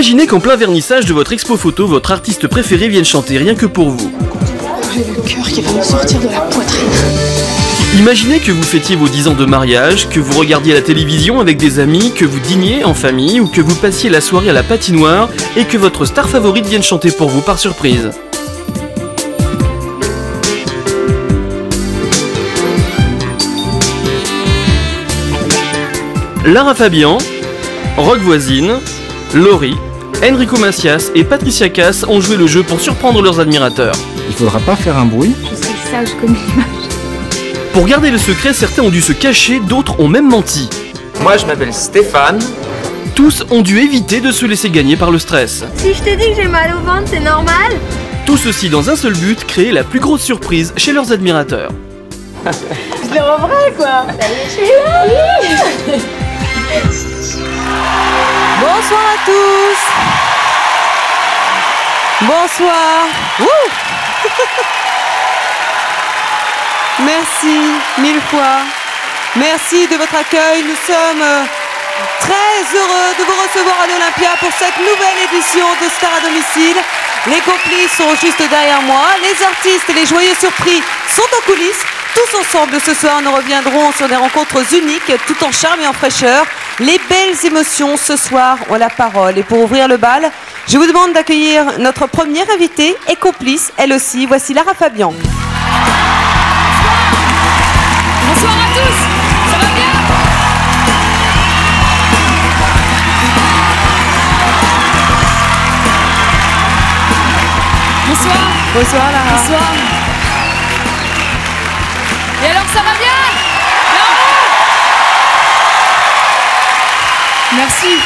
Imaginez qu'en plein vernissage de votre expo photo, votre artiste préféré vienne chanter rien que pour vous. J'ai le cœur qui va me sortir de la poitrine. Imaginez que vous fêtiez vos 10 ans de mariage, que vous regardiez la télévision avec des amis, que vous dîniez en famille ou que vous passiez la soirée à la patinoire et que votre star favorite vienne chanter pour vous par surprise. Lara Fabian, Rock Voisine, Laurie, Enrico Macias et Patricia Cass ont joué le jeu pour surprendre leurs admirateurs. Il faudra pas faire un bruit. Je suis sage comme une image. Pour garder le secret, certains ont dû se cacher, d'autres ont même menti. Moi, je m'appelle Stéphane. Tous ont dû éviter de se laisser gagner par le stress. Si je te dis que j'ai mal au ventre, c'est normal Tout ceci dans un seul but, créer la plus grosse surprise chez leurs admirateurs. Je le reverrai quoi. Bonsoir à tous Bonsoir Merci mille fois. Merci de votre accueil. Nous sommes euh, très heureux de vous recevoir à l'Olympia pour cette nouvelle édition de Star à domicile. Les complices sont juste derrière moi. Les artistes et les joyeux surpris sont en coulisses. Tous ensemble ce soir, nous reviendrons sur des rencontres uniques, tout en charme et en fraîcheur. Les belles émotions ce soir ont la parole. Et pour ouvrir le bal, je vous demande d'accueillir notre première invitée et complice, elle aussi. Voici Lara Fabian. Bonsoir à tous, ça va bien? Bonsoir, Bonsoir Lara. bonsoir. Et alors ça va bien? Merci.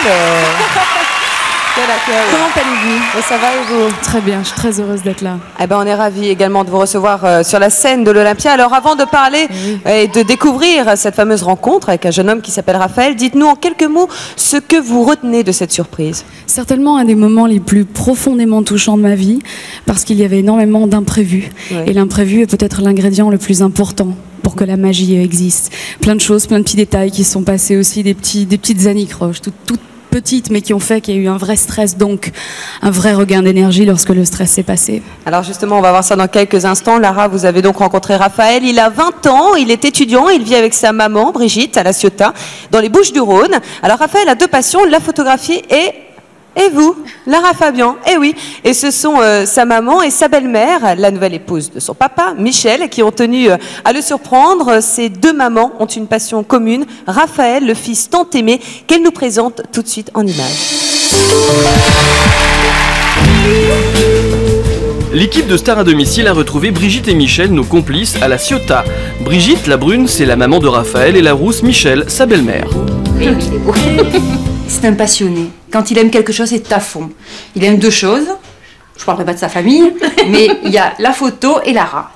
Alors, quel accueil. Comment allez-vous? Et ça va et vous? Très bien, je suis très heureuse d'être là. Eh ben, on est ravis également de vous recevoir euh, sur la scène de l'Olympia. Alors, avant de parler euh, et de découvrir cette fameuse rencontre avec un jeune homme qui s'appelle Raphaël, dites-nous en quelques mots ce que vous retenez de cette surprise. Certainement un des moments les plus profondément touchants de ma vie, parce qu'il y avait énormément d'imprévus. Et l'imprévu est peut-être l'ingrédient le plus important pour que la magie existe. Plein de choses, plein de petits détails qui sont passés aussi, des, petits, des petites anicroches, toutes, toutes petites, mais qui ont fait qu'il y a eu un vrai stress, donc un vrai regain d'énergie lorsque le stress s'est passé. Alors justement, on va voir ça dans quelques instants. Lara, vous avez donc rencontré Raphaël. Il a 20 ans, il est étudiant, il vit avec sa maman, Brigitte, à La Ciotat, dans les Bouches-du-Rhône. Alors Raphaël a deux passions, la photographie et... Et vous, Lara Fabian, eh oui. Et ce sont euh, sa maman et sa belle-mère, la nouvelle épouse de son papa, Michel, qui ont tenu euh, à le surprendre. Ces deux mamans ont une passion commune. Raphaël, le fils tant aimé, qu'elle nous présente tout de suite en images. L'équipe de Star à domicile a retrouvé Brigitte et Michel, nos complices, à la Ciotat. Brigitte, la brune, c'est la maman de Raphaël et la rousse, Michel, sa belle-mère. C'est un passionné. Quand il aime quelque chose, c'est à fond. Il aime deux choses. Je parlerai pas de sa famille, mais il y a la photo et Lara.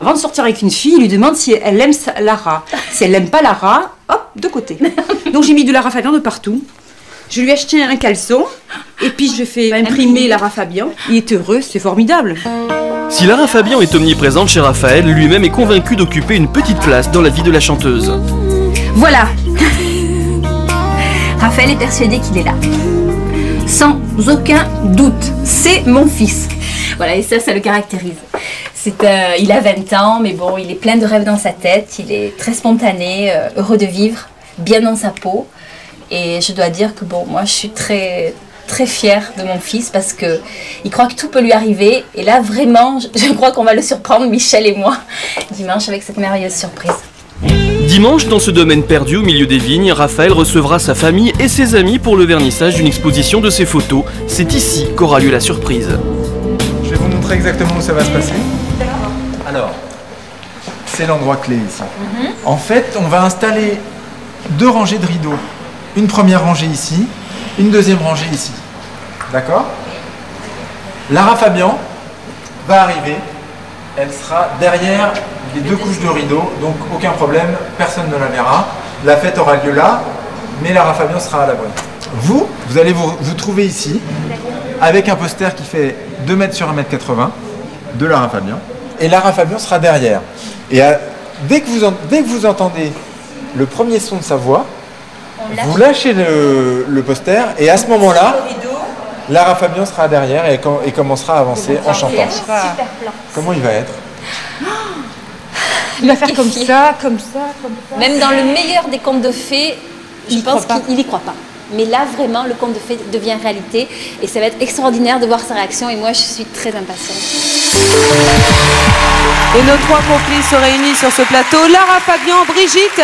Avant de sortir avec une fille, il lui demande si elle aime Lara. Si elle n'aime pas Lara, hop, de côté. Donc j'ai mis du Lara Fabian de partout. Je lui ai acheté un caleçon et puis je fais imprimer Lara Fabian. Il est heureux, c'est formidable. Si Lara Fabian est omniprésente chez Raphaël, lui-même est convaincu d'occuper une petite place dans la vie de la chanteuse. Voilà. Raphaël est persuadé qu'il est là. Sans aucun doute. C'est mon fils. Voilà, et ça, ça le caractérise. Euh, il a 20 ans, mais bon, il est plein de rêves dans sa tête. Il est très spontané, euh, heureux de vivre, bien dans sa peau. Et je dois dire que bon, moi, je suis très très fière de mon fils parce que il croit que tout peut lui arriver. Et là, vraiment, je crois qu'on va le surprendre, Michel et moi, dimanche avec cette merveilleuse surprise. Dimanche, dans ce domaine perdu au milieu des vignes, Raphaël recevra sa famille et ses amis pour le vernissage d'une exposition de ses photos. C'est ici qu'aura lieu la surprise. Je vais vous montrer exactement où ça va se passer. Alors, c'est l'endroit clé ici. En fait, on va installer deux rangées de rideaux. Une première rangée ici, une deuxième rangée ici. D'accord? Lara Fabian va arriver. Elle sera derrière les deux couches de rideaux, donc aucun problème, personne ne la verra. La fête aura lieu là, mais Lara Fabian sera à l'abri. Vous, vous allez vous, vous trouver ici, avec un poster qui fait 2 mètres sur 1 mètre 80 de Lara Fabian. Et Lara Fabian sera derrière. Et à- dès, que vous en- dès que vous entendez le premier son de sa voix, Vous lâchez le, le poster et à ce moment-là, Lara Fabian sera derrière et, et commencera à avancer en chantant. Comment il va être? Il va faire comme ça, comme ça, comme ça. Même dans le meilleur des contes de fées, je pense qu'il n'y croit pas. Mais là, vraiment, le conte de fées devient réalité et ça va être extraordinaire de voir sa réaction et moi, je suis très impatiente. Et nos trois complices se réunissent sur ce plateau. Lara, Fabian, Brigitte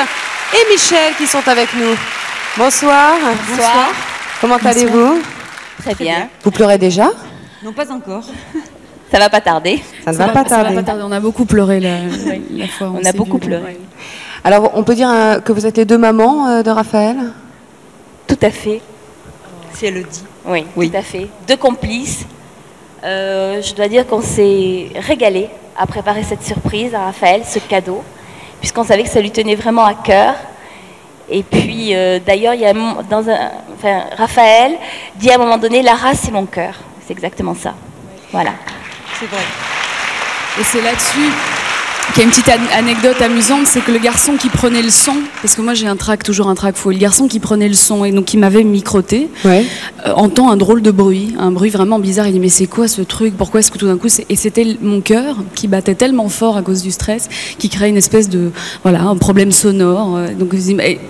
et Michel qui sont avec nous. Bonsoir. Bonsoir. Comment allez-vous? Très bien. Vous pleurez déjà? Non, pas encore. Ça va pas tarder. Ça ne va, pas ça va tarder. pas tarder. On a beaucoup pleuré la, la fois. où On a beaucoup vu. pleuré. Alors, on peut dire euh, que vous êtes les deux mamans euh, de Raphaël? Tout à fait. Si elle le dit. Oui, Oui. tout à fait. Deux complices. Euh, je dois dire qu'on s'est régalé à préparer cette surprise à Raphaël, ce cadeau, puisqu'on savait que ça lui tenait vraiment à cœur. Et puis, euh, d'ailleurs, il y a dans un, enfin, Raphaël dit à un moment donné, Lara, c'est mon cœur. C'est exactement ça. Voilà. C'est vrai. Et c'est là-dessus qu'il y a une petite an- anecdote amusante, c'est que le garçon qui prenait le son, parce que moi j'ai un track, toujours un track faux, le garçon qui prenait le son et donc qui m'avait microté, Ouais. euh, entend un drôle de bruit, un bruit vraiment bizarre. Il dit mais c'est quoi ce truc? Pourquoi est-ce que tout d'un coup. Et c'était mon cœur qui battait tellement fort à cause du stress, qui créait une espèce de voilà un problème sonore. Euh, Donc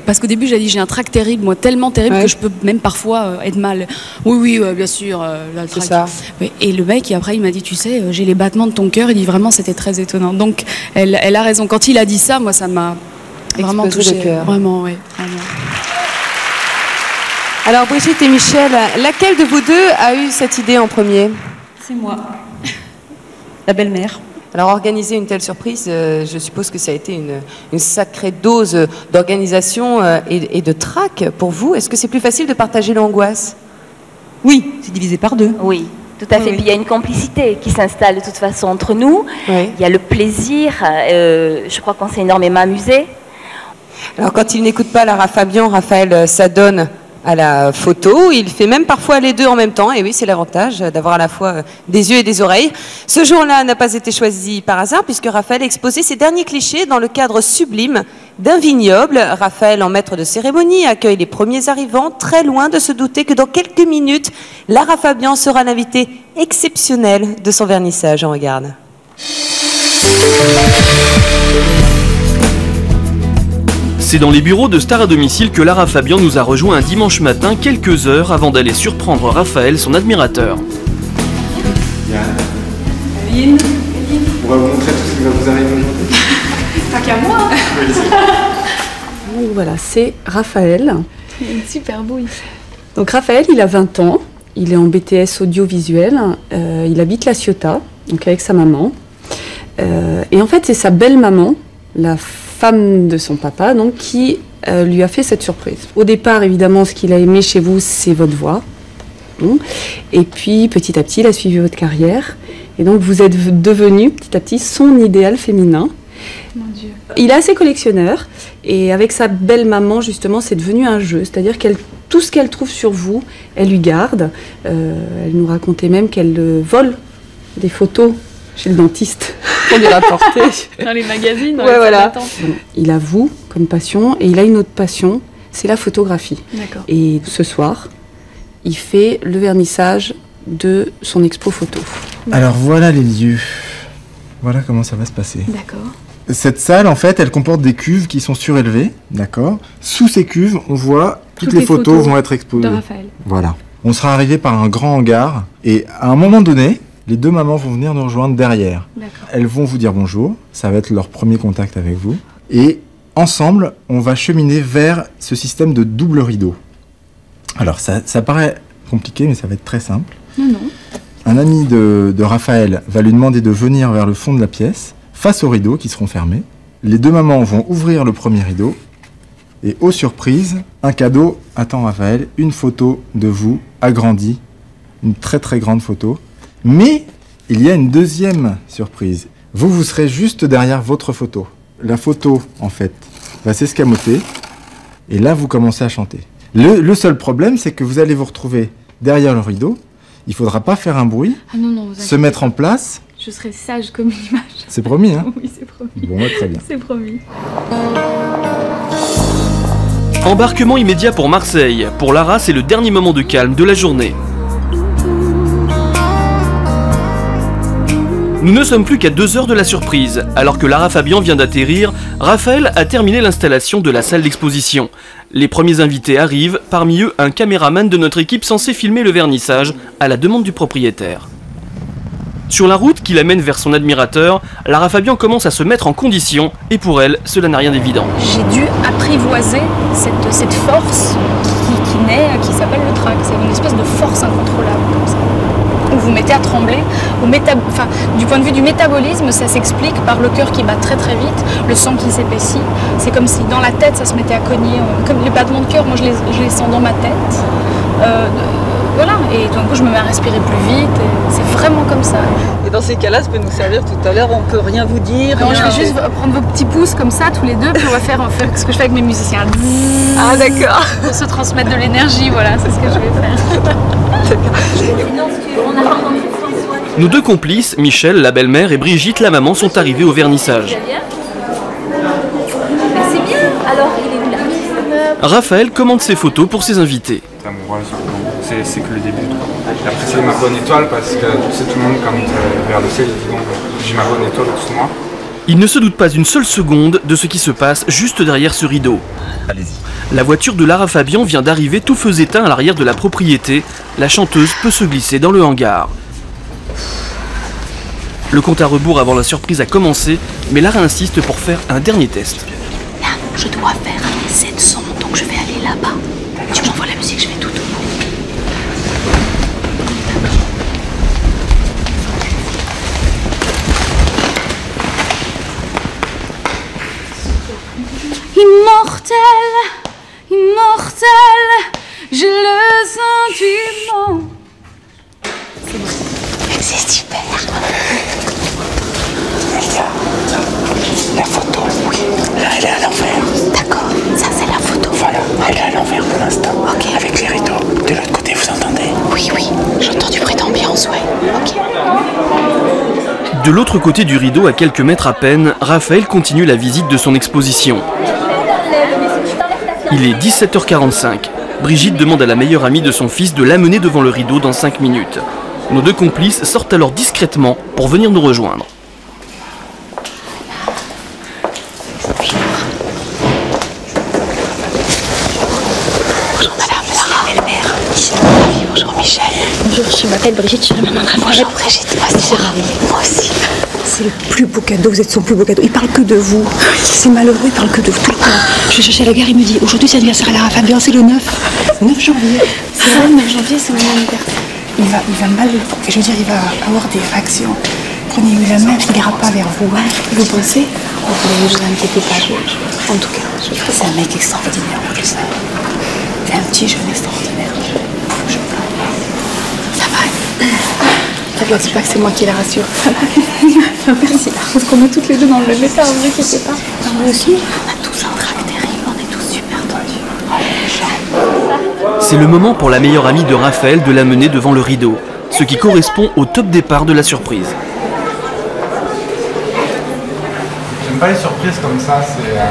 parce qu'au début j'ai dit j'ai un track terrible, moi tellement terrible Ouais. que je peux même parfois euh, être mal. Oui oui ouais, bien sûr. là, le ça. Et le mec, et après, il m'a dit, tu sais, j'ai les battements de ton cœur. Il dit vraiment, c'était très étonnant. Donc, elle, elle a raison. Quand il a dit ça, moi, ça m'a vraiment touché. le cœur. Vraiment, oui. Vraiment. Alors, Brigitte et Michel, laquelle de vous deux a eu cette idée en premier? C'est moi. La belle-mère. Alors, organiser une telle surprise, euh, je suppose que ça a été une, une sacrée dose d'organisation euh, et, et de trac pour vous. Est-ce que c'est plus facile de partager l'angoisse? Oui, c'est divisé par deux. Oui, tout à fait. Oui. Puis il y a une complicité qui s'installe de toute façon entre nous. Oui. Il y a le plaisir. euh, je crois qu'on s'est énormément amusé. Alors, quand il n'écoute pas Lara Fabian, Raphaël euh, s'adonne à la photo. Il fait même parfois les deux en même temps. Et oui, c'est l'avantage d'avoir à la fois euh, des yeux et des oreilles. Ce jour-là n'a pas été choisi par hasard puisque Raphaël exposait ses derniers clichés dans le cadre sublime d'un vignoble. Raphaël, en maître de cérémonie, accueille les premiers arrivants, très loin de se douter que dans quelques minutes, Lara Fabian sera l'invité exceptionnel de son vernissage. On regarde. C'est dans les bureaux de Star à domicile que Lara Fabian nous a rejoint un dimanche matin quelques heures avant d'aller surprendre Raphaël, son admirateur. Yann On va vous montrer tout ce qui va vous arriver aujourd'hui. Pas qu'à moi. Donc voilà, c'est Raphaël. Il est super beau ici. Donc Raphaël, il a 20 ans, il est en BTS audiovisuel, euh, il habite La Ciotat, donc avec sa maman. Euh, et en fait, c'est sa belle-maman, la femme de son papa, donc, qui euh, lui a fait cette surprise. Au départ, évidemment, ce qu'il a aimé chez vous, c'est votre voix. Bon. Et puis, petit à petit, il a suivi votre carrière. Et donc, vous êtes devenu, petit à petit, son idéal féminin. Mon Dieu. Il est assez collectionneur et avec sa belle maman justement c'est devenu un jeu, c'est-à-dire qu'elle tout ce qu'elle trouve sur vous, elle lui garde. Euh, elle nous racontait même qu'elle vole des photos chez le dentiste pour lui rapporter. Dans les magazines, dans Ouais, les voilà. il a vous comme passion et il a une autre passion, c'est la photographie. Et ce soir, il fait le vernissage de son expo photo. Alors voilà les lieux. Voilà comment ça va se passer. D'accord. Cette salle, en fait, elle comporte des cuves qui sont surélevées, d'accord? Sous ces cuves, on voit toutes, les, photos, vont être exposées. De Raphaël. Voilà. On sera arrivé par un grand hangar et à un moment donné, les deux mamans vont venir nous rejoindre derrière. Elles vont vous dire bonjour, ça va être leur premier contact avec vous. Et ensemble, on va cheminer vers ce système de double rideau. Alors, ça, ça paraît compliqué, mais ça va être très simple. Non, non. Un ami de, de Raphaël va lui demander de venir vers le fond de la pièce, face aux rideaux qui seront fermés. Les deux mamans vont ouvrir le premier rideau. Et aux surprises, un cadeau attend Raphaël, une photo de vous agrandie, une très très grande photo. Mais il y a une deuxième surprise. Vous, vous serez juste derrière votre photo. La photo, en fait, va s'escamoter. Et là, vous commencez à chanter. Le, le seul problème, c'est que vous allez vous retrouver derrière le rideau. Il faudra pas faire un bruit, Ah non, non, vous se mettre en place. Je serai sage comme une image. C'est promis, hein Oui, c'est promis. Bon, ouais, très bien. C'est promis. Embarquement immédiat pour Marseille. Pour Lara, c'est le dernier moment de calme de la journée. Nous ne sommes plus qu'à deux heures de la surprise. Alors que Lara Fabian vient d'atterrir, Raphaël a terminé l'installation de la salle d'exposition. Les premiers invités arrivent, parmi eux un caméraman de notre équipe censé filmer le vernissage à la demande du propriétaire. Sur la route qui l'amène vers son admirateur, Lara Fabian commence à se mettre en condition et pour elle, cela n'a rien d'évident. J'ai dû apprivoiser cette, force qui, qui naît, qui s'appelle le trac. C'est une espèce de force incontrôlable vous mettez à trembler. Au méta- enfin, du point de vue du métabolisme, ça s'explique par le cœur qui bat très très vite, le sang qui s'épaissit. C'est comme si dans la tête ça se mettait à cogner. Comme les battements de cœur, moi je les, je les sens dans ma tête. Euh, voilà, et tout d'un coup je me mets à respirer plus vite. C'est vraiment comme ça. Et dans ces cas-là, ça peut nous servir tout à l'heure, on peut rien vous dire. Non, je vais juste prendre vos petits pouces comme ça, tous les deux, puis on va faire, on va faire ce que je fais avec mes musiciens. Ah d'accord. Pour se transmettre de l'énergie, voilà, c'est ce que je vais faire. Nos deux complices, Michel, la belle-mère, et Brigitte, la maman, sont arrivés au vernissage. C'est Raphaël commande ses photos pour ses invités. C'est c'est que le début. J'ai apprécié ma bonne étoile parce que tu sais, tout le monde, quand vers le ciel, il dit bon, j'ai ma bonne étoile au-dessus de moi. Il ne se doute pas une seule seconde de ce qui se passe juste derrière ce rideau. La voiture de Lara Fabian vient d'arriver tout feu éteint à l'arrière de la propriété. La chanteuse peut se glisser dans le hangar. Le compte à rebours avant la surprise a commencé, mais Lara insiste pour faire un dernier test. Là, je dois faire un essai de son, donc je vais aller là-bas. Côté du rideau, à quelques mètres à peine, Raphaël continue la visite de son exposition. Il est 17h45. Brigitte demande à la meilleure amie de son fils de l'amener devant le rideau dans 5 minutes. Nos deux complices sortent alors discrètement pour venir nous rejoindre. Cadeau, vous êtes son plus beau cadeau. Il parle que de vous. C'est malheureux, il parle que de vous tout le temps. Je vais chercher à la gare, il me dit aujourd'hui c'est l'anniversaire à Lara Fabian, c'est le 9. 9 janvier. C'est vrai, le 9 janvier, c'est mon anniversaire. Il va, il va mal, je veux dire, il va avoir des réactions. Prenez-lui la main, il n'ira pas vers vous. Vous pensez Vous inquiétez pas. je- en tout cas, je- c'est un mec extraordinaire, le savez. C'est un petit jeune extraordinaire. Je- Ça va. T'inquiète pas que c'est moi qui la rassure. Merci. Parce qu'on est toutes les deux dans le même état, vous inquiétez pas. Moi aussi On a tous un trac terrible, on est tous super tendus. C'est le moment pour la meilleure amie de Raphaël de l'amener devant le rideau, ce qui correspond au top départ de la surprise. J'aime pas les surprises comme ça, c'est. euh,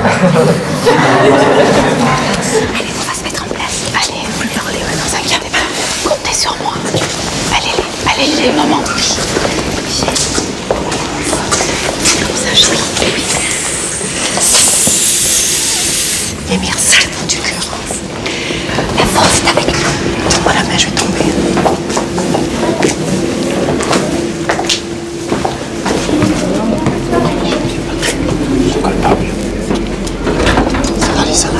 les, allez, les mamans. Oui. Michel. Comme ça, je oui. Et merci du fond du cœur. La force est avec nous. Voilà, mais je vais tomber. Ça va aller, ça va.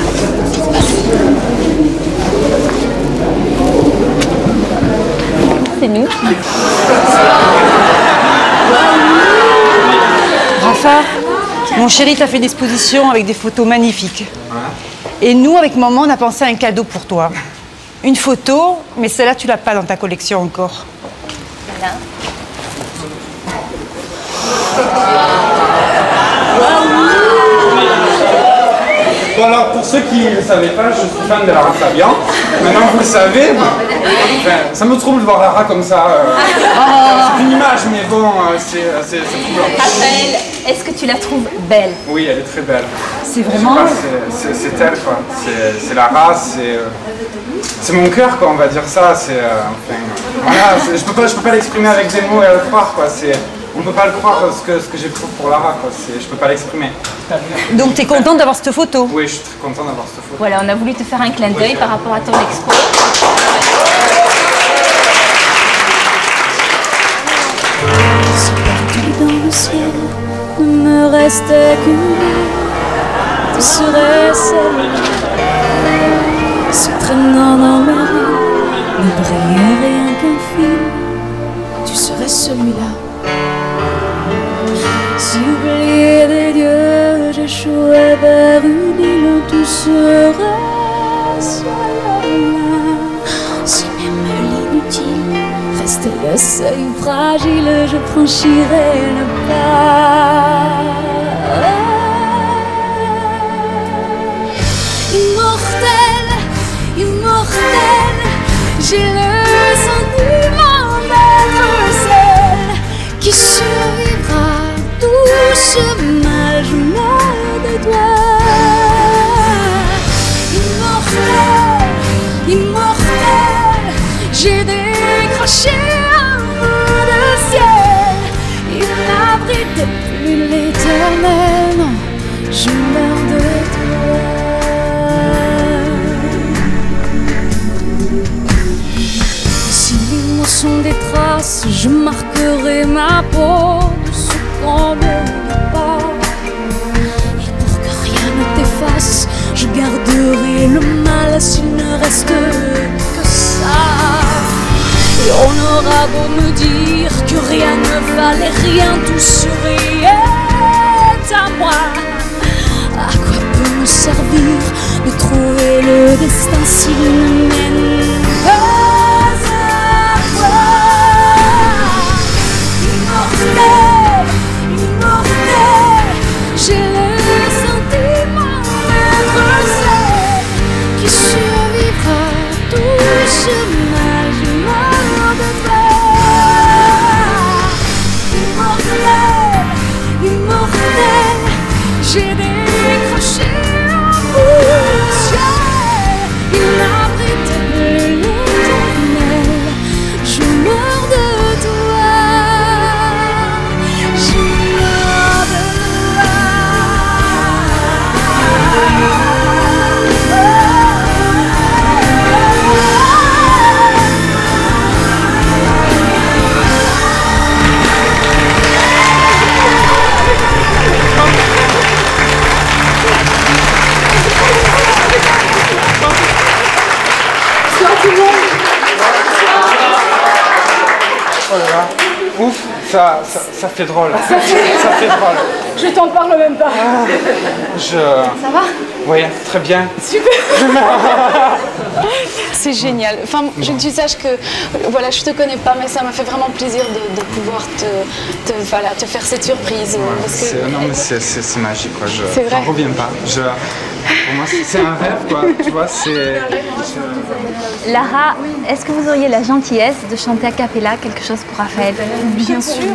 C'est nous. Rafa, mon chéri t'a fait une exposition avec des photos magnifiques. Et nous, avec maman, on a pensé à un cadeau pour toi. Une photo, mais celle-là, tu l'as pas dans ta collection encore. Voilà. Bon alors pour ceux qui ne le savaient pas, je suis fan de Lara Fabian. Maintenant vous le savez. Enfin, ça me trouble de voir Lara comme ça. euh. C'est une image, mais bon, euh, c'est euh, troublant. Raphaël, est-ce que tu la trouves belle? Oui, elle est très belle. C'est vraiment- c'est- elle, quoi. C'est- Lara, c'est. C'est mon cœur, quoi, on va dire ça. C'est. euh, enfin, voilà, je peux pas, je peux pas l'exprimer avec des mots et le croire, quoi. C'est. On peut pas le croire ce que, ce que j'éprouve pour Lara, quoi. Je peux pas l'exprimer. Donc tu es contente d'avoir cette photo? Oui, je suis très content d'avoir cette photo. Voilà, on a voulu te faire un clin d'œil par rapport à ton expo. Dans le ciel ne me restait qu'une vie, tu serais celle se traînant dans mes rues, ne brillait rien qu'un fil, tu serais celui-là. Si oublié des dieux, j'échouais vers une île, tu serais celle-là. Si même l'inutile restait le seuil fragile, je franchirais le pas. Immortel, immortel, j'ai le je meurs de toi. Immortel, immortel, j'ai décroché un bout de ciel. Il n'abrite plus l'éternel, je meurs de toi. Si les mots sont des traces, je marquerai ma peau que ça. Et on aura beau me dire que rien ne valait rien, tout serait à moi. À quoi peut me servir de trouver le destin s'il ne mène? pas ça, ça, ça fait drôle. Ça fait- Ça fait drôle. Je t'en parle même pas. Je. Ça va Oui, très bien. Super C'est génial. Enfin, je que tu saches que, voilà, je te connais pas, mais ça m'a fait vraiment plaisir de, de pouvoir te, te- voilà, te faire cette surprise. parce que- C'est- Non, mais c'est- magique, quoi. Je j'en reviens pas. Je, moi, c'est- un rêve, quoi. Tu vois, c'est. Lara, est-ce que vous auriez la gentillesse de chanter a cappella quelque chose pour Raphaël? Bien sûr.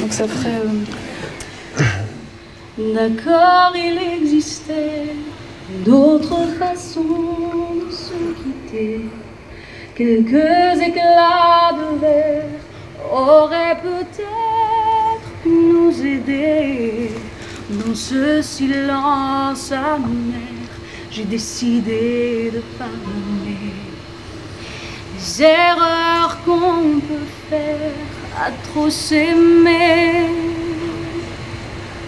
Donc ça ferait. euh, D'accord, il existait d'autres façons de se quitter. Quelques éclats de verre auraient peut-être pu nous aider. Dans ce silence amer, j'ai décidé de pardonner. Les erreurs qu'on peut faire à trop s'aimer.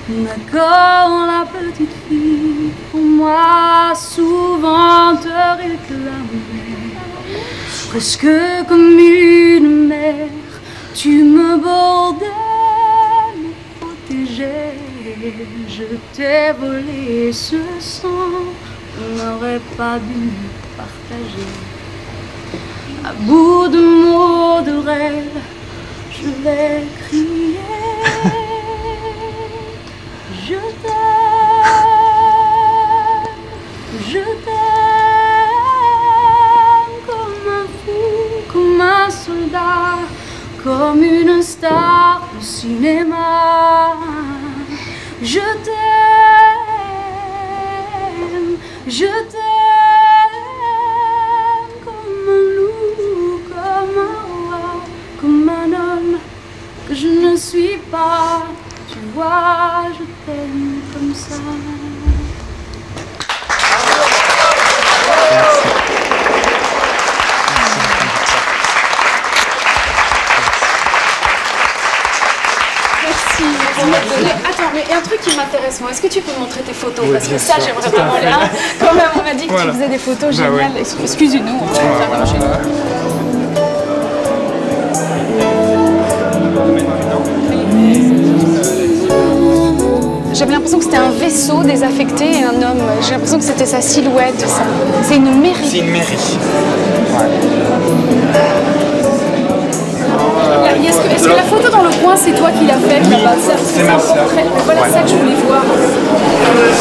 D'accord, la petite fille, pour moi, souvent te réclamait. Presque comme une mère, tu me bordais, me protégeais. Je t'ai volé ce sang, on n'aurait pas dû partager. À bout de mots, de rêves, je vais crier. Je t'aime, je t'aime comme un fou, comme un soldat, comme une star au cinéma. Je t'aime je t'aime comme un loup, comme un roi, comme un homme que je ne suis pas. Tu vois, je t'aime comme ça. Attends, mais il y a un truc qui m'intéresse, moi. Est-ce que tu peux me montrer tes photos? Oui, Parce que ça, j'aimerais vraiment là. Quand même, on m'a dit que Voilà. tu faisais des photos Bah géniales. ouais. Ex- Excusez-nous. J'avais l'impression que c'était un vaisseau désaffecté et un homme. J'ai l'impression que c'était sa silhouette. C'est une mairie. C'est une mairie. La- Est-ce que, est-ce que la photo dans le coin, c'est toi qui l'as faite là-bas? C'est un ma sœur. portrait. Voilà Ouais. ça que je voulais voir.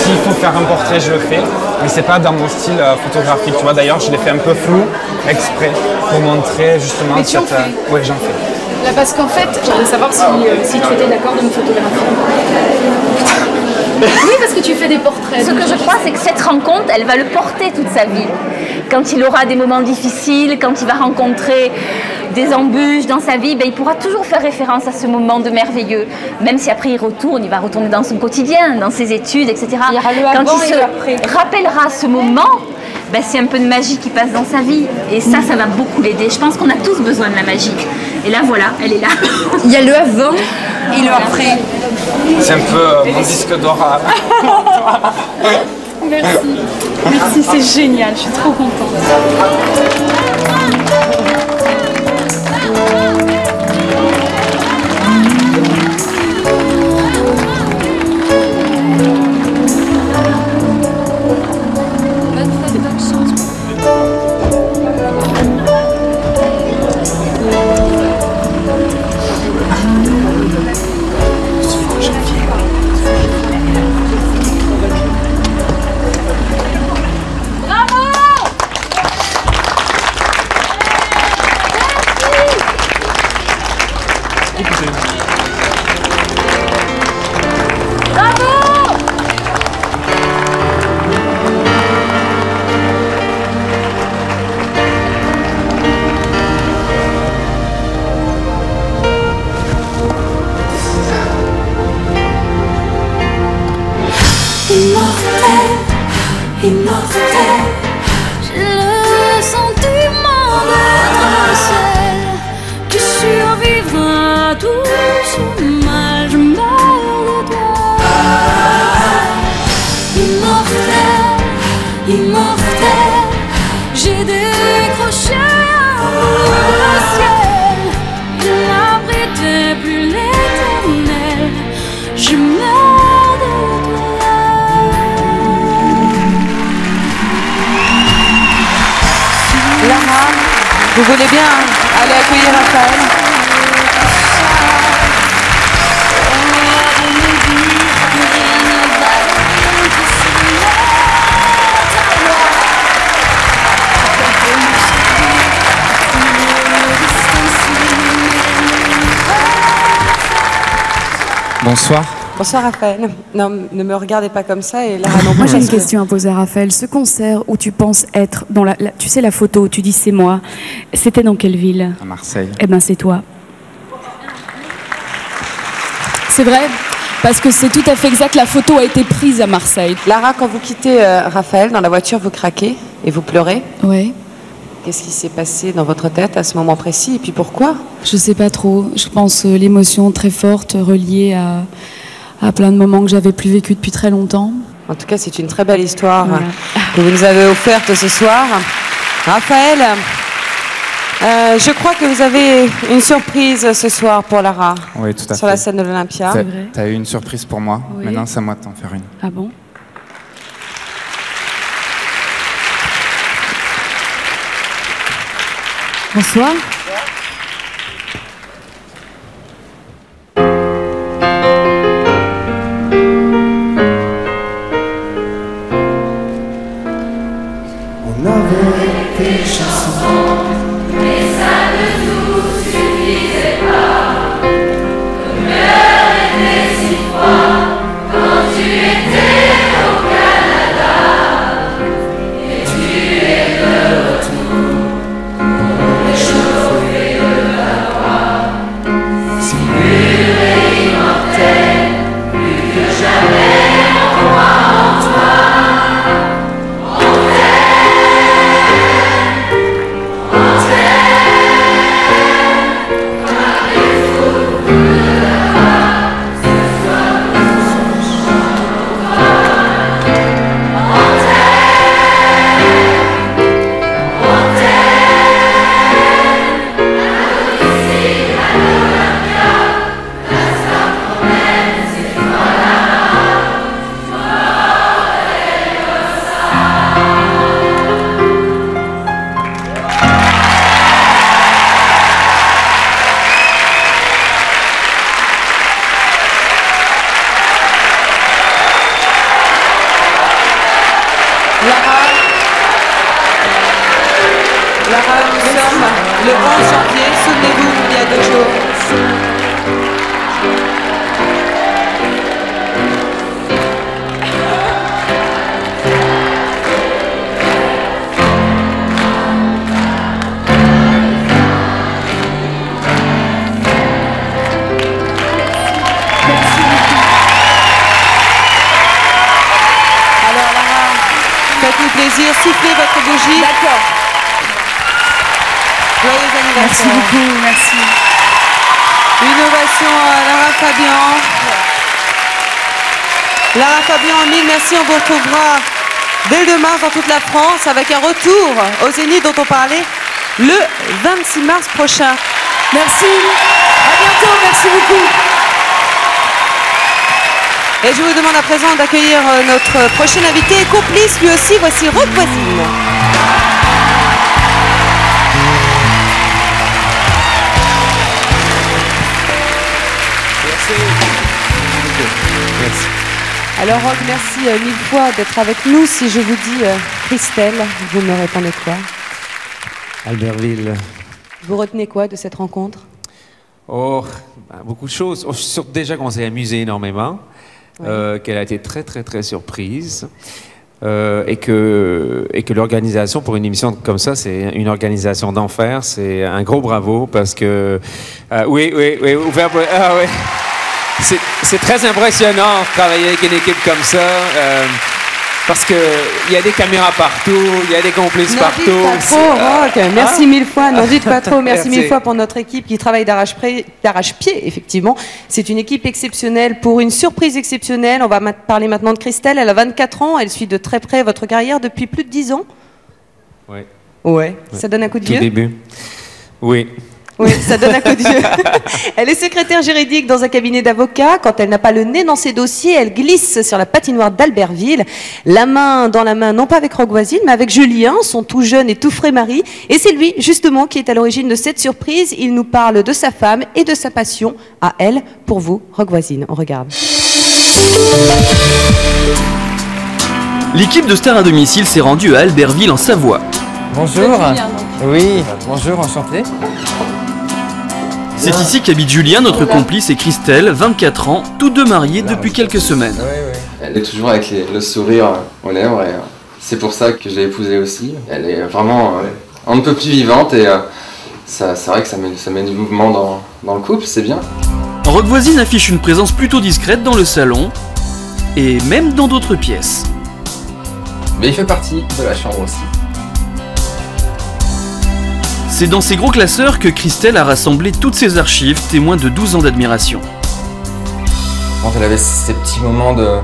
S'il faut faire un portrait, je le fais. Mais c'est pas dans mon style euh, photographique. Tu vois, d'ailleurs, je l'ai fait un peu flou, exprès, pour montrer justement Mais tu cette. euh, Ouais, j'en fais. Là, parce qu'en fait, je voulais savoir si, euh, si tu étais d'accord de me photographier. Oui, parce que tu fais des portraits. Ce que je crois, c'est que cette rencontre, elle va le porter toute sa vie. Quand il aura des moments difficiles, quand il va rencontrer des embûches dans sa vie, ben, il pourra toujours faire référence à ce moment de merveilleux. Même si après il retourne, il va retourner dans son quotidien, dans ses études, etc. Il y aura le quand avant il et se le après. rappellera ce moment, ben, c'est un peu de magie qui passe dans sa vie. Et ça, ça va beaucoup l'aider. Je pense qu'on a tous besoin de la magie. Et là, voilà, elle est là. Il y a le avant et le après. C'est un peu euh, mon disque d'or. Merci. Merci, c'est génial. Je suis trop contente. Bonsoir. Raphaël. Non, ne me regardez pas comme ça et non Moi j'ai une que- question à poser à Raphaël. Ce concert où tu penses être dans la, la- tu sais la photo, où tu dis c'est moi. C'était dans quelle ville? À Marseille. Eh ben c'est toi. C'est vrai? Parce que c'est tout à fait exact. La photo a été prise à Marseille. Lara, quand vous quittez euh, Raphaël dans la voiture, vous craquez et vous pleurez. Ouais. Qu'est-ce qui s'est passé dans votre tête à ce moment précis et puis pourquoi? Je sais pas trop. Je pense euh, l'émotion très forte reliée à, à plein de moments que j'avais plus vécu depuis très longtemps. En tout cas, c'est une très belle histoire Voilà. que vous nous avez offerte ce soir. Raphaël, euh, je crois que vous avez une surprise ce soir pour Lara Oui, tout à sur fait. la scène de l'Olympia. T'as- T'as eu une surprise pour moi. Oui. Maintenant, c'est à moi de t'en faire une. Ah bon? Bonsoir. Toute la France avec un retour au Zénith dont on parlait le 26 mars prochain. Merci. À bientôt, merci beaucoup. Et je vous demande à présent d'accueillir euh, notre prochain invité complice lui aussi. Voici Rock Voisine. Alors Rock, merci euh, mille fois d'être avec nous. Si je vous dis euh, Christelle, vous me répondez quoi? Albertville. Vous retenez quoi de cette rencontre? Oh, bah, beaucoup de choses. Oh, sur- déjà qu'on s'est amusé énormément, euh, qu'elle a été très très très surprise. euh, et que, et que l'organisation pour une émission comme ça, c'est une organisation d'enfer. C'est un gros bravo parce que. euh, oui, oui, oui, ouvert pour- ah, oui. C'est- très impressionnant de travailler avec une équipe comme ça. euh, parce qu'il y a des caméras partout, il y a des complices partout. dites pas trop, Rock. Merci Hein? mille fois. N'en dites pas trop. Merci, Merci. mille fois pour notre équipe qui travaille d'arrache-pied. d'arrache-pied, effectivement. C'est une équipe exceptionnelle pour une surprise exceptionnelle. On va ma- parler maintenant de Christelle. Elle a 24 ans. Elle suit de très près votre carrière depuis plus de 10 ans. Ouais. Ouais. Ça donne un coup de Tout vieux? début. Oui. Oui, ça donne un coup de vieux. elle est secrétaire juridique dans un cabinet d'avocats. Quand elle n'a pas le nez dans ses dossiers, elle glisse sur la patinoire d'Albertville, la main dans la main, non pas avec Rogue Voisine, mais avec Julien, son tout jeune et tout frais mari. Et c'est lui, justement, qui est à l'origine de cette surprise. Il nous parle de sa femme et de sa passion à elle, pour vous, Rogue Voisine. On regarde. L'équipe de Star à domicile s'est rendue à Albertville en Savoie. Bonjour. Oui, bonjour, enchanté. C'est ici qu'habite Julien, notre complice, et Christelle, 24 ans, tous deux mariés depuis quelques semaines. Elle est toujours avec les- le sourire aux lèvres et euh, c'est pour ça que je l'ai épousée aussi. Elle est vraiment euh, un peu plus vivante et euh, ça, c'est vrai que ça met, ça met du mouvement dans, dans le couple, c'est bien. Rock Voisine affiche une présence plutôt discrète dans le salon et même dans d'autres pièces. Mais il fait partie de la chambre aussi. C'est dans ces gros classeurs que Christelle a rassemblé toutes ses archives, témoins de 12 ans d'admiration. Quand elle avait ces petits moments de,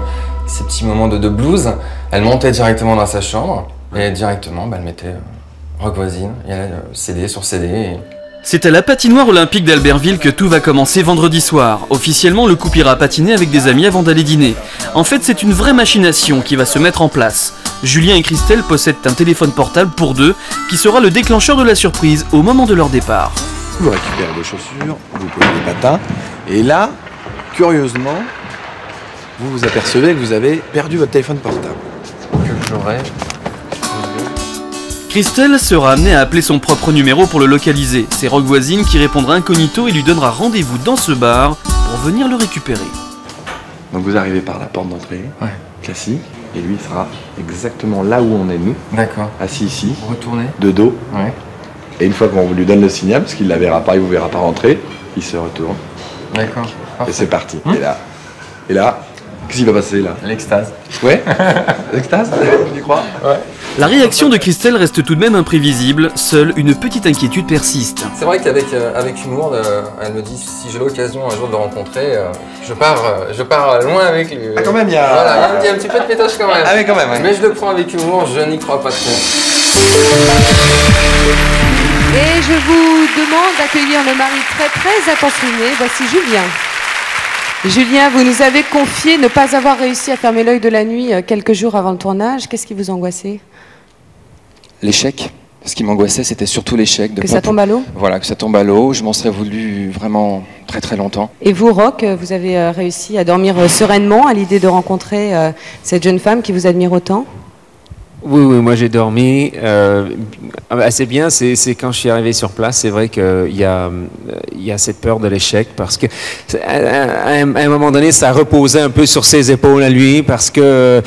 ces petits de, blues, elle montait directement dans sa chambre et directement bah, elle mettait euh, rock voisine, et elle, euh, CD sur CD. C'est à la patinoire olympique d'Albertville que tout va commencer vendredi soir. Officiellement, le couple ira patiner avec des amis avant d'aller dîner. En fait, c'est une vraie machination qui va se mettre en place. Julien et Christelle possèdent un téléphone portable pour deux qui sera le déclencheur de la surprise au moment de leur départ. Vous récupérez vos chaussures, vous posez les patins, et là, curieusement, vous vous apercevez que vous avez perdu votre téléphone portable. Que j'aurais. Christelle sera amenée à appeler son propre numéro pour le localiser. C'est Rock Voisine qui répondra incognito et lui donnera rendez-vous dans ce bar pour venir le récupérer. Donc vous arrivez par la porte d'entrée, classique, et lui sera exactement là où on est nous. D'accord. Assis ici. Retourner. De dos. Ouais. Et une fois qu'on lui donne le signal, parce qu'il ne la verra pas, il vous verra pas rentrer, il se retourne. D'accord. Et c'est parti. Et là, et là, qu'est-ce qui va passer là? L'extase. Ouais L'extase? Tu y crois? Ouais. La réaction de Christelle reste tout de même imprévisible, seule une petite inquiétude persiste. C'est vrai qu'avec euh, avec humour, euh, elle me dit si j'ai l'occasion un jour de le rencontrer, euh, je pars euh, je pars loin avec lui. Ah, quand même, il y a- Voilà, il y a un petit- un petit peu de pétage quand même. Ah oui, quand même, ouais. Mais je le prends avec humour, je n'y crois pas trop. Et je vous demande d'accueillir le mari très très attentionné. Voici Julien. Julien, vous nous avez confié ne pas avoir réussi à fermer l'œil de la nuit quelques jours avant le tournage. Qu'est-ce qui vous angoissait? L'échec. Ce qui m'angoissait, c'était surtout l'échec. de Que ça tombe à l'eau? Voilà, que ça tombe à l'eau. Je m'en serais voulu vraiment très très longtemps. Et vous, Rock, vous avez euh, réussi à dormir euh, sereinement à l'idée de rencontrer euh, cette jeune femme qui vous admire autant? Oui, oui, moi j'ai dormi euh, assez bien. C'est quand je suis arrivé sur place, c'est vrai qu'il y a, y a cette peur de l'échec parce que à, un, moment donné, ça reposait un peu sur ses épaules à lui parce que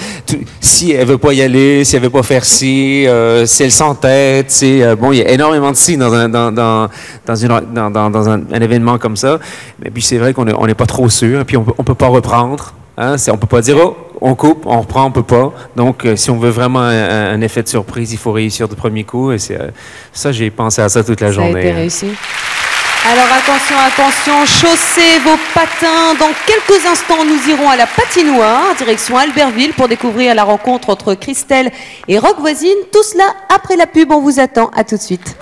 si elle veut pas y aller, si elle veut pas faire ci, euh, si elle s'entête, c'est euh, bon, il y a énormément de si dans un dans dans dans, un, événement comme ça. Mais puis c'est vrai qu'on est- on n'est pas trop sûr et puis on, on peut pas reprendre. Hein, on peut pas dire oh, on coupe, on reprend, on peut pas. Donc, euh, si on veut vraiment un, un effet de surprise, il faut réussir du premier coup. Et c'est euh, ça, j'ai pensé à ça toute la Ça a journée. été réussi. Alors attention, attention, chaussez vos patins. Dans quelques instants, nous irons à la patinoire, direction Albertville, pour découvrir la rencontre entre Christelle et Rock Voisine. Tout cela après la pub, on vous attend. À tout de suite.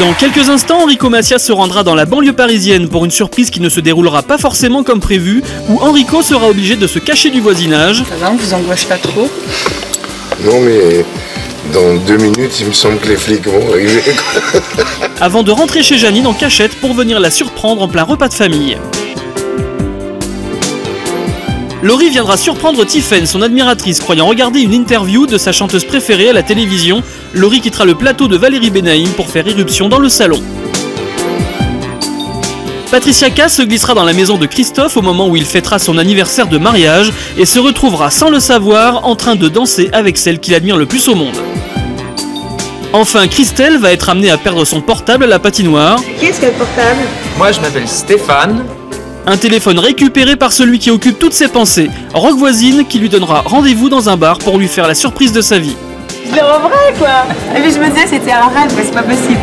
Dans quelques instants, Enrico Macias se rendra dans la banlieue parisienne pour une surprise qui ne se déroulera pas forcément comme prévu, où Enrico sera obligé de se cacher du voisinage. Ça va, on vous angoisse pas trop Non, mais dans deux minutes, il me semble que les flics vont arriver. quoi. avant de rentrer chez Janine en cachette pour venir la surprendre en plein repas de famille. Laurie viendra surprendre Tiffen, son admiratrice, croyant regarder une interview de sa chanteuse préférée à la télévision. Laurie quittera le plateau de Valérie Benaïm pour faire irruption dans le salon. Patricia K se glissera dans la maison de Christophe au moment où il fêtera son anniversaire de mariage et se retrouvera sans le savoir en train de danser avec celle qu'il admire le plus au monde. Enfin, Christelle va être amenée à perdre son portable à la patinoire. Qui est-ce qui a le portable? Moi, je m'appelle Stéphane. Un téléphone récupéré par celui qui occupe toutes ses pensées, Rock Voisine, qui lui donnera rendez-vous dans un bar pour lui faire la surprise de sa vie. Je le vrai quoi Et puis je me disais c'était un rêve, mais c'est pas possible.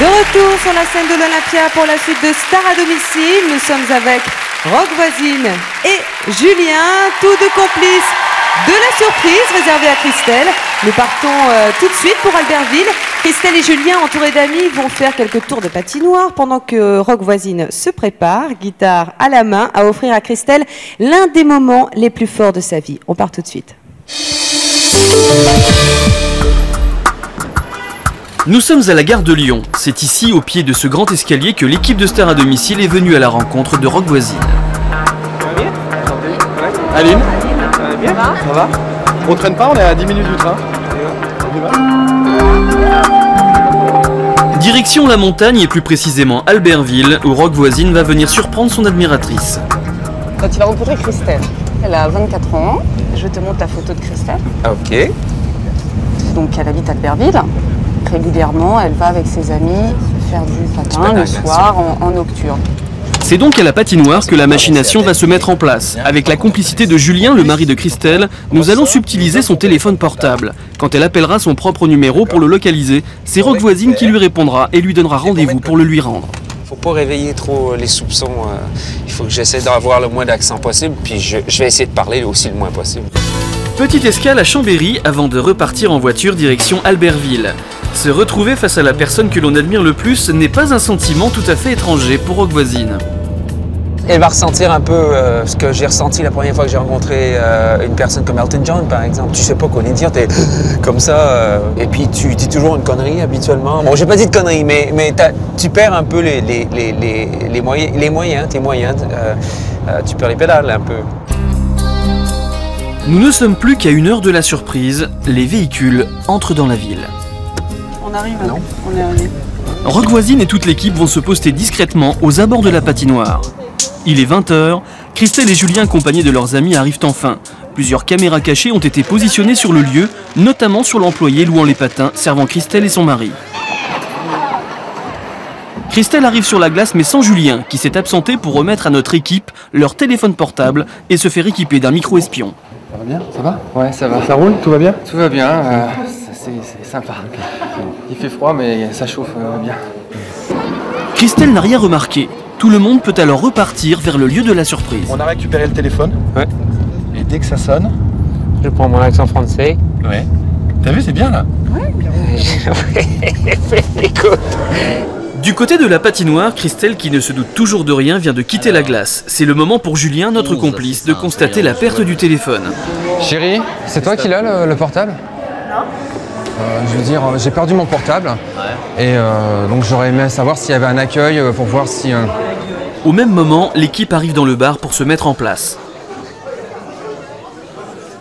De retour sur la scène de l'Olympia pour la suite de Star à domicile. Nous sommes avec Rock Voisine et Julien, tous deux complices de la surprise réservée à Christelle. Nous partons euh, tout de suite pour Albertville. Christelle et Julien, entourés d'amis, vont faire quelques tours de patinoire pendant que Rock Voisine se prépare, guitare à la main, à offrir à Christelle l'un des moments les plus forts de sa vie. On part tout de suite. Nous sommes à la gare de Lyon. C'est ici, au pied de ce grand escalier, que l'équipe de Star à domicile est venue à la rencontre de Rock Voisine. Aline Ça va? Bien Ça va? On traîne pas, on est à 10 minutes du train. Direction la montagne et plus précisément Albertville, où Rock Voisine va venir surprendre son admiratrice. Quand tu vas rencontrer Christelle, elle a 24 ans. Je te montre la photo de Christelle. Ok. Donc elle habite à Albertville. Régulièrement, elle va avec ses amis faire du patin le soir en, en nocturne. C'est donc à la patinoire que la machination va se mettre en place. Avec la complicité de Julien, le mari de Christelle, nous allons subtiliser son téléphone portable. Quand elle appellera son propre numéro pour le localiser, c'est Rock Voisine qui lui répondra et lui donnera rendez-vous pour le lui rendre. faut pas réveiller trop les soupçons. euh, il faut que j'essaie d'avoir le moins d'accent possible, puis je, je vais essayer de parler aussi le moins possible. Petite escale à Chambéry avant de repartir en voiture direction Albertville. Se retrouver face à la personne que l'on admire le plus n'est pas un sentiment tout à fait étranger pour Rock Voisine. Elle va ressentir un peu euh, ce que j'ai ressenti la première fois que j'ai rencontré euh, une personne comme Elton John, par exemple. Tu sais pas quoi lui dire, t'es comme ça, euh, et puis tu dis toujours une connerie habituellement. Bon, j'ai pas dit de connerie, mais, mais t'as- tu perds un peu les, les, les, les, les moyens, les moyens, tes moyens. euh, euh, tu perds les pédales un peu. Nous ne sommes plus qu'à une heure de la surprise, les véhicules entrent dans la ville. On arrive, hein. on est arrivé. Rock Voisine et toute l'équipe vont se poster discrètement aux abords de la patinoire. Il est 20h, Christelle et Julien accompagnés de leurs amis arrivent enfin. Plusieurs caméras cachées ont été positionnées sur le lieu, notamment sur l'employé louant les patins servant Christelle et son mari. Christelle arrive sur la glace mais sans Julien, qui s'est absenté pour remettre à notre équipe leur téléphone portable et se faire équiper d'un micro espion. Ça va bien? Ça va? Ouais, ça va. Ça roule? Tout va bien? Tout va bien, euh, c'est sympa. Il fait froid, mais ça chauffe euh, bien. Christelle n'a rien remarqué. Tout le monde peut alors repartir vers le lieu de la surprise. On a récupéré le téléphone. Ouais. Et dès que ça sonne. Je prends mon accent français. Ouais. T'as vu, c'est bien là Écoute. Du côté de la patinoire, Christelle, qui ne se doute toujours de rien, vient de quitter la glace. C'est le moment pour Julien, notre complice, de constater la perte du téléphone. Chérie, c'est toi qui l'as le, le portable? Non. Euh, je veux dire, euh, j'ai perdu mon portable. Et euh, donc j'aurais aimé savoir s'il y avait un accueil pour voir si. euh, Au même moment, l'équipe arrive dans le bar pour se mettre en place.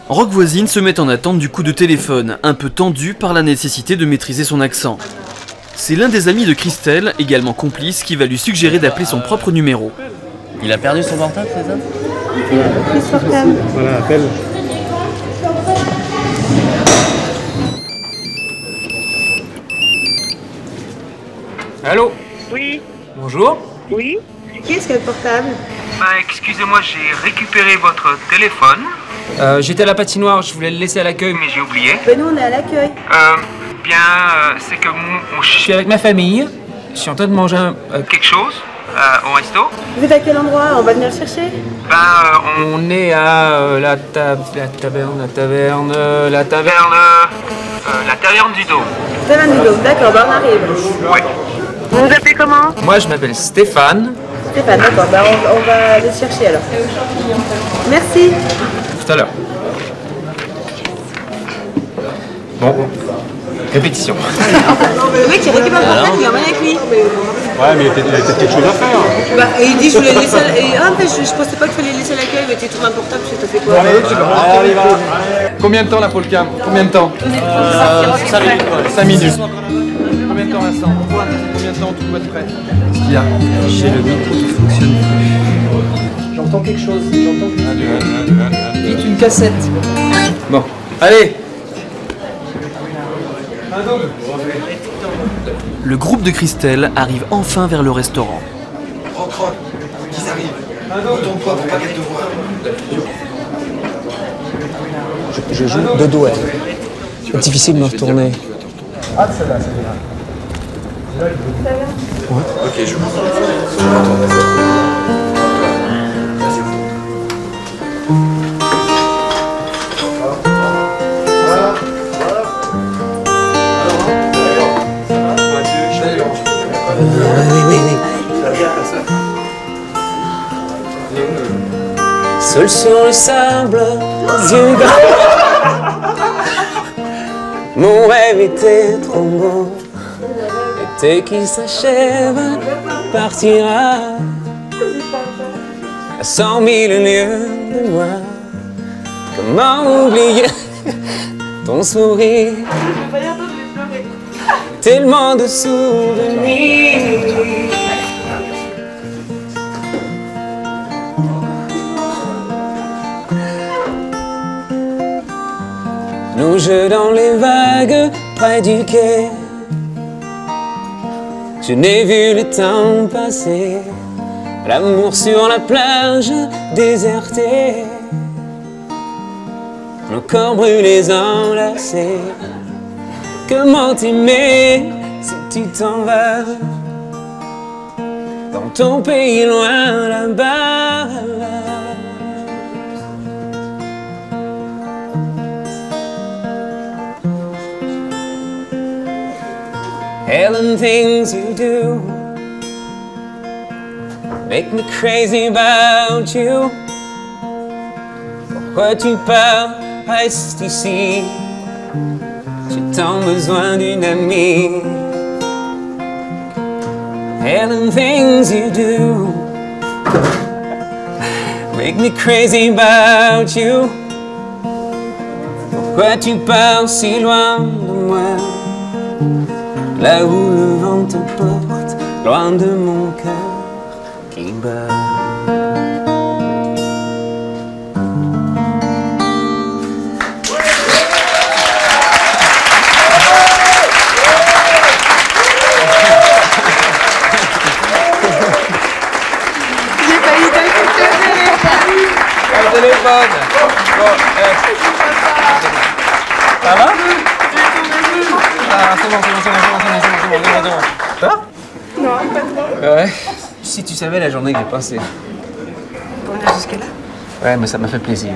Rock voisine se met en attente du coup de téléphone, un peu tendu par la nécessité de maîtriser son accent. C'est l'un des amis de Christelle, également complice, qui va lui suggérer d'appeler son propre numéro. Il a perdu son portable, c'est ça? Voilà, appelle. Allô Oui, Bonjour oui. Qui est-ce qui a le portable Bah excusez-moi, j'ai récupéré votre téléphone. Euh, J'étais à la patinoire, je voulais le laisser à l'accueil, mais j'ai oublié. Ben nous on est à l'accueil. Euh, bien, euh, c'est que mon- je suis avec ma famille. Je suis en train de manger un- euh, quelque chose euh, au resto. Vous êtes à quel endroit On va venir le chercher Ben, euh, on est à euh, la, ta- la taverne, la taverne, la taverne, euh, la taverne du dos. Taverne du Dôme, d'accord, bah on arrive. Ouais. Vous vous appelez comment Moi, je m'appelle Stéphane. Stéphane, d'accord, bah on, on va aller le chercher alors. Merci. Tout à l'heure. Bon, répétition. Le mec il récupère le portable, il emmène avec lui. Ouais, mais il y a peut-être quelque chose à faire. Bah, et il dit je voulais laisser. Et, ah, mais je, je pensais pas qu'il fallait laisser à l'accueil, mais t'es tout un portable, tu t'as fait quoi Allez, allez, va. Combien de temps la polka? Combien de temps? 5 minutes. 5 minutes. Combien de temps Vincent? Temps tout doit être prêt Qu'est-ce qu'il y a J'ai le micro qui fonctionne. J'entends quelque chose. J'entends quelque chose. Vite une cassette. Bon, allez. Le groupe de Christelle arrive enfin vers le restaurant. Qu'ils arrivent. Retourne-toi pour pas qu'elle te voie. Je joue de douette. C'est difficile de me retourner. Ah, celle-là, celle-là. Ok, je oui, oui, oui. Seul sur le sable bas. Mon rêve était trop beau. L'été qui s'achève partira à cent mille lieues de moi. Comment oublier ton sourire? Tellement de souvenirs. Nous jeux dans les vagues près du quai. Je n'ai vu le temps passer. L'amour sur la plage désertée. Nos corps brûlés enlacés. Comment t'aimer si tu t'en vas? Dans ton pays loin là-bas? Helen, things you do make me crazy about you. Pourquoi tu pars, reste ici. J'ai tant besoin d'une amie. Helen, things you do make me crazy about you. Pourquoi tu pars si loin? Là où le vent te porte, loin de mon cœur qui bat. Savais la journée que j'ai passée. Pour venir jusque là. Ouais, mais ça m'a fait plaisir.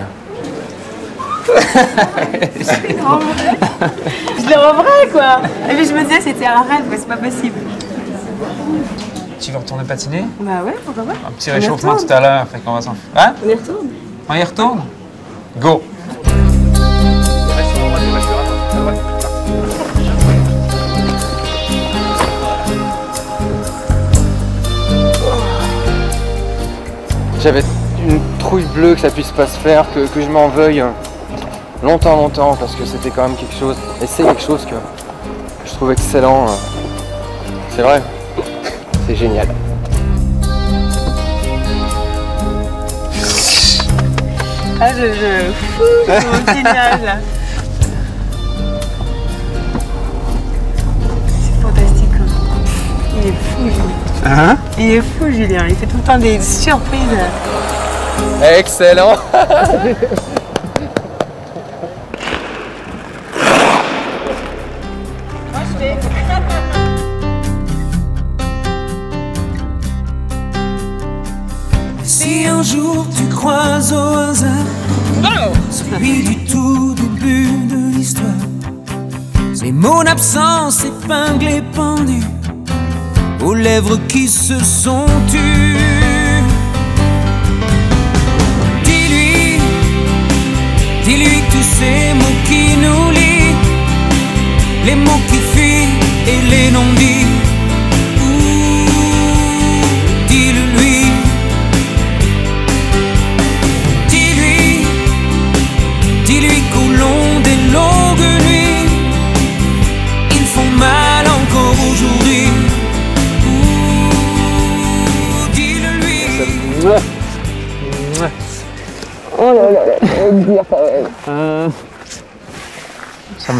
Je le reverrai quoi. Et puis je me disais c'était un rêve, mais c'est pas possible. Tu veux retourner patiner? Bah ouais, pourquoi pas. Un petit réchauffement tout à l'heure, fait qu'on va s'en... Hein? On y retourne. On y retourne? Go J'avais une trouille bleue que ça puisse pas se faire, que, que je m'en veuille euh, longtemps, longtemps, parce que c'était quand même quelque chose, et c'est quelque chose que je trouve excellent. euh. C'est vrai, c'est génial. Ah, je, je... Fou, c'est génial là. C'est fantastique. hein. Il est fou. Hein? Il est fou, Julien. Il fait tout le temps des surprises. Excellent lèvres qui se sont tues.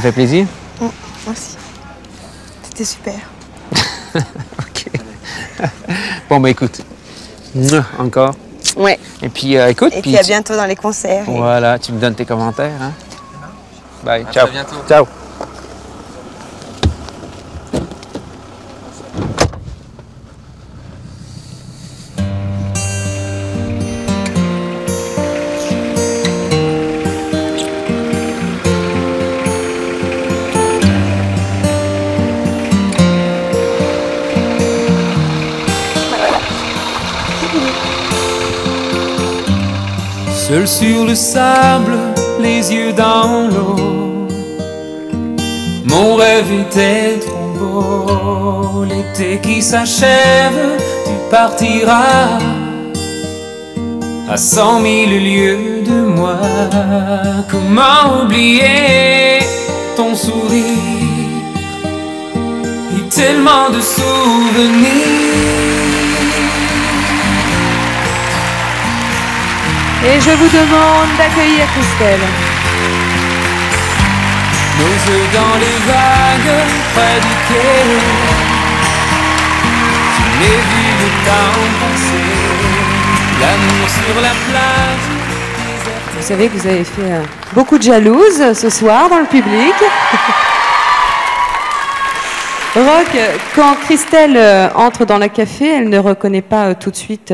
Fait plaisir. Merci. C'était super. Bon, bah écoute, encore. Ouais. Et puis, euh, écoute, Et puis puis à bientôt dans les concerts. et- Voilà, tu me donnes tes commentaires. Hein? Bye, À ciao. très bientôt. Ciao. Sur le sable, les yeux dans l'eau. Mon rêve était trop beau. L'été qui s'achève, tu partiras à cent mille lieues de moi. Comment oublier ton sourire? Et tellement de souvenirs. Et je vous demande d'accueillir Christelle. Nos yeux dans les vagues près du quai vu le temps passer L'amour sur la plage Vous savez que vous avez fait euh, beaucoup de jalouses ce soir dans le public. Rock, euh, quand Christelle euh, entre dans le café, elle ne reconnaît pas euh, tout de suite.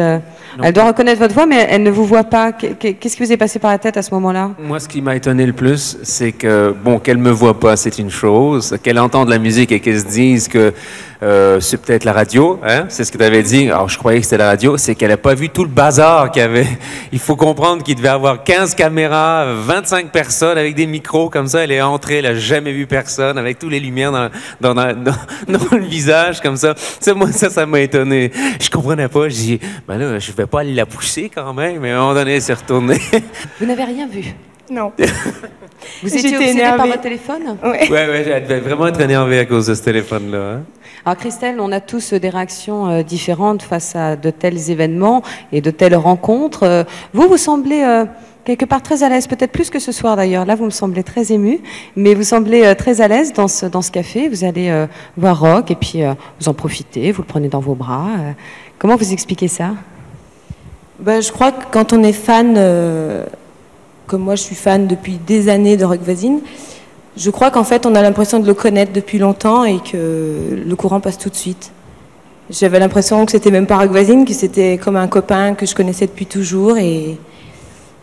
Elle doit reconnaître votre voix, mais elle ne vous voit pas. Qu'est- qu'est- Qu'est-ce qui vous est passé par la tête à ce moment-là? Moi, ce qui m'a étonné le plus, c'est que, bon, qu'elle me voit pas, c'est une chose. Qu'elle entende la musique et qu'elle se dise que euh, c'est peut-être la radio, hein? C'est ce que tu avais dit. Alors, je croyais que c'était la radio. C'est qu'elle a pas vu tout le bazar qu'il y avait. Il faut comprendre qu'il devait avoir 15 caméras, 25 personnes avec des micros comme ça. Elle est entrée, elle a jamais vu personne avec toutes les lumières dans, dans, dans, dans- dans le visage comme ça. Ça, moi, ça, ça m'a étonné. Je comprenais pas. Je dis, ben là, je vais pas aller la pousser quand même. Mais à un moment donné, elle s'est retournée. Vous n'avez rien vu? Non. Vous étiez obsédée par énervée. votre téléphone? Ouais. Ouais, ouais, elle devait vraiment être énervée à cause de ce téléphone-là. hein. Alors Christelle, on a tous euh, des réactions euh, différentes face à de tels événements et de telles rencontres. Euh, Vous, vous semblez euh, quelque part très à l'aise, peut-être plus que ce soir d'ailleurs. Là, vous me semblez très ému, mais vous semblez euh, très à l'aise dans ce, dans ce café. Vous allez euh, voir Rock et puis euh, vous en profitez, vous le prenez dans vos bras. Euh, Comment vous expliquez ça? Ben, je crois que quand on est fan, euh, comme moi je suis fan depuis des années de Rock Voisine, je crois qu'en fait on a l'impression de le connaître depuis longtemps et que le courant passe tout de suite. J'avais l'impression que c'était même pas Rock Voisine, que c'était comme un copain que je connaissais depuis toujours et,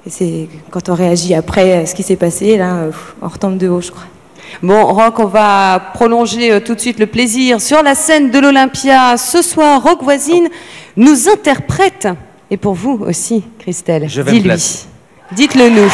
c'est quand on réagit après à ce qui s'est passé, là, on retombe de haut, je crois. Bon, Rock, on va prolonger euh, tout de suite le plaisir. Sur la scène de l'Olympia, ce soir, Rock Voisine nous interprète. Et pour vous aussi, Christelle. Je vais Dis lui. Dites-le nous.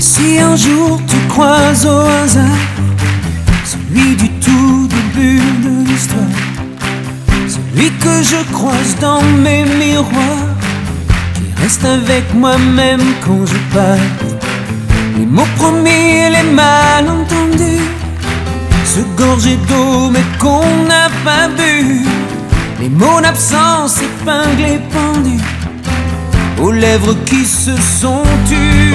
Si un jour tu croises croise dans mes miroirs, qui reste avec moi-même quand je pars. Les mots promis et les malentendus, ce gorgé d'eau mais qu'on n'a pas bu, les mots d'absence épinglés pendus, aux lèvres qui se sont tues.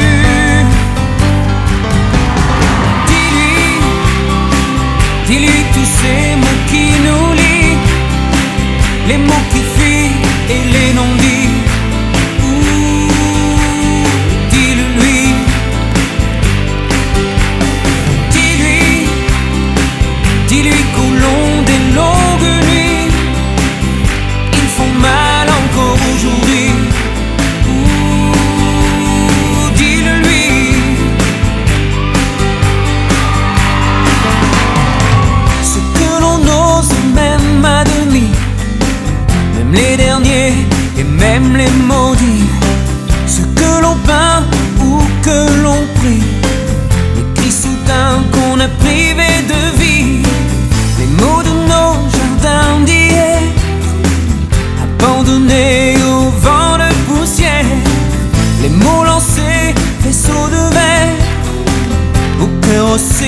Dis-lui, dis-lui tous ces mots les mots qui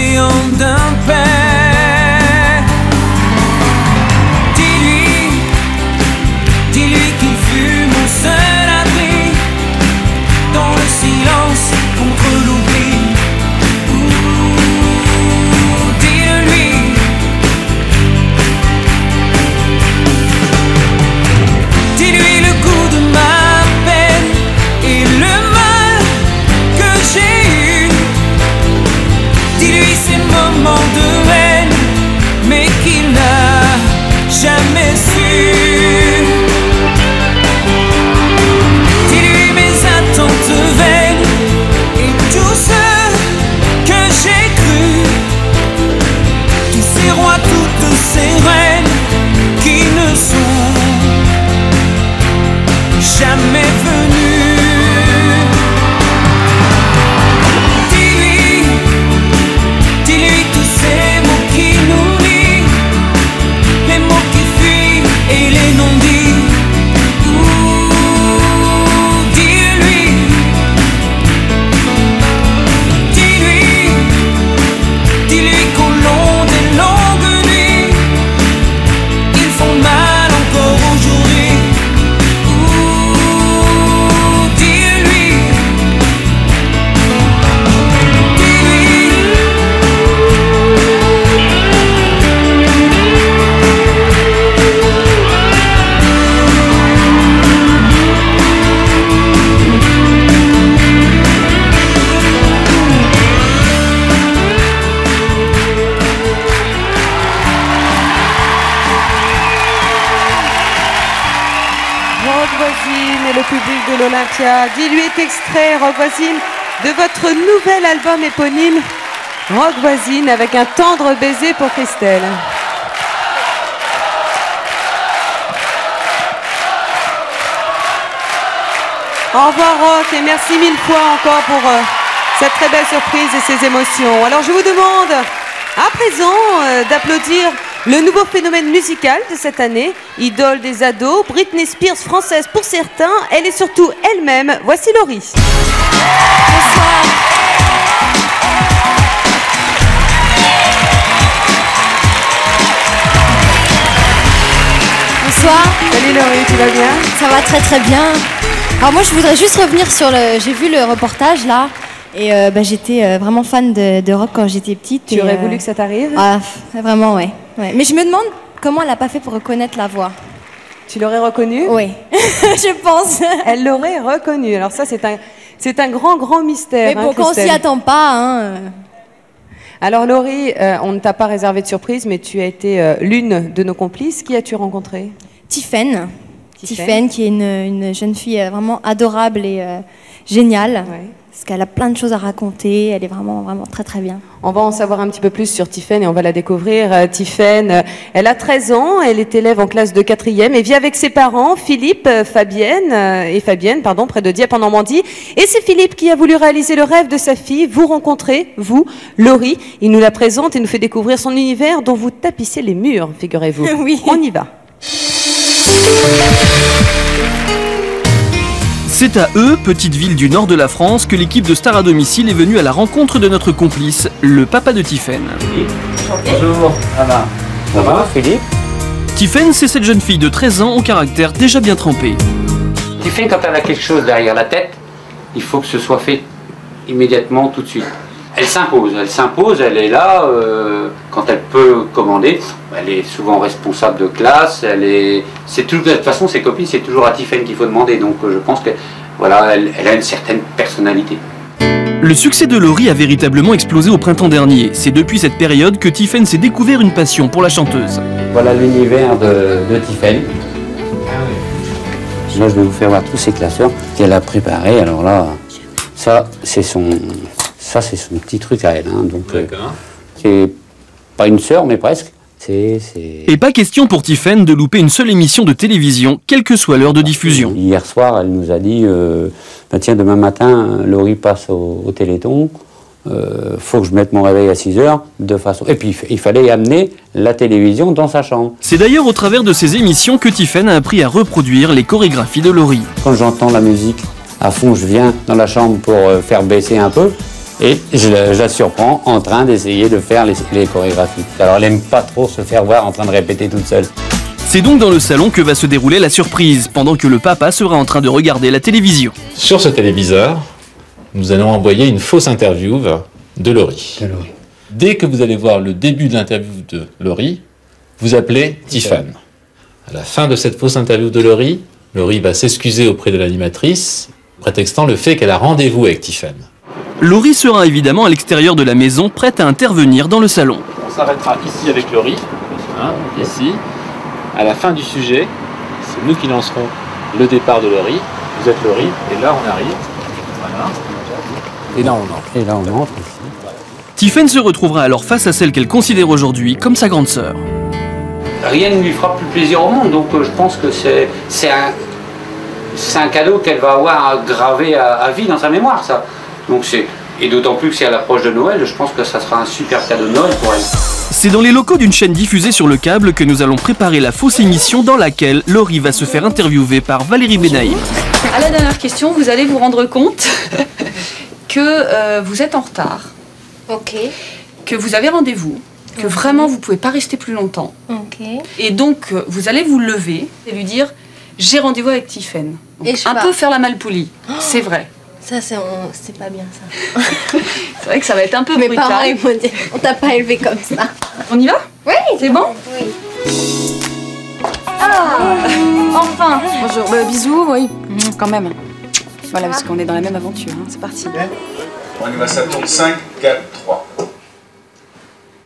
cœur océan d'un extrait, Rock Voisine, de votre nouvel album éponyme, Rock Voisine, avec un tendre baiser pour Christelle. Au revoir Rock et merci mille fois encore pour euh, cette très belle surprise et ces émotions. Alors je vous demande à présent euh, d'applaudir le nouveau phénomène musical de cette année, idole des ados, Britney Spears française pour certains, elle est surtout elle-même. Voici Laurie. Bonsoir. Salut Laurie, tu vas bien? Ça va très très bien. Alors moi je voudrais juste revenir sur le... J'ai vu le reportage là et euh, bah, j'étais euh, vraiment fan de, de rock quand j'étais petite. Tu et, aurais euh, voulu que ça t'arrive? Ah, vraiment ouais. ouais. Mais je me demande comment elle n'a pas fait pour reconnaître la voix. Tu l'aurais reconnue? Oui, je pense. Elle l'aurait reconnue. Alors ça c'est un, c'est un grand grand mystère. Mais hein, bon, quand on s'y attend pas, hein, Alors Laurie, euh, on ne t'a pas réservé de surprise, mais tu as été euh, l'une de nos complices. Qui as-tu rencontré Tiffen. Tiffen. Tiffen, qui est une, une jeune fille euh, vraiment adorable et géniale. Parce qu'elle a plein de choses à raconter. Elle est vraiment, vraiment très, très bien. On va en savoir un petit peu plus sur Tiffaine et on va la découvrir. Euh, Tiffaine, euh, elle a 13 ans, elle est élève en classe de 4e et vit avec ses parents, Philippe, euh, Fabienne euh, et Fabienne, pardon, près de Dieppe en Normandie. Et c'est Philippe qui a voulu réaliser le rêve de sa fille, vous rencontrer, vous, Laurie. Il nous la présente et nous fait découvrir son univers dont vous tapissez les murs, figurez-vous. Oui. On y va. C'est à eux, petite ville du nord de la France, que l'équipe de Star à domicile est venue à la rencontre de notre complice, le papa de Tiffaine. Bonjour, ça va Ça va, Philippe Tiffaine, c'est cette jeune fille de 13 ans au caractère déjà bien trempé. Tiffany, quand elle a quelque chose derrière la tête, il faut que ce soit fait immédiatement, tout de suite. Elle s'impose, elle s'impose, elle est là euh, quand elle peut commander. Elle est souvent responsable de classe, elle est, c'est tout, de toute façon ses copines, c'est toujours à Tiffany qu'il faut demander. Donc euh, je pense que voilà, elle, elle a une certaine personnalité. Le succès de Laurie a véritablement explosé au printemps dernier. C'est depuis cette période que Tiffen s'est découvert une passion pour la chanteuse. Voilà l'univers de, de Tiffany. Là, je vais vous faire voir tous ces classeurs qu'elle a préparés. Alors là, ça, c'est son, ça, c'est son petit truc à elle. hein. Donc, euh, c'est pas une sœur, mais presque. Et pas question pour Tiffen de louper une seule émission de télévision, quelle que soit l'heure de diffusion. Hier soir, elle nous a dit euh, Bah, tiens, demain matin, Laurie passe au, au Téléthon. Euh, faut que je mette mon réveil à 6 heures de façon. Et puis il fallait amener la télévision dans sa chambre. C'est d'ailleurs au travers de ces émissions que Tiffen a appris à reproduire les chorégraphies de Laurie. Quand j'entends la musique à fond, je viens dans la chambre pour euh, faire baisser un peu. Et je, la- je la surprends en train d'essayer de faire les, les chorégraphies. Alors elle aime pas trop se faire voir en train de répéter toute seule. C'est donc dans le salon que va se dérouler la surprise, pendant que le papa sera en train de regarder la télévision. Sur ce téléviseur, nous allons envoyer une fausse interview de Laurie. Dès que vous allez voir le début de l'interview de Laurie, vous appelez Tiffany. À la fin de cette fausse interview de Laurie, Laurie va s'excuser auprès de l'animatrice, prétextant le fait qu'elle a rendez-vous avec Tiffany. Laurie sera évidemment à l'extérieur de la maison, prête à intervenir dans le salon. On s'arrêtera ici avec Laurie, hein, ici. À la fin du sujet, c'est nous qui lancerons le départ de Laurie. Vous êtes Laurie, et là on arrive. Voilà. Et là on entre. Et là on entre. Tiffen se retrouvera alors face à celle qu'elle considère aujourd'hui comme sa grande sœur. Rien ne lui fera plus plaisir au monde, donc euh, je pense que c'est, c'est, un, c'est un cadeau qu'elle va avoir gravé à, à vie dans sa mémoire, ça. Donc c'est, et d'autant plus que c'est à l'approche de Noël, je pense que ça sera un super cadeau de Noël pour elle. C'est dans les locaux d'une chaîne diffusée sur le câble que nous allons préparer la fausse émission dans laquelle Laurie va se faire interviewer par Valérie Benaïm. À la dernière question, vous allez vous rendre compte que euh, vous êtes en retard. Ok. Que vous avez rendez-vous. Que vraiment vous pouvez pas rester plus longtemps. Ok. Et donc euh, vous allez vous lever et lui dire j'ai rendez-vous avec Tiffen. Donc, Et je un peu faire la malpolie. C'est vrai. Ça, c'est on- c'est pas bien ça. C'est vrai que ça va être un peu Mes brutal. parents, ils m'ont dit on t'a pas élevé comme ça. On y va? Oui. C'est bon? Oui. Ah Enfin Bonjour, bah, bisous, oui, Mm, quand même. Voilà, parce qu'on est dans la même aventure, hein. c'est parti. On y va, ça tourne 5, 4, 3.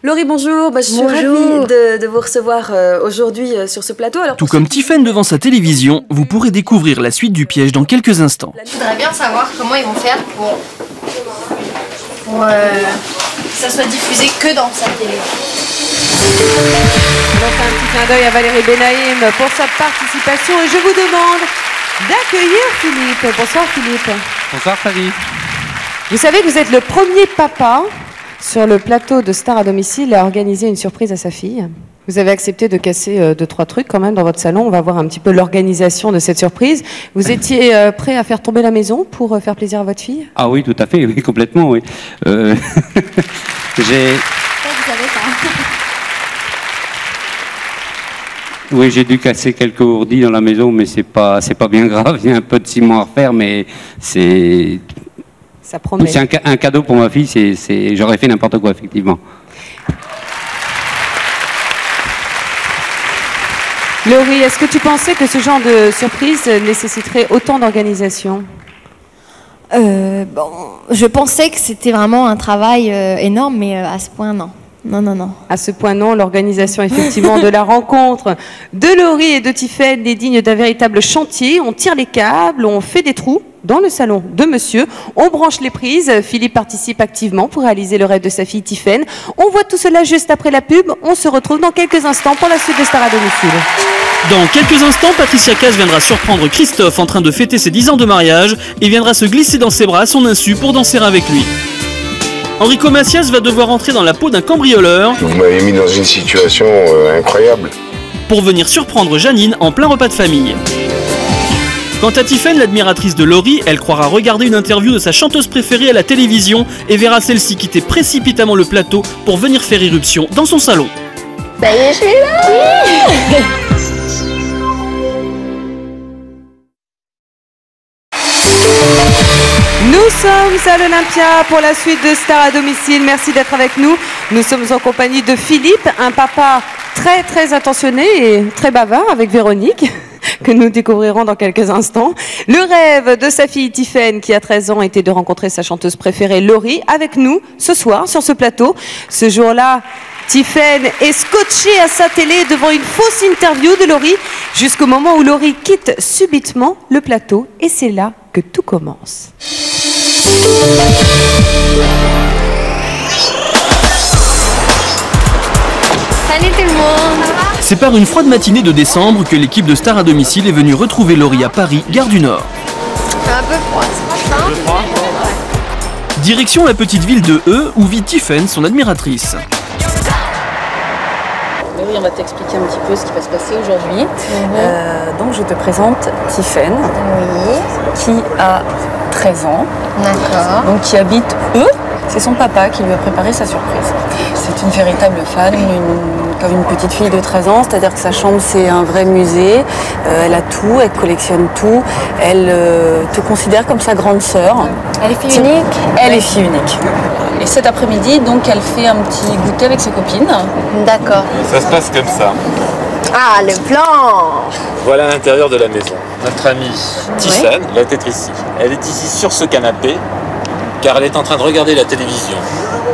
Laurie, bonjour, bah, je suis Bonjour. ravie de, de vous recevoir euh, aujourd'hui euh, sur ce plateau. Alors, Tout comme Tiffen devant sa télévision, vous pourrez découvrir la suite du piège dans quelques instants. Je voudrais bien savoir comment ils vont faire pour, pour euh, que ça soit diffusé que dans sa télé. On fait un petit clin d'œil à Valérie Benaïm pour sa participation et je vous demande d'accueillir Philippe. Bonsoir Philippe. Bonsoir Flavie. Vous savez que vous êtes le premier papa sur le plateau de Star à domicile à organiser une surprise à sa fille. Vous avez accepté de casser euh, deux, trois trucs quand même dans votre salon. On va voir un petit peu l'organisation de cette surprise. Vous étiez euh, prêt à faire tomber la maison pour euh, faire plaisir à votre fille? Ah oui, tout à fait, oui, complètement, oui. Euh, j'ai, oui, j'ai dû casser quelques ourdis dans la maison, mais c'est pas, c'est pas bien grave. Il y a un peu de ciment à refaire, mais c'est, Ça promet. c'est un, ca- un cadeau pour ma fille. C'est, j'aurais fait n'importe quoi, effectivement. Laurie, est-ce que tu pensais que ce genre de surprise nécessiterait autant d'organisation? Euh, bon, je pensais que c'était vraiment un travail euh, énorme, mais euh, à ce point, non. Non, non, non. À ce point, non. L'organisation, effectivement, de la rencontre de Laurie et de Tiffen est digne d'un véritable chantier. On tire les câbles, on fait des trous dans le salon de monsieur. On branche les prises. Philippe participe activement pour réaliser le rêve de sa fille Tiffaine. On voit tout cela juste après la pub. On se retrouve dans quelques instants pour la suite de Star à domicile. Dans quelques instants, Patricia Cass viendra surprendre Christophe en train de fêter ses 10 ans de mariage et viendra se glisser dans ses bras à son insu pour danser avec lui. Enrico Macias va devoir entrer dans la peau d'un cambrioleur Vous m'avez mis dans une situation euh, incroyable. pour venir surprendre Janine en plein repas de famille. Quant à Tiffen, l'admiratrice de Laurie, elle croira regarder une interview de sa chanteuse préférée à la télévision et verra celle-ci quitter précipitamment le plateau pour venir faire irruption dans son salon. Ça y est, je suis là Nous sommes à l'Olympia pour la suite de Star à domicile. Merci d'être avec nous. Nous sommes en compagnie de Philippe, un papa très très attentionné et très bavard avec Véronique que nous découvrirons dans quelques instants. Le rêve de sa fille Tiffaine qui a 13 ans était de rencontrer sa chanteuse préférée Laurie avec nous ce soir sur ce plateau. Ce jour-là, Tiffaine est scotchée à sa télé devant une fausse interview de Laurie jusqu'au moment où Laurie quitte subitement le plateau et c'est là que tout commence. Salut tout le monde C'est par une froide matinée de décembre que l'équipe de Star à domicile est venue retrouver Laurie à Paris, gare du Nord. C'est un peu froid, c'est pas ça Direction la petite ville de E où vit Tiffen, son admiratrice. Mais oui, on va t'expliquer un petit peu ce qui va se passer aujourd'hui. Mhm. Euh, donc, je te présente Tiffaine, qui a 13 ans. D'accord. Donc, qui habite eux. C'est son papa qui lui a préparé sa surprise. C'est une véritable fan, une- comme une petite fille de 13 ans, c'est-à-dire que sa chambre c'est un vrai musée. Euh, elle a tout, elle collectionne tout. Elle euh, te considère comme sa grande sœur. Elle est fille unique Elle est fille unique. Et cet après-midi, donc, elle fait un petit goûter avec ses copines. D'accord. Ça se passe comme ça. Ah, le plan Voilà l'intérieur de la maison. Notre amie Tiffany, la tête ici. Elle est ici sur ce canapé car elle est en train de regarder la télévision.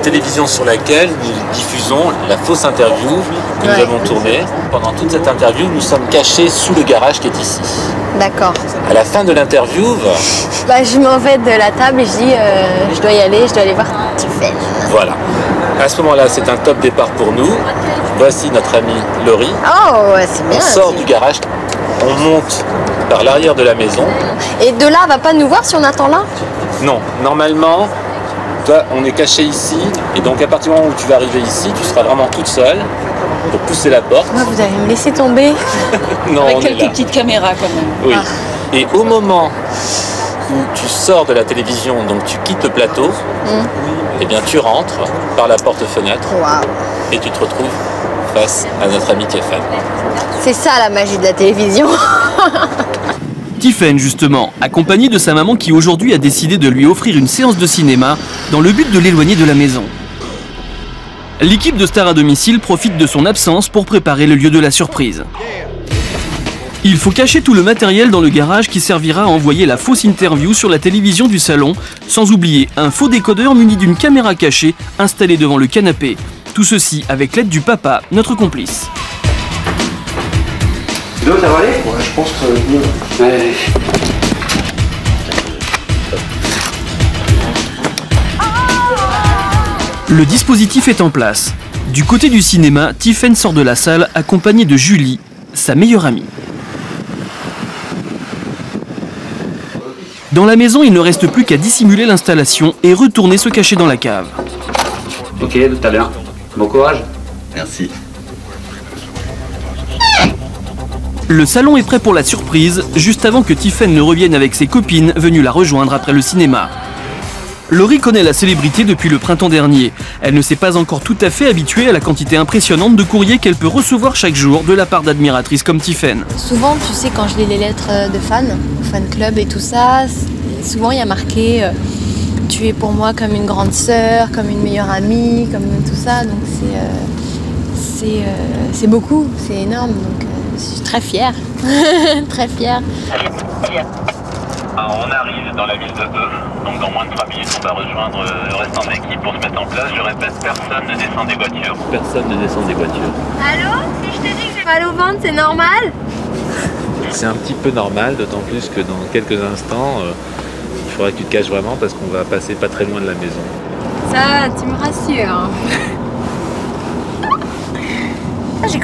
Télévision sur laquelle nous diffusons la fausse interview que nous avons tournée. Pendant toute cette interview, nous sommes cachés sous le garage qui est ici. D'accord. À la fin de l'interview, Bah, je m'en vais de la table et je dis, euh, je dois y aller, je dois aller voir Tiffen. voilà. À ce moment-là, c'est un top départ pour nous. Voici notre amie Laurie. Oh, c'est On bien. sort aussi. du garage, on monte par l'arrière de la maison. Et de là, elle va pas nous voir si on attend là? Non, normalement, toi, on est caché ici, et donc à partir du moment où tu vas arriver ici, tu seras vraiment toute seule pour pousser la porte. Moi, vous allez me laisser tomber. Non, avec on est quelques là. petites caméras quand même. Oui. Et au moment où tu sors de la télévision, donc tu quittes le plateau, Mm. eh bien tu rentres par la porte-fenêtre et tu te retrouves face à notre ami Tiffany. C'est ça la magie de la télévision. Tiffen, justement, accompagnée de sa maman qui aujourd'hui a décidé de lui offrir une séance de cinéma dans le but de l'éloigner de la maison. L'équipe de Star à domicile profite de son absence pour préparer le lieu de la surprise. Il faut cacher tout le matériel dans le garage qui servira à envoyer la fausse interview sur la télévision du salon, sans oublier un faux décodeur muni d'une caméra cachée installée devant le canapé. Tout ceci avec l'aide du papa, notre complice. L'eau, ça va aller Ouais, je pense que ça va être mieux. Le dispositif est en place. Du côté du cinéma, Tiffen sort de la salle accompagnée de Julie, sa meilleure amie. Dans la maison, il ne reste plus qu'à dissimuler l'installation et retourner se cacher dans la cave. Ok, tout à l'heure. Bon courage. Merci. Le salon est prêt pour la surprise, juste avant que Tiffen ne revienne avec ses copines venues la rejoindre après le cinéma. Laurie connaît la célébrité depuis le printemps dernier. Elle ne s'est pas encore tout à fait habituée à la quantité impressionnante de courriers qu'elle peut recevoir chaque jour de la part d'admiratrices comme Tiffen. Souvent, tu sais, quand je lis les lettres euh, de fans, fan club et tout ça, souvent il y a marqué euh, Tu es pour moi comme une grande sœur, comme une meilleure amie, comme tout ça. Donc c'est euh, beaucoup, c'est énorme. Je suis très fière. très fière. On arrive dans la ville de E, donc dans moins de 3 minutes, on va rejoindre euh, le restant de l'équipe pour se mettre en place. Je répète, personne ne descend des voitures. Personne ne descend des voitures. Allô? Si je te dis que j'ai mal au ventre, c'est normal? C'est un petit peu normal, d'autant plus que dans quelques instants, euh, faudra que tu te caches vraiment parce qu'on va passer pas très loin de la maison. Ça, tu me rassures.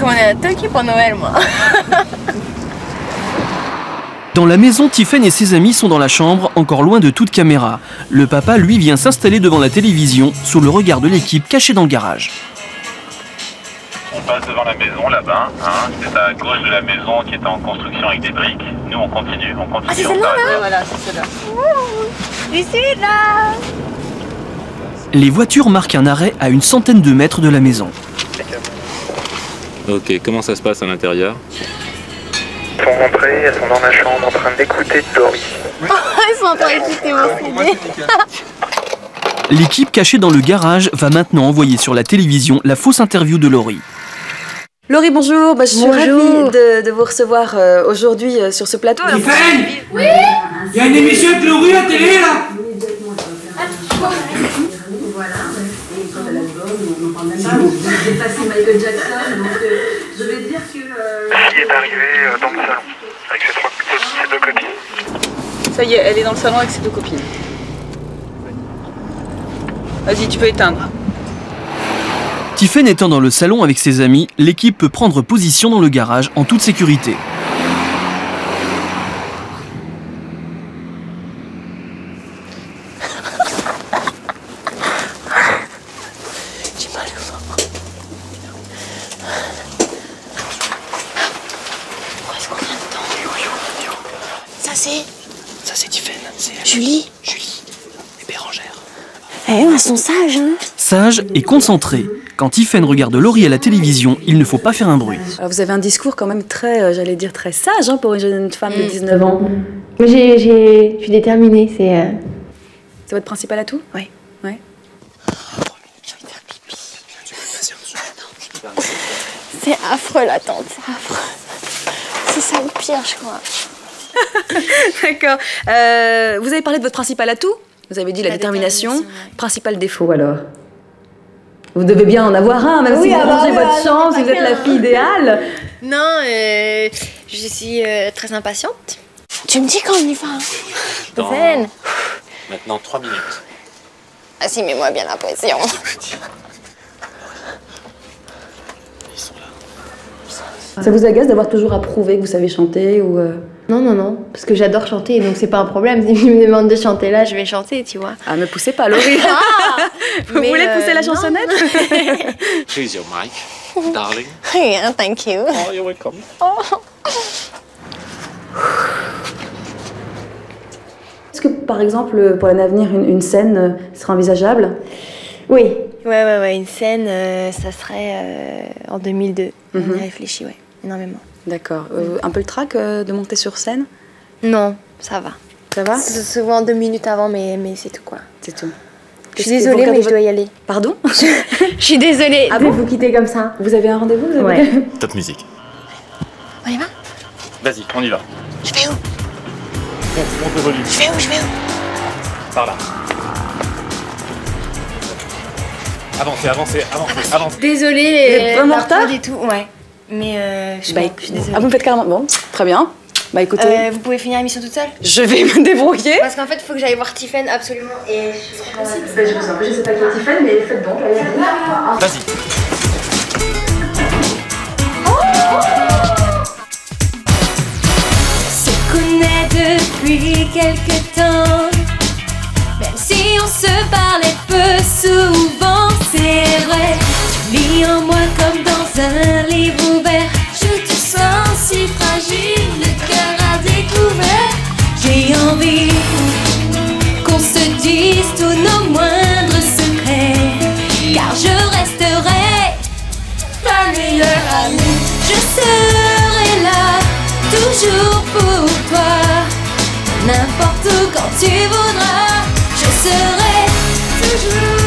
Commandé un Toki pour Noël, moi. Dans la maison, Tiffen et ses amis sont dans la chambre, encore loin de toute caméra. Le papa, lui, vient s'installer devant la télévision, sous le regard de l'équipe cachée dans le garage. On passe devant la maison là-bas, hein, c'est à gauche de la maison qui est en construction avec des briques. Nous on continue, on continue. Ah, c'est celle-là, là Voilà, c'est celle-là. Suis là Les voitures marquent un arrêt à une centaine de mètres de la maison. Ok, comment ça se passe à l'intérieur Elles sont rentrées, elles sont dans la chambre en train d'écouter Dory. Ils sont en train d'écouter mon CD. L'équipe cachée dans le garage va maintenant envoyer sur la télévision la fausse interview de Laurie. Laurie, bonjour. Bah, je suis Bonjour. ravie de, de vous recevoir euh, aujourd'hui euh, sur ce plateau. Oui Il y a une émission de Laurie à télé là J'ai passé Michael Jackson, donc euh, je vais dire que. Fille est arrivée euh, dans le salon avec ses, trois, ses deux copines. Ça y est, elle est dans le salon avec ses deux copines. Vas-y, tu peux éteindre. Tiffen étant dans le salon avec ses amis, l'équipe peut prendre position dans le garage en toute sécurité. J'ai mal au ventre. Où est-ce qu'on vient dedans Ça c'est Ça c'est Tiffen, c'est Julie Julie et Bérangère. Eh, elles sont sages, hein Sage et concentré. Quand Tiffen regarde Laurie à la télévision, il ne faut pas faire un bruit. Alors, vous avez un discours quand même très, euh, j'allais dire, très sage hein, pour une jeune femme de 19 ans. Moi, j'ai, j'ai- je suis déterminée. C'est, euh, C'est votre principal atout? Oui. Ouais. C'est affreux la tente, c'est affreux. C'est ça le pire, je crois. D'accord. Euh, vous avez parlé de votre principal atout? Vous avez dit la, La détermination. détermination, Principal défaut alors? Vous devez bien en avoir un, même Oui, si vous bah oui, votre chance, vous êtes la fille idéale. Non, euh, je suis euh, très impatiente. Tu me dis quand on y va hein Dans Zen. maintenant 3 minutes. Ah si, mets-moi bien la pression. Ça vous agace d'avoir toujours à prouver que vous savez chanter ou euh, Non, non, non. Parce que j'adore chanter, donc c'est pas un problème. Si tu me demandes de chanter là, je vais chanter, tu vois. Ah, me poussez pas, Laurie. vous mais, voulez euh, pousser la non. chansonnette? Here's your mic, darling. Yeah, thank you. Oh, you're welcome. Est-ce que par exemple, pour l'année à venir, une, une scène euh, sera envisageable? Oui. Ouais, ouais, ouais, une scène, euh, ça serait euh, en 2002. On Mhm. y réfléchit, ouais, énormément. D'accord. Euh, un peu le trac euh, de monter sur scène? Non, ça va. Ça va? C'est souvent deux minutes avant, mais, mais c'est tout, quoi. C'est tout. Je suis désolée, mais je dois y aller. Pardon? Je suis désolée Ah de bon? Vous quitter comme ça. Vous avez un rendez-vous vous avez- Ouais. Top musique. On y va? Vas-y, on y va. Je vais où? Monte le volume. Je vais où Je vais où? Par là. Avancez, avancez, avancez, avancez. Désolée, êtes vraiment retard? et tout, ouais. Mais euh, je, Bah, bon, je suis désolée. Ah, vous me faites carrément. Bon, très bien. Bah écoutez, Euh, vous pouvez finir l'émission toute seule? Je vais me débrouiller. Parce qu'en fait, il faut que j'aille voir Tiffen absolument. Et je suis pas Bah, je vous en prie, je sais pas qui est Tiffany, mais faites donc. Vas-y. se connaît depuis quelque temps. Même si on se parlait peu souvent, c'est vrai. Tu lis en moi comme dans un livre serai là, toujours pour toi. N'importe où quand tu voudras, je serai toujours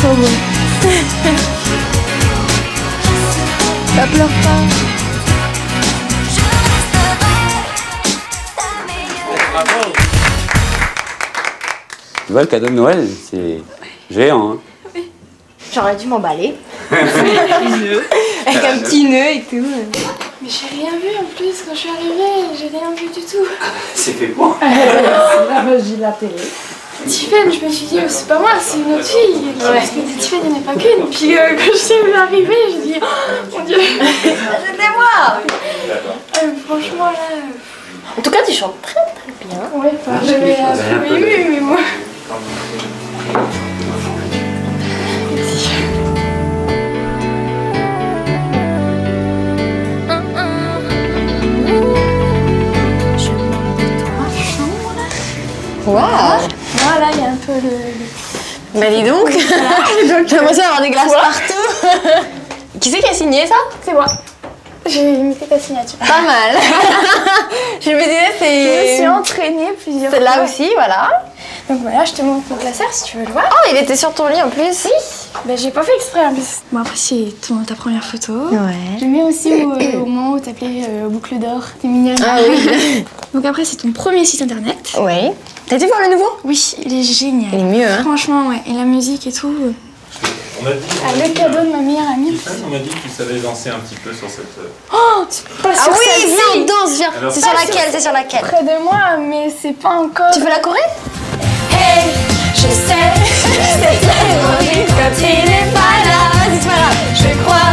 trop beau. Ça pleure pas. Tu vois, le cadeau de Noël, c'est géant. Hein. J'aurais dû m'emballer. Avec un petit nœud et tout. Mais j'ai rien vu en plus quand je suis arrivée, j'ai rien vu du tout. C'est fait pour. c'est la magie de la télé. Tiffen, je me suis dit, oh, c'est pas moi, c'est une autre fille. Parce que Tiffen, il n'y en a pas qu'une. Puis euh, quand je t'ai vu arriver, j'ai dit, oh mon dieu. C'était moi Euh, franchement, là. euh, En tout cas, tu chantes très très bien. Ouais, enfin, j'avais un peu ému, mais moi. Waouh Voilà, il y a un peu le. Bah dis donc Voilà. J'ai l'impression d'avoir des glaces partout Qui c'est qui a signé ça C'est moi. J'ai imité ta signature. Pas mal Je me disais, c'est... Je me suis entraînée plusieurs fois. C'est là aussi, voilà. Donc voilà, je te montre mon classeur si tu veux le voir. Oh, il était sur ton lit en plus Oui Ben j'ai pas fait exprès en plus. Bon après c'est ton- ta première photo. Ouais. Je mets aussi au, au moment où t'appelais euh, boucle d'or. T'es mignonne. Ah oui. Donc après c'est ton premier site internet. Oui. T'as dû voir le nouveau? Oui, il est génial. Il est mieux, hein Franchement ouais. Et la musique et tout. On m'a dit. Ah, le cadeau de ma meilleure amie. Stéphane, on m'a dit que tu savais danser un petit peu sur cette. euh, Oh, c'est pas Ah sur oui, celle-ci. viens, danse, viens. C'est sur laquelle C'est sur laquelle Près de moi, mais c'est pas encore. Tu veux la Corée Hey, je sais, c'est très horrible quand il est pas là. Vas-y, c'est pas grave. Je crois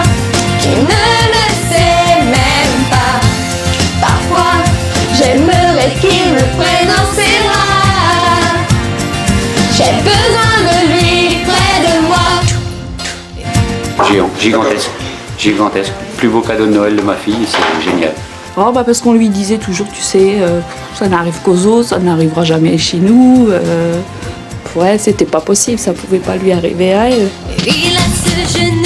qu'il ne le sait même pas. Parfois, j'aimerais qu'il me prenne J'ai besoin de lui près de moi. Géant, gigantesque, gigantesque. Plus beau cadeau de Noël de ma fille, c'est génial. Oh, bah parce qu'on lui disait toujours, tu sais, euh, ça n'arrive qu'aux autres, ça n'arrivera jamais chez nous. Euh, elle, c'était pas possible, ça pouvait pas lui arriver à elle. Il a ce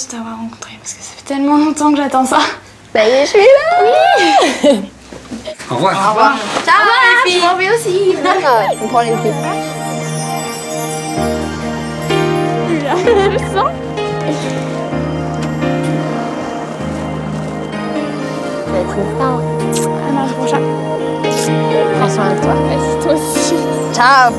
heureuse de t'avoir rencontré parce que ça fait tellement longtemps que j'attends ça. Ça y est, je suis là Oui Au revoir. Au revoir. Ciao les filles Je m'en vais aussi. D'accord, on prend les filles. Je le sens. Ça va être une star. À marche prochain. Prends soin de toi. Vas-y, toi aussi. Ciao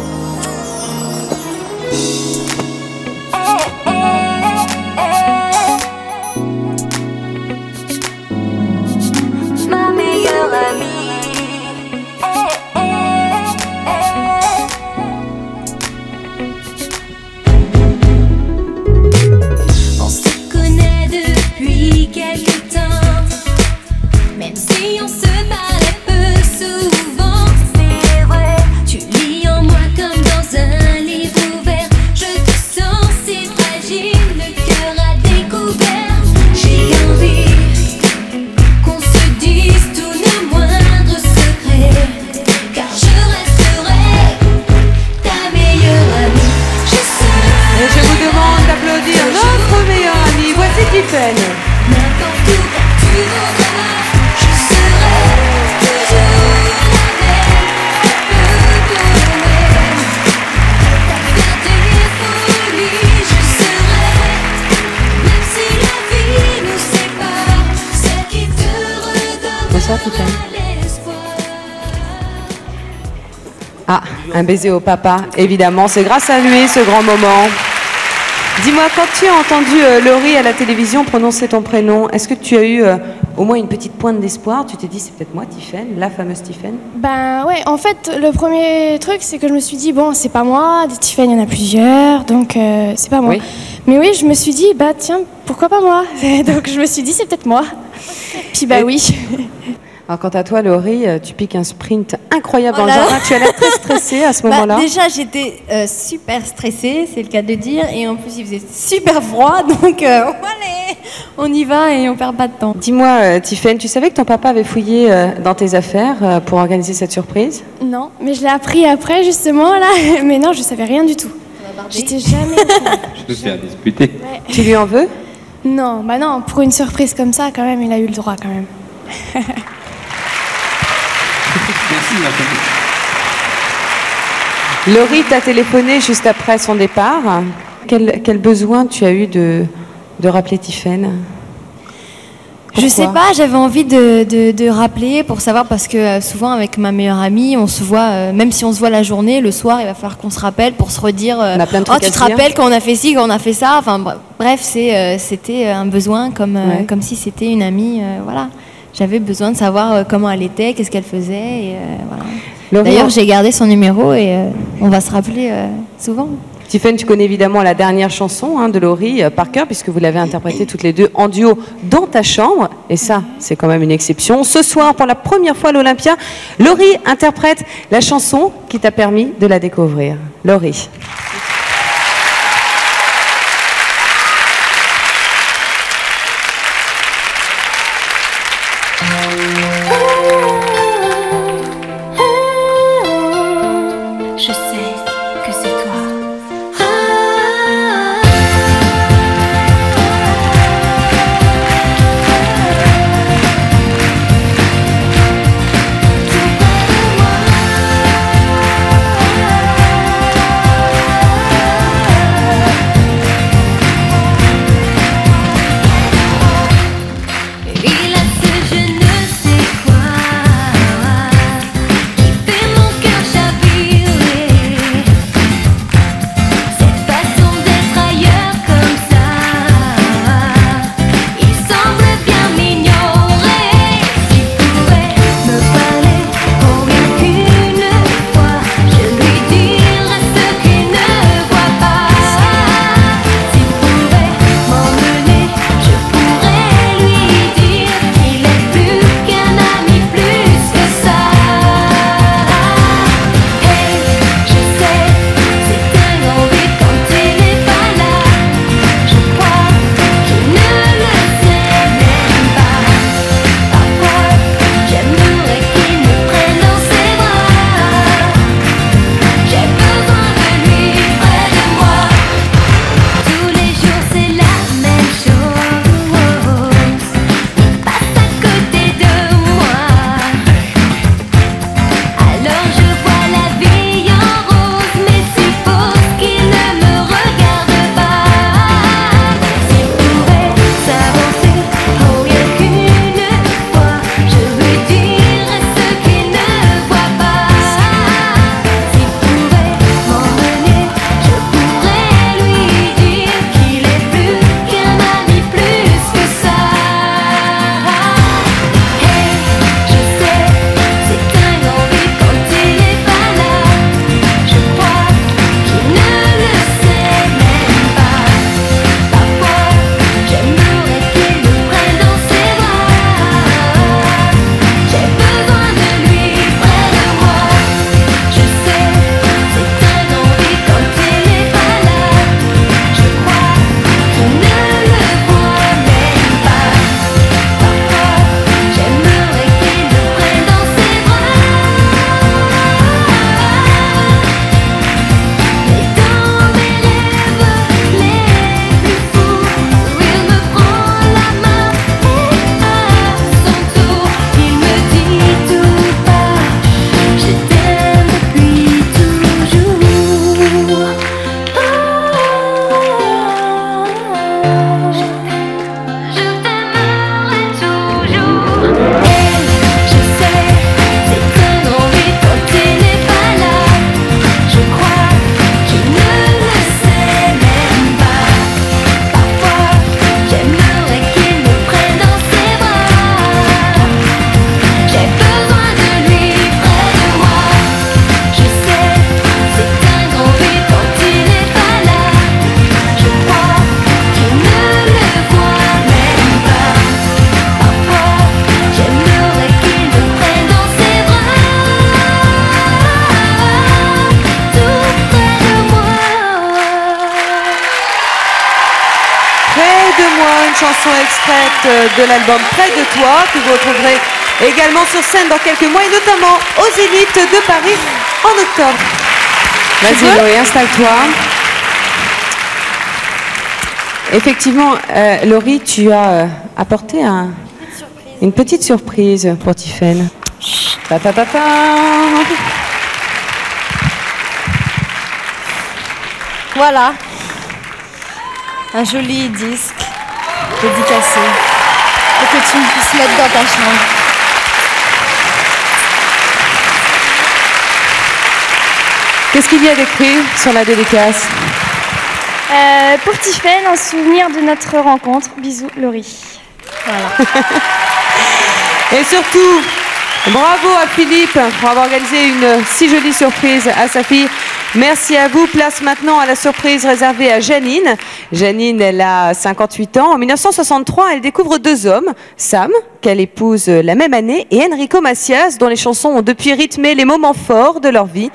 Ah, un baiser au papa, évidemment, c'est grâce à lui ce grand moment. Dis-moi, quand tu as entendu euh, Laurie à la télévision prononcer ton prénom, est-ce que tu as eu euh, au moins une petite pointe d'espoir? Tu t'es dit, c'est peut-être moi, Tiffaine, la fameuse Tiffaine Ben ouais, en fait, le premier truc, c'est que je me suis dit, bon, c'est pas moi, des Tiffany, il y en a plusieurs, donc euh, c'est pas moi. Oui. Mais oui, je me suis dit, bah tiens, pourquoi pas moi? Donc je me suis dit, c'est peut-être moi. Puis bah oui. Alors, quant à toi, Laurie, euh, tu piques un sprint incroyable dans Oh le là là. jardin. Tu as l'air très stressée à ce Bah, moment-là. Déjà, j'étais euh, super stressée, c'est le cas de le dire, et en plus, il faisait super froid, donc euh, allez, on y va et on perd pas de temps. Dis-moi, euh, Tiffaine, tu savais que ton papa avait fouillé euh, dans tes affaires euh, pour organiser cette surprise? Non, mais je l'ai appris après, justement, là. Mais non, je savais rien du tout. J'étais jamais. Je suis disputé. Tu lui en veux? Non, bah non, pour une surprise comme ça, quand même, il a eu le droit, quand même. Merci, copine. Laurie t'a téléphoné juste après son départ. Quel, quel besoin tu as eu de, de rappeler Tiffaine Je sais pas, j'avais envie de, de- de rappeler pour savoir parce que euh, souvent avec ma meilleure amie, on se voit, euh, même si on se voit la journée, le soir, il va falloir qu'on se rappelle pour se redire. euh, On a plein de oh, trucs tu à te se dire. rappelles quand on a fait ci, quand on a fait ça? Enfin br- bref, c'est, euh, c'était un besoin comme, euh, Ouais. comme si c'était une amie. euh, voilà, j'avais besoin de savoir euh, comment elle était, qu'est-ce qu'elle faisait. Et, euh, voilà. D'ailleurs, j'ai gardé son numéro et euh, on va se rappeler souvent. Tiffaine, tu connais évidemment la dernière chanson hein, de Laurie euh, par cœur, puisque vous l'avez interprétée toutes les deux en duo dans ta chambre. Et ça, c'est quand même une exception. Ce soir, pour la première fois à l'Olympia, Laurie interprète la chanson qui t'a permis de la découvrir. Laurie. De l'album Près de toi, que vous retrouverez également sur scène dans quelques mois, et notamment aux Zénith de Paris en octobre. Vas-y, Laurie, installe-toi. Effectivement, euh, Laurie, tu as euh, apporté un- une petite surprise pour Tiffaine. Ta ta ta ta. Voilà. Un joli disque dédicacé. Que tu puisses mettre dans ta chambre. Qu'est-ce qu'il y a d'écrit sur la dédicace? Euh, pour Tiffen, un souvenir de notre rencontre. Bisous, Laurie. Voilà. Et surtout, bravo à Philippe pour avoir organisé une si jolie surprise à sa fille. Merci à vous. Place maintenant à la surprise réservée à Janine. Janine, elle a 58 ans. En 1963, elle découvre deux hommes, Sam, qu'elle épouse la même année, et Enrico Macias, dont les chansons ont depuis rythmé les moments forts de leur vie.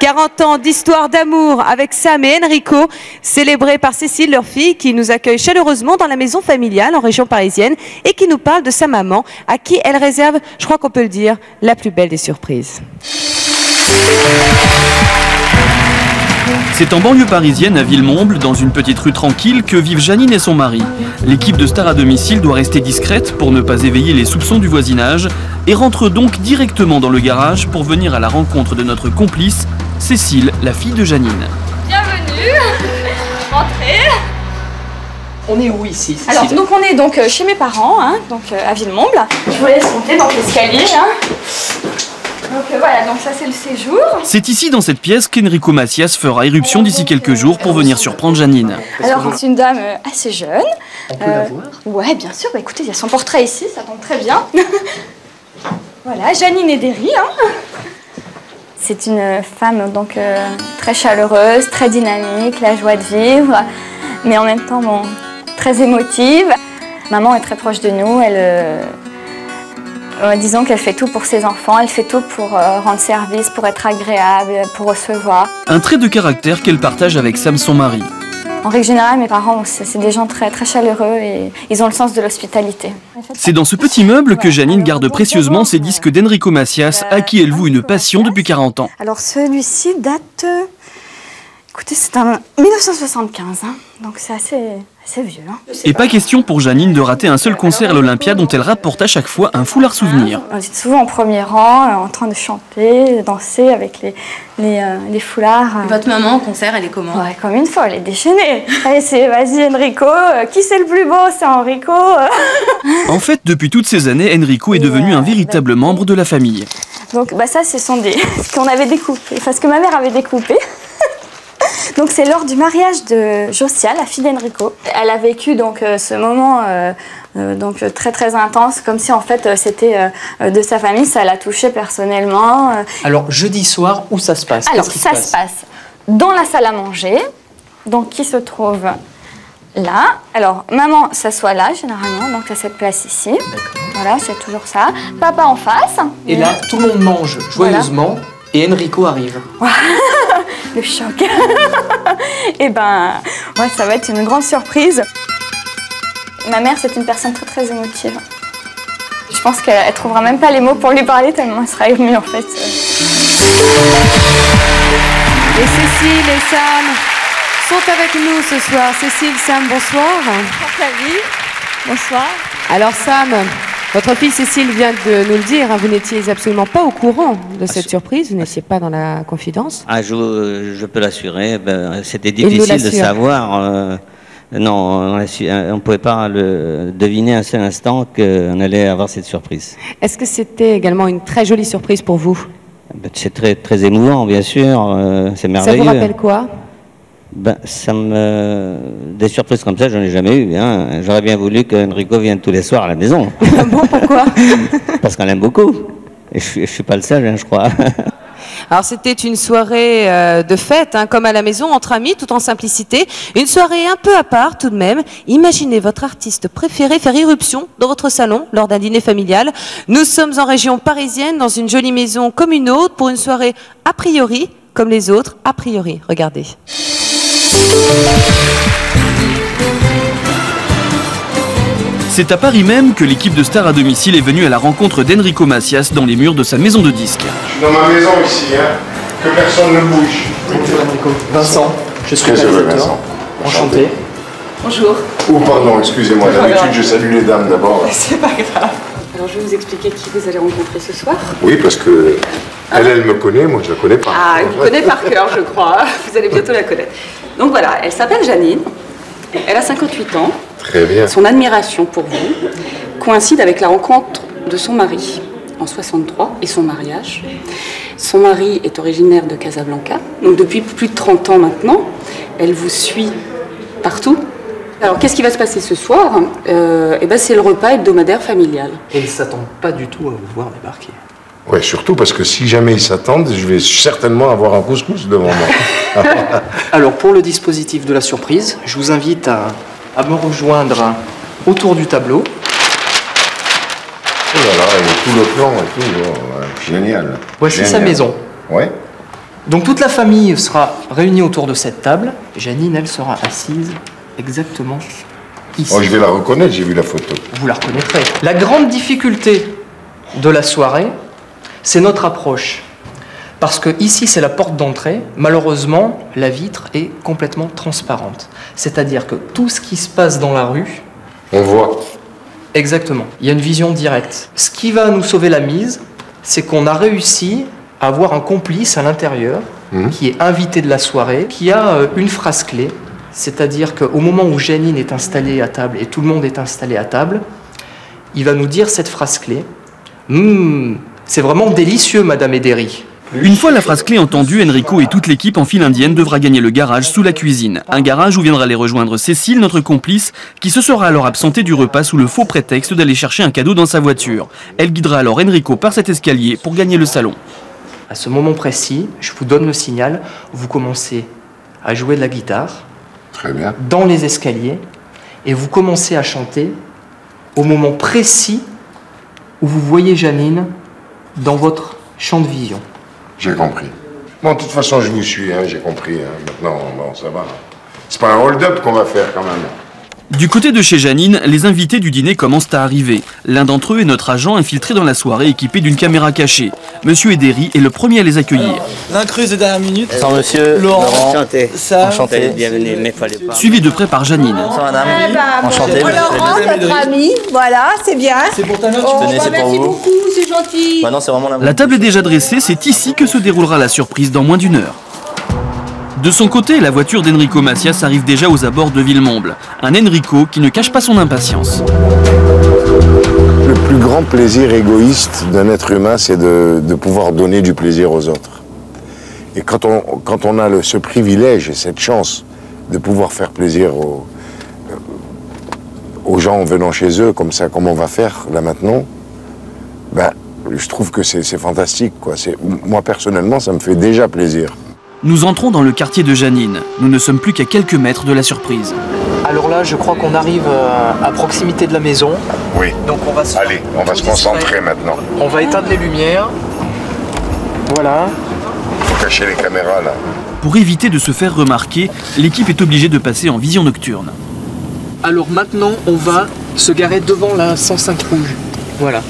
40 ans d'histoire d'amour avec Sam et Enrico, célébrés par Cécile, leur fille, qui nous accueille chaleureusement dans la maison familiale en région parisienne et qui nous parle de sa maman, à qui elle réserve, je crois qu'on peut le dire, la plus belle des surprises. C'est en banlieue parisienne, à Villemomble, dans une petite rue tranquille, que vivent Janine et son mari. L'équipe de Star à domicile doit rester discrète pour ne pas éveiller les soupçons du voisinage et rentre donc directement dans le garage pour venir à la rencontre de notre complice, Cécile, la fille de Janine. Bienvenue. Rentrez. On est où ici Alors, donc on est donc euh, chez mes parents, hein, donc euh, à Villemomble. Je vous laisse monter dans l'escalier. Hein. Donc euh, voilà, donc ça c'est le séjour. C'est ici, dans cette pièce, qu'Enrico Macias fera éruption d'ici quelques jours pour venir surprendre Janine. Alors c'est une dame euh, assez jeune. On peut la voir Ouais, bien sûr. Bah, écoutez, il y a son portrait ici, ça tombe très bien. voilà, Janine Ederi. Hein. C'est une femme donc euh, très chaleureuse, très dynamique, la joie de vivre, mais en même temps bon, très émotive. Maman est très proche de nous. Elle, euh, euh, disons qu'elle fait tout pour ses enfants. Elle fait tout pour euh, rendre service, pour être agréable, pour recevoir. Un trait de caractère qu'elle partage avec Sam, son mari. En règle générale, mes parents, c'est des gens très, très chaleureux et ils ont le sens de l'hospitalité. C'est dans ce petit meuble que Janine garde précieusement ses disques d'Enrico Macias, à qui elle voue une passion depuis 40 ans. Alors celui-ci date, écoutez, c'est un 1975, hein, donc c'est assez, assez vieux. hein. Et pas question pour Janine de rater un seul concert à l'Olympia dont elle rapporte à chaque fois un foulard souvenir. On est souvent en premier rang, euh, en train de chanter, de danser avec les, les, euh, les foulards. Votre maman au concert, elle est comment? Ouais, comme une folle, elle est déchaînée. Allez, c'est vas-y Enrico, euh, qui c'est le plus beau? C'est Enrico. euh. En fait, depuis toutes ces années, Enrico est devenu un véritable membre de la famille. Donc bah ça, ce sont des ce qu'on avait découpé, enfin ce que ma mère avait découpé. Donc c'est lors du mariage de Josia, la fille d'Enrico. Elle a vécu donc euh, ce moment euh, euh, donc très très intense, comme si en fait c'était euh, de sa famille, ça l'a touchée personnellement. Alors, jeudi soir, où ça se passe? Alors ça se passe? dans la salle à manger, donc qui se trouve là. Alors maman s'assoit là généralement, donc à cette place ici. Voilà, c'est toujours ça. Papa en face. Et là, tout le monde mange joyeusement et Enrico arrive. Le choc. Et ben, ouais, ça va être une grande surprise. Ma mère, c'est une personne très très émotive. Je pense qu'elle elle trouvera même pas les mots pour lui parler tellement elle sera émue en fait. Et Cécile et Sam sont avec nous ce soir. Cécile, Sam, bonsoir. Bonsoir. Alors Sam, votre fille Cécile vient de nous le dire, hein, vous n'étiez absolument pas au courant de cette surprise, vous n'étiez pas dans la confidence. Ah, je, je peux l'assurer. ben, C'était difficile de savoir. euh, non, on ne pouvait pas le deviner un seul instant qu'on allait avoir cette surprise. Est-ce que c'était également une très jolie surprise pour vous? Ben, C'est très, très émouvant, bien sûr. euh, C'est Ça merveilleux. vous rappelle quoi? Ben, ça me... Des surprises comme ça, j'en ai jamais eu. Hein. J'aurais bien voulu qu'Enrico vienne tous les soirs à la maison. bon, pourquoi? Parce qu'on l'aime beaucoup. Et je, je suis pas le seul, hein, je crois. Alors c'était une soirée euh, de fête, hein, comme à la maison, entre amis, tout en simplicité. Une soirée un peu à part tout de même. Imaginez votre artiste préféré faire irruption dans votre salon lors d'un dîner familial. Nous sommes en région parisienne, dans une jolie maison comme une autre, pour une soirée a priori comme les autres, a priori. Regardez. C'est à Paris même que l'équipe de Star à domicile est venue à la rencontre d'Enrico Macias dans les murs de sa maison de disques. Je suis dans ma maison ici, hein. que personne ne bouge. Bonjour Enrico. Vincent, je suis Très heureux, réalisateur. Vincent. Enchanté. Bonjour. Oh pardon, excusez-moi, d'habitude je salue les dames d'abord. C'est pas grave. Alors je vais vous expliquer qui vous allez rencontrer ce soir. Oui, parce que elle, elle me connaît, moi je la connais pas. Ah, elle vous connaît par cœur, je crois. Vous allez bientôt la connaître. Donc voilà, elle s'appelle Janine. Elle a 58 ans. Très bien. Son admiration pour vous coïncide avec la rencontre de son mari en 63 et son mariage. Son mari est originaire de Casablanca, donc depuis plus de 30 ans maintenant, elle vous suit partout. Alors qu'est-ce qui va se passer ce soir? Euh, eh ben, C'est le repas hebdomadaire familial. Et ils ne s'attendent pas du tout à vous voir débarquer. Ouais, surtout parce que si jamais ils s'attendent, je vais certainement avoir un couscous devant moi. Alors pour le dispositif de la surprise, je vous invite à, à me rejoindre autour du tableau. Oh là là, tout le plan et tout, oh, génial. Voici Génial. sa maison. Ouais. Donc toute la famille sera réunie autour de cette table. Janine, elle sera assise exactement ici. Oh, je vais la reconnaître, j'ai vu la photo. Vous la reconnaîtrez. La grande difficulté de la soirée, c'est notre approche. Parce que ici, c'est la porte d'entrée. Malheureusement, la vitre est complètement transparente. C'est-à-dire que tout ce qui se passe dans la rue, On voit. Exactement. Il y a une vision directe. Ce qui va nous sauver la mise, c'est qu'on a réussi à avoir un complice à l'intérieur qui est invité de la soirée, qui a euh, une phrase clé. C'est-à-dire qu'au moment où Janine est installée à table et tout le monde est installé à table, il va nous dire cette phrase clé. Hum, c'est vraiment délicieux, Madame Ederi. Une fois la phrase clé entendue, Enrico et toute l'équipe en file indienne devra gagner le garage sous la cuisine. Un garage où viendra les rejoindre Cécile, notre complice, qui se sera alors absentée du repas sous le faux prétexte d'aller chercher un cadeau dans sa voiture. Elle guidera alors Enrico par cet escalier pour gagner le salon. À ce moment précis, je vous donne le signal, vous commencez à jouer de la guitare Très bien. dans les escaliers et vous commencez à chanter au moment précis où vous voyez Janine dans votre champ de vision. J'ai compris. Bon, de toute façon, je vous suis, hein, j'ai compris. hein. Maintenant, bon, ça va. C'est pas un hold-up qu'on va faire quand même. Du côté de chez Janine, les invités du dîner commencent à arriver. L'un d'entre eux est notre agent infiltré dans la soirée équipé d'une caméra cachée. Monsieur Ederi est le premier à les accueillir. L'incruse de dernière minute. Bonsoir monsieur. Laurent. Enchanté. Sam. Enchanté. Bienvenue, mais fallait pas. Suivi de près par Janine. Bonsoir madame. Eh ben, Enchanté. Laurent, notre ami, voilà, c'est bien. C'est pour ta note, tu Tenez, c'est pour merci vous. beaucoup, c'est gentil. Bah non, c'est vraiment la La table est déjà dressée, c'est ici que se déroulera la surprise dans moins d'une heure. De son côté, la voiture d'Enrico Macias arrive déjà aux abords de Villemomble. Un Enrico qui ne cache pas son impatience. Le plus grand plaisir égoïste d'un être humain, c'est de, pouvoir donner du plaisir aux autres. Et quand on, a ce privilège et cette chance de pouvoir faire plaisir aux, euh, gens en venant chez eux, comme ça, comme on va faire là maintenant, ben, je trouve que c'est fantastique. Moi, personnellement, ça me fait déjà plaisir. Nous entrons dans le quartier de Janine. Nous ne sommes plus qu'à quelques mètres de la surprise. Alors là, je crois qu'on arrive euh, à proximité de la maison. Oui. Donc on va se Allez, on va se concentrer maintenant. On va éteindre les lumières. Voilà. faut cacher les caméras là. Pour éviter de se faire remarquer, l'équipe est obligée de passer en vision nocturne. Alors maintenant, on va se garer devant la 105 rouge. Voilà.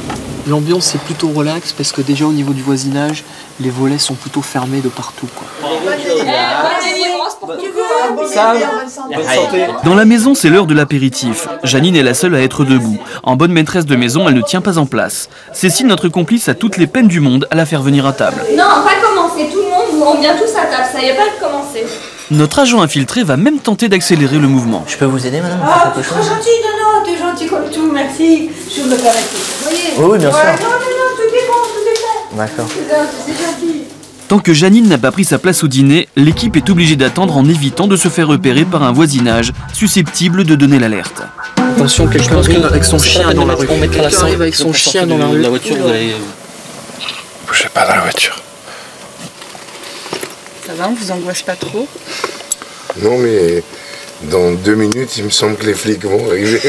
L'ambiance est plutôt relax parce que déjà au niveau du voisinage, les volets sont plutôt fermés de partout. Quoi. Dans la maison, c'est l'heure de l'apéritif. Janine est la seule à être debout. En bonne maîtresse de maison, elle ne tient pas en place. Cécile, notre complice, a toutes les peines du monde à la faire venir à table. Non, pas commencer. Tout le monde, on vient tous à table. Ça y est pas de commencer. Notre agent infiltré va même tenter d'accélérer le mouvement. Je peux vous aider madame? Ah, t'es trop gentil, non, non, t'es gentil comme tout, merci. Je me permets. Voyez Oui, oui, bien sûr. Non, non, non, tout est bon, tout est fait. D'accord. C'est gentil. Tant que Janine n'a pas pris sa place au dîner, l'équipe est obligée d'attendre en évitant de se faire repérer par un voisinage susceptible de donner l'alerte. Attention, quelqu'un arrive avec son chien dans la rue. Quelqu'un arrive avec son chien dans la rue. La voiture, vous allez... Bougez pas dans la voiture. Ça va, on vous angoisse pas trop Non, mais dans deux minutes, il me semble que les flics vont arriver.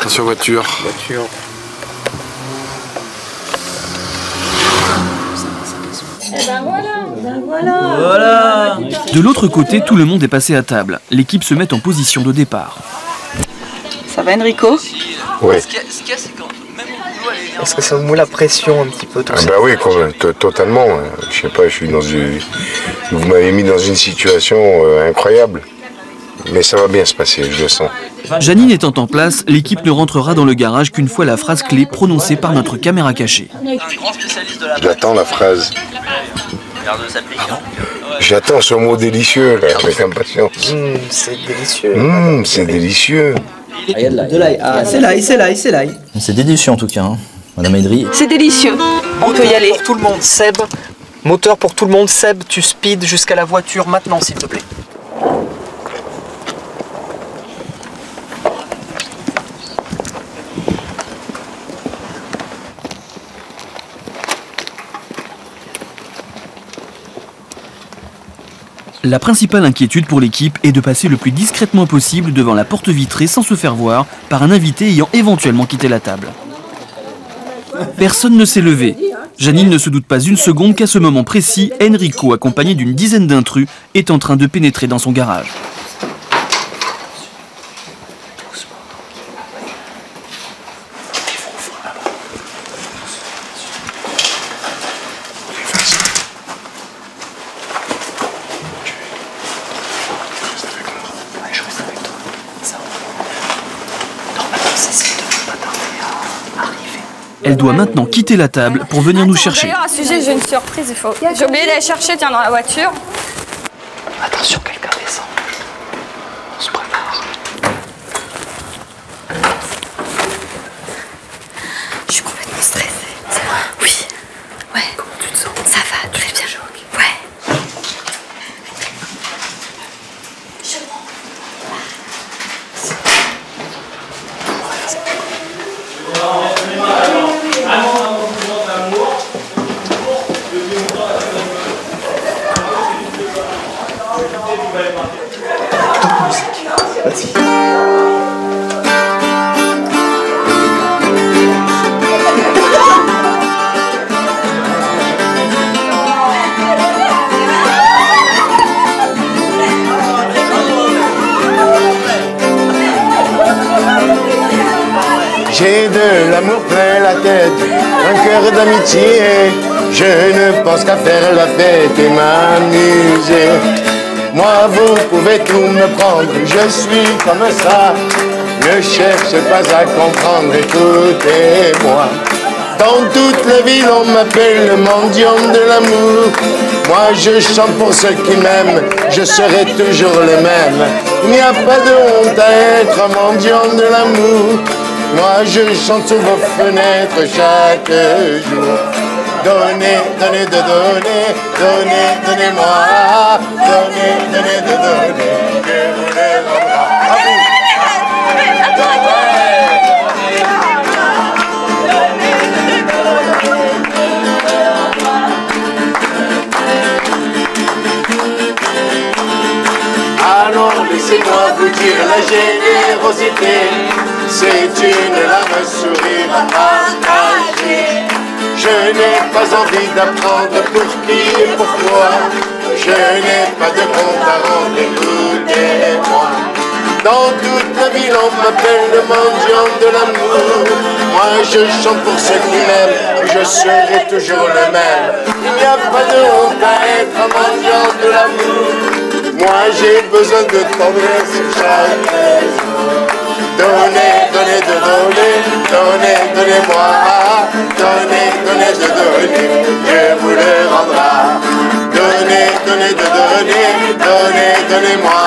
Attention, voiture. Voiture. Eh ben voilà, ben voilà. De l'autre côté, tout le monde est passé à table. L'équipe se met en position de départ. Ça va Enrico? Oui. Est-ce que ça vous met la pression un petit peu tout Ah ça bah oui, com- to- totalement. Je sais pas, je suis dans une... Vous m'avez mis dans une situation euh, incroyable. Mais ça va bien se passer, je le sens. Janine étant en place, l'équipe ne rentrera dans le garage qu'une fois la phrase clé prononcée par notre caméra cachée. J'attends la phrase. J'attends ce mot délicieux, là, avec impatience. Mmh, c'est délicieux. Mmh, c'est délicieux. De l'ail. Ah, c'est l'ail, c'est l'ail, c'est l'ail. C'est délicieux en tout cas, hein. Madame Edry. C'est délicieux. On peut y aller. Pour tout le monde, Seb. Moteur pour tout le monde, Seb, tu speed jusqu'à la voiture maintenant, s'il te plaît. La principale inquiétude pour l'équipe est de passer le plus discrètement possible devant la porte vitrée sans se faire voir par un invité ayant éventuellement quitté la table. Personne ne s'est levé. Janine ne se doute pas une seconde qu'à ce moment précis, Enrico, accompagné d'une dizaine d'intrus, est en train de pénétrer dans son garage. Elle doit maintenant quitter la table pour venir nous chercher. D'ailleurs, à ce sujet, j'ai une surprise. Il faut... J'ai oublié d'aller chercher, tiens, dans la voiture. Je suis comme ça? Ne cherchez pas à comprendre, écoutez-moi. Dans toute la ville, on m'appelle le mendiant de l'amour. Moi, je chante pour ceux qui m'aiment, je serai toujours le même. Il n'y a pas de honte à être un mendiant de l'amour. Moi, je chante sous vos fenêtres chaque jour. Donnez, donnez de donnez, donnez-moi. Donnez, donnez de donner. Alors laissez-moi vous dire la générosité, c'est une larme sourire. Je n'ai pas envie d'apprendre pour qui et pourquoi, je n'ai pas de compte à rendre, écoutez-moi. Dans toute la ville, on m'appelle le mendiant de l'amour. Moi, je chante pour ceux qui m'aiment, je serai toujours le même. Il n'y a pas de honte à être un mendiant de l'amour. Moi, j'ai besoin de tendresse chaque jour. Donnez, donnez de donner, donnez, donnez-moi. Donnez, donnez de donner, Dieu vous le rendra. Donnez, donnez de donner, donnez, donnez-moi.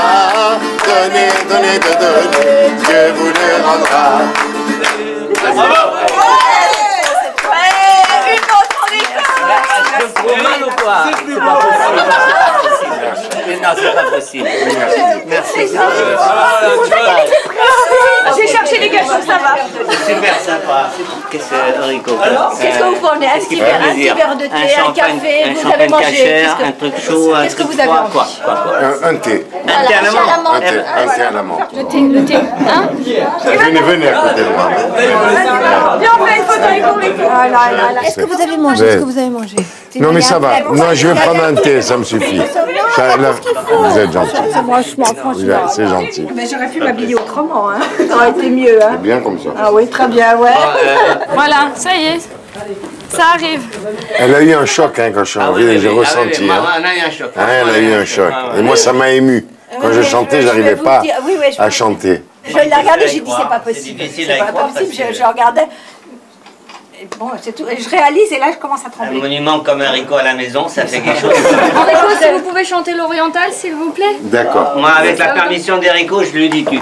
Donnez, donnez de donner, Dieu vous le rendra. C'est pas possible. Non, c'est pas possible. Merci. J'ai cherché les gâteaux, ça va. Super sympa. Qu'est-ce que Rico Qu'est-ce que vous prenez Un petit verre- un plaisir petit verre de thé, un café, un vous avez mangé, cachère, qu'est-ce que- un truc chaud, un qu'est-ce que vous avez envie quoi. Un, un thé. Un thé à la menthe. Un thé, un thé à la menthe. Le thé, le thé. Hein Venez, venez à côté de moi. Viens, on fait une photo avec. Ah. Est-ce que vous avez mangé Est-ce que vous avez mangé? Non, mais ça va. Non, je vais prendre un thé, ça me suffit. Ça, là, vous êtes gentil. Franchement, C'est gentil. Mais j'aurais pu m'habiller autrement. Hein. aurait été mieux. Hein. C'est bien comme ça. Ah oui, très bien, ouais. Voilà, ça y est. Ça arrive. Elle a eu un choc hein, quand je suis arrivé, j'ai ressenti. hein. on a eu un choc. Hein, elle a eu un choc. Et moi, ça m'a ému. Quand je chantais, je j'arrivais pas oui, oui, à chanter. Je l'ai regardé, j'ai dit c'est pas possible. C'est pas possible. je regardais. Bon, c'est tout. Je réalise et là, je commence à Un trembler. monument comme un Rico à la maison, ça fait quelque chose. Enrico, si vous pouvez chanter l'oriental, s'il vous plaît. D'accord. Moi, avec la permission d'Erico, je lui dis tu.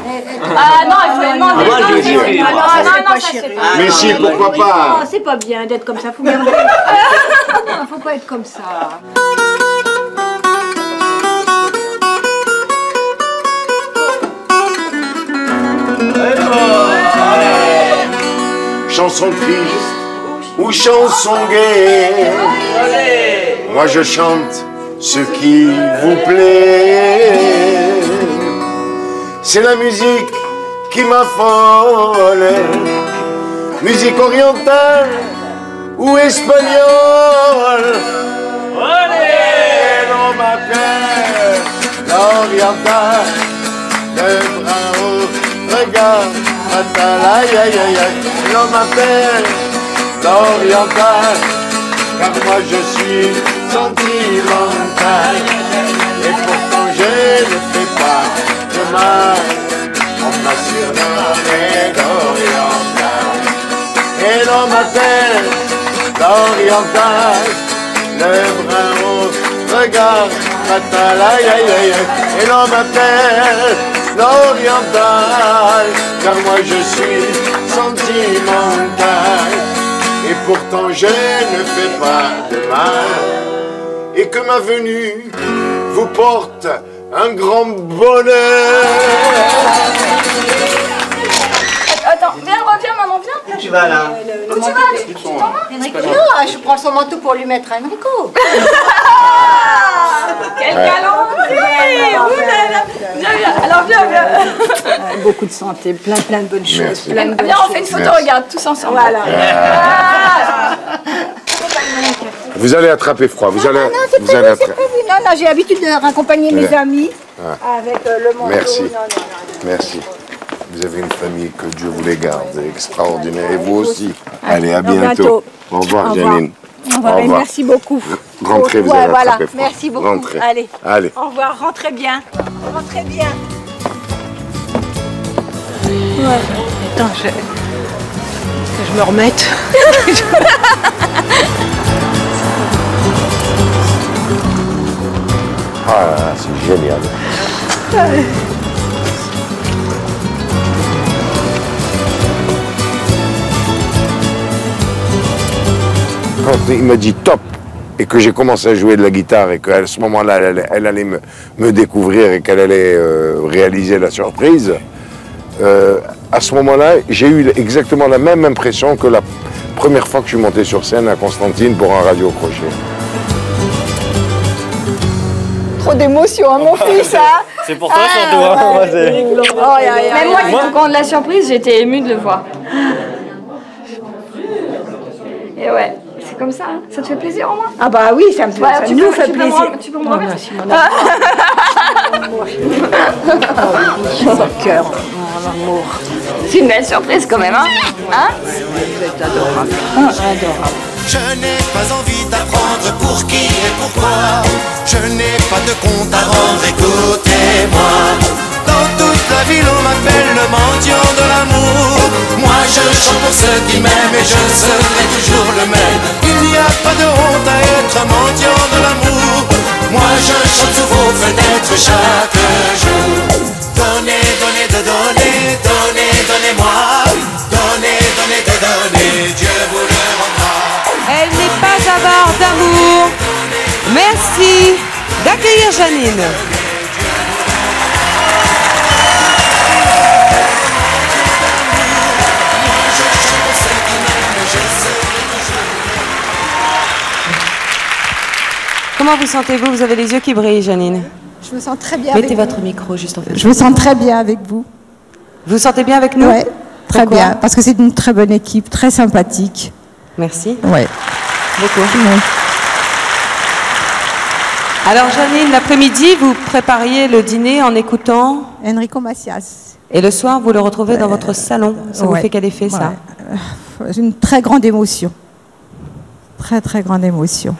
Ah non, il faut lui demander. Moi, je lui dis Non, tu. non, moi. non, non, ça c'est pas. Mais si, pourquoi Non, pas c'est pas bien d'être comme ça. Faut bien. Faut pas être comme ça. Chanson triste ou chanson gaie Moi je chante ce qui vous plaît. C'est la musique qui m'affole. Musique orientale ou espagnole. Et l'on m'appelle l'oriental, le haut, regarde, aïe aïe aïe l'on m'appelle l'oriental, car moi je suis sentimental. Et pourtant je ne fais pas de mal, on m'a surnommé l'oriental. Et l'on m'appelle l'oriental, le brun haut, regarde, fatal, aïe aïe aïe. Et l'on m'appelle l'oriental, car moi je suis sentimental. Pourtant je ne fais pas de mal, et que ma venue vous porte un grand bonheur. Attends, viens, reviens, maman, viens. Tu vas là. Tu vas Tu non, je prends son manteau pour lui mettre à Enrico. Quel Ouais. calendrier. Alors viens, viens. Beaucoup de santé, plein plein de bonnes choses. Plein de bonnes Viens, on fait une photo, regarde, tous ensemble. Voilà. Ah. Vous allez attraper froid, vous allez, vous allez attraper. Non, non, j'ai l'habitude de raccompagner mes amis Ah. avec euh, le manteau. Merci. Non, non, non. Merci. Vous avez une famille que Dieu vous les garde, extraordinaire. Et vous aussi. Allez, à bientôt. bientôt. Au revoir, Au revoir. Janine. Au revoir, merci beaucoup. Rentrez, vous Ouais, allez voilà. Merci beaucoup. Rentrez. Allez. Allez. Au revoir, rentrez bien. Rentrez bien. Attends, je... que je me remette. Ah, là là, c'est génial. Quand il m'a dit top et que j'ai commencé à jouer de la guitare et qu'à ce moment-là, elle, allait- elle allait me, me découvrir et qu'elle allait euh, réaliser la surprise, euh, à ce moment-là, j'ai eu exactement la même impression que la première fois que je suis monté sur scène à Constantine pour un radio crochet. Trop d'émotion, hein, mon fils, hein C'est pour toi surtout, hein. Moi, c'est- Oh, ya, ya, Même moi, qui tout compte de la surprise, j'étais émue de le voir. Et ouais, c'est comme ça, hein. ça te fait plaisir au moins Ah bah oui, ça me fait, Ouais, ça tu nous peux- fait tu peux me plaisir. re- tu peux me remettre Mon cœur, mon amour. C'est une belle surprise quand même, hein, hein Vous êtes adorable. Adorable. Je n'ai pas envie d'apprendre pour qui et pourquoi. Je n'ai pas de compte à rendre, écoutez-moi. Dans toute la ville, on m'appelle le mendiant de l'amour. Moi, je chante pour ceux qui m'aiment et je serai toujours le même. Il n'y a pas de honte à être mendiant de l'amour. Moi, je chante sous vos fenêtres chaque jour. Donnez, donnez, de donner, donnez, donnez-moi. Donnez, donnez, de donner, Dieu vous le rendra. Elle n'est pas avare d'amour. Merci d'accueillir Janine. Comment vous sentez-vous Vous avez les yeux qui brillent, Janine. Je me sens très bien. Mettez avec votre micro juste en face. vous. Je me sens très bien avec vous. Vous vous sentez bien avec nous Ouais, très Pourquoi bien. Parce que c'est une très bonne équipe, très sympathique. Merci. Ouais. Beaucoup. Alors Janine, l'après-midi, vous prépariez le dîner en écoutant Enrico Macias. Et le soir, vous le retrouvez dans votre salon. Ça vous fait quel effet, ça Ouais. Une très grande émotion. Très, très grande émotion.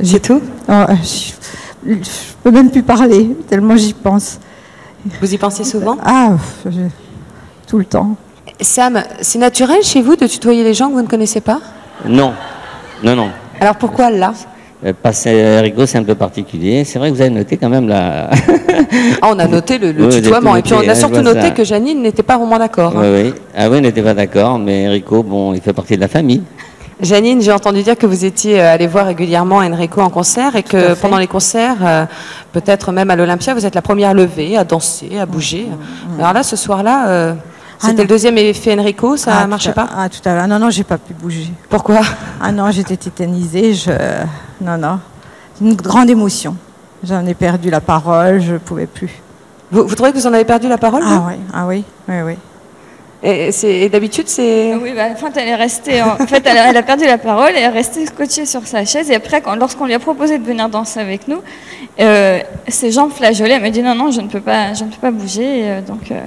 J'ai tout Je je peux même plus parler, tellement j'y pense. Vous y pensez souvent? Ah, je- tout le temps. Sam, c'est naturel chez vous de tutoyer les gens que vous ne connaissez pas? Non, non, non. Alors pourquoi là? Euh, Parce que Rico, c'est un peu particulier. C'est vrai que vous avez noté quand même la. Ah, on a noté le, le Oui, j'ai tutoiement. Et puis on a hein, surtout noté ça. que Janine n'était pas vraiment d'accord. Oui, oui. Ah oui, on n'était pas d'accord, mais Rico, bon, il fait partie de la famille. Janine, j'ai entendu dire que vous étiez euh, allée voir régulièrement Enrico en concert et que pendant les concerts, euh, peut-être même à l'Olympia, vous êtes la première levée, à danser, à bouger. Alors là, ce soir-là, euh, Ah c'était le deuxième effet Enrico, ça Ah, ne marchait tout à- pas Ah, tout à l'heure. Non, non, j'ai pas pu bouger. Pourquoi? Ah non, j'étais tétanisée. Je... Non, non. Une grande émotion. J'en ai perdu la parole, je pouvais plus. vous, vous trouvez que vous en avez perdu la parole Ah oui, ah oui, oui, oui. Et, d'habitude, c'est... Oui, bah, à la fin, elle est restée. En fait, elle a, perdu la parole et elle est restée scotchée sur sa chaise. Et après, lorsqu'on lui a proposé de venir danser avec nous, euh, ses jambes flageolaient. Elle m'a dit non, non, je ne peux pas, je ne peux pas bouger. Euh, donc, euh,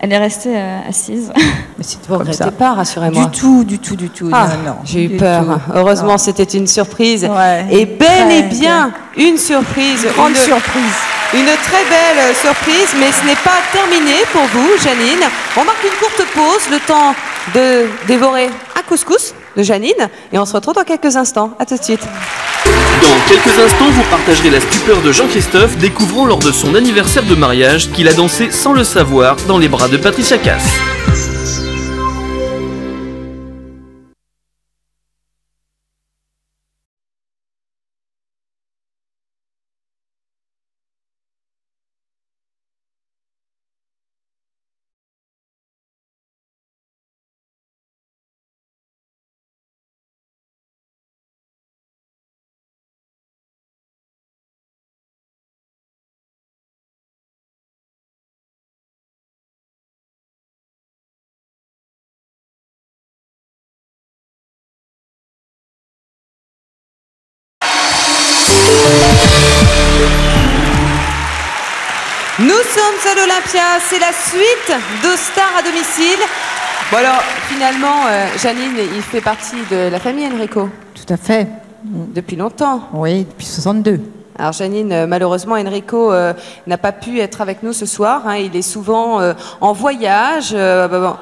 elle est restée euh, assise. Mais c'est Vous regrettez pas, rassurez-moi. Du tout, du tout, du tout. Ah, non, non. J'ai eu peur. tout. Heureusement, c'était une surprise. Ouais, et bel et bien une surprise. Grande une, surprise. Une très belle surprise, mais ce n'est pas terminé pour vous, Janine. On marque une courte pause, le temps de dévorer un couscous de Janine, et on se retrouve dans quelques instants. À tout de suite. Dans quelques instants, vous partagerez la stupeur de Jean-Christophe découvrant lors de son anniversaire de mariage qu'il a dansé sans le savoir dans les bras de Patricia Cass. Sommes à l'Olympia, c'est la suite de Star à domicile. Bon alors, finalement, euh, Janine, il fait partie de la famille Enrico. Tout à fait. Depuis longtemps. Oui, depuis 62. Alors Janine, euh, malheureusement, Enrico euh, n'a pas pu être avec nous ce soir. hein. il est souvent euh, en voyage. euh, bah, bon.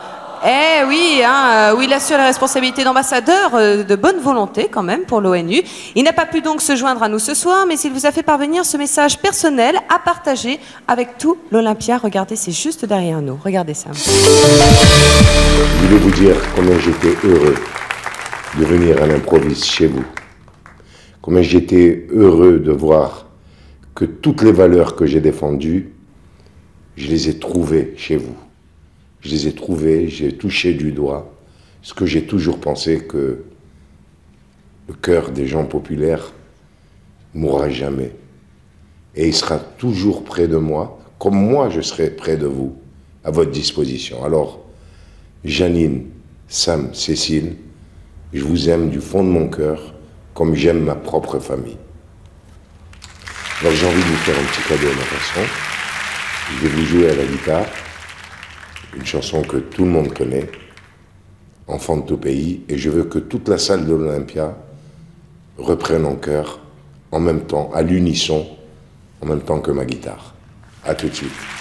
Eh oui, hein, euh, où il assure la responsabilité d'ambassadeur euh, de bonne volonté quand même pour l'ONU. Il n'a pas pu donc se joindre à nous ce soir, mais il vous a fait parvenir ce message personnel à partager avec tout l'Olympia. Regardez, c'est juste derrière nous. Regardez ça. Je voulais vous dire combien j'étais heureux de venir à l'improviste chez vous? Combien j'étais heureux de voir que toutes les valeurs que j'ai défendues, je les ai trouvées chez vous? Je les ai trouvées, j'ai touché du doigt ce que j'ai toujours pensé que le cœur des gens populaires mourra jamais. Et il sera toujours près de moi, comme moi je serai près de vous, à votre disposition. Alors, Janine, Sam, Cécile, je vous aime du fond de mon cœur comme j'aime ma propre famille. Alors j'ai envie de vous faire un petit cadeau à ma façon. Je vais vous jouer à la guitare, une chanson que tout le monde connaît, Enfant de tout pays, et je veux que toute la salle de l'Olympia reprenne en chœur, en même temps, à l'unisson, en même temps que ma guitare. À tout de suite.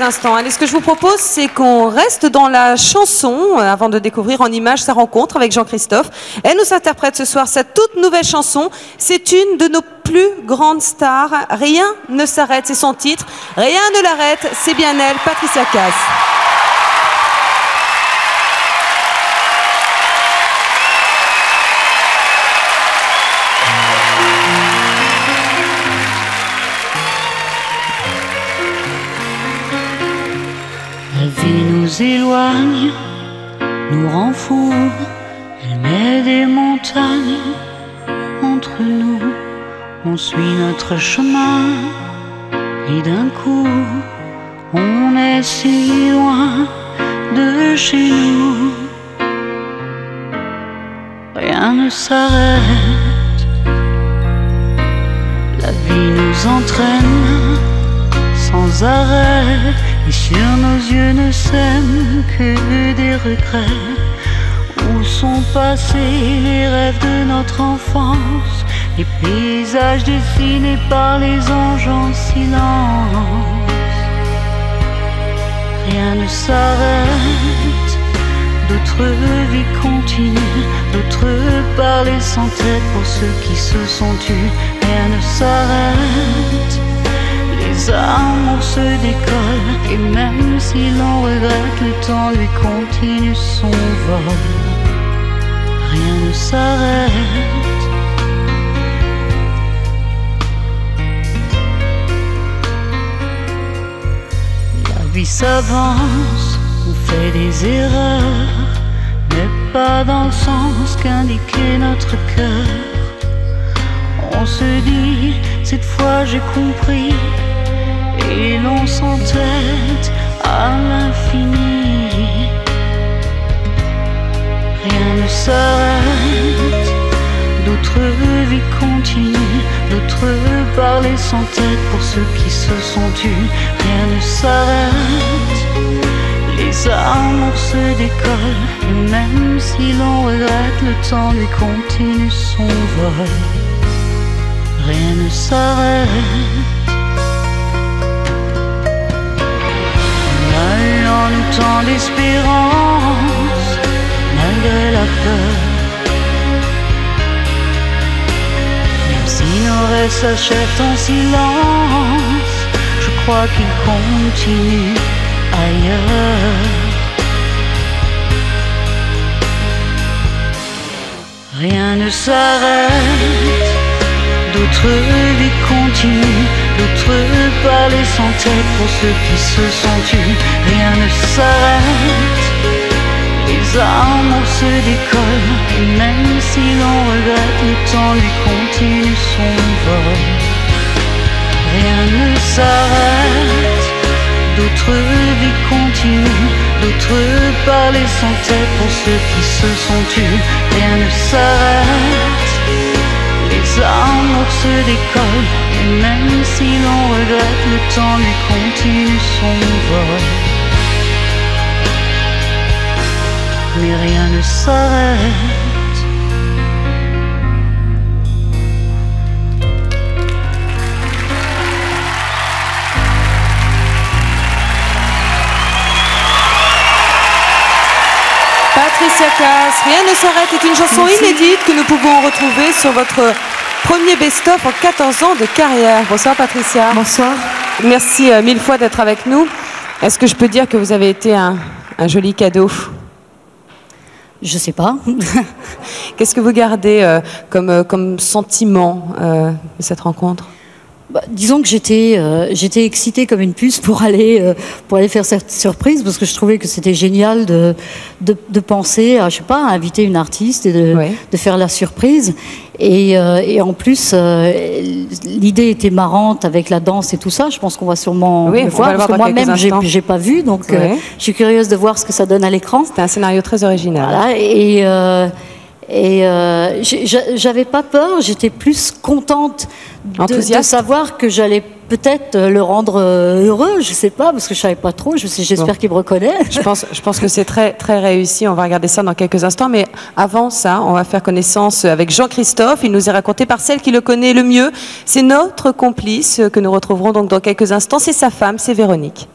Allez, ce que je vous propose, c'est qu'on reste dans la chanson euh, avant de découvrir en images sa rencontre avec Jean-Christophe. Elle nous interprète ce soir sa toute nouvelle chanson. C'est une de nos plus grandes stars. Rien ne s'arrête, c'est son titre. Rien ne l'arrête, c'est bien elle, Patricia Cass. Nous éloigne, nous rend fous, elle met des montagnes entre nous. On suit notre chemin et d'un coup, on est si loin de chez nous. Rien ne s'arrête, la vie nous entraîne sans arrêt sur nos yeux ne sèment que des regrets. Où sont passés les rêves de notre enfance, les paysages dessinés par les anges en silence Rien ne s'arrête, d'autres vies continuent, d'autres parlent sans tête pour ceux qui se sont tus. Rien ne s'arrête. Les amours se décollent et même si l'on regrette, le temps lui continue son vol. Rien ne s'arrête. La vie s'avance, on fait des erreurs, mais pas dans le sens qu'indiquait notre cœur. On se dit, cette fois j'ai compris, l'on s'entête à l'infini. Rien ne s'arrête, d'autres vies continuent, d'autres parlent sans tête pour ceux qui se sont tus. Rien ne s'arrête, les amours se décollent, et même si l'on regrette, le temps lui continue son vol rien ne s'arrête. Nous tant d'espérance, malgré la peur. Même si nos rêves s'achèvent en silence, je crois qu'ils continuent ailleurs. Rien ne s'arrête. D'autres vies continuent, d'autres parlent sans tête pour ceux qui se sont tus. Rien ne s'arrête, les amours se décollent, et même si l'on regrette, le temps lui continue son vol. Rien ne s'arrête, d'autres vies continuent, d'autres parlent sans tête pour ceux qui se sont tus. Rien ne s'arrête. Les amours se décollent Et même si l'on regrette Le temps lui continue son vol. Mais rien ne s'arrête Patricia Cass, Rien ne s'arrête est une chanson Merci. inédite que nous pouvons retrouver sur votre premier best-of en 14 ans de carrière. Bonsoir Patricia. Bonsoir. Merci euh, mille fois d'être avec nous. Est-ce que je peux dire que vous avez été un, un joli cadeau? Je sais pas. Qu'est-ce que vous gardez euh, comme, euh, comme sentiment euh, de cette rencontre? Bah, disons que j'étais euh, j'étais excitée comme une puce pour aller euh, pour aller faire cette surprise parce que je trouvais que c'était génial de, de de penser à je sais pas à inviter une artiste et de de faire la surprise. Et, euh, et en plus l'idée était marrante avec la danse et tout ça. Je pense qu'on va sûrement Oui, le voir parce que moi-même j'ai j'ai pas vu. Donc Ouais. je suis curieuse de voir ce que ça donne à l'écran. C'est un scénario très original. Voilà, et Et euh, j'avais pas peur, j'étais plus contente de, savoir que j'allais peut-être euh, le rendre euh, heureux. Je sais pas, parce que je savais pas trop. J'espère Bon. qu'il me reconnaît. Je pense, je pense que c'est très, très réussi. On va regarder ça dans quelques instants. Mais avant ça, on va faire connaissance avec Jean-Christophe. Il nous est raconté par celle qui le connaît le mieux. C'est notre complice que nous retrouverons donc dans quelques instants. C'est sa femme, c'est Véronique.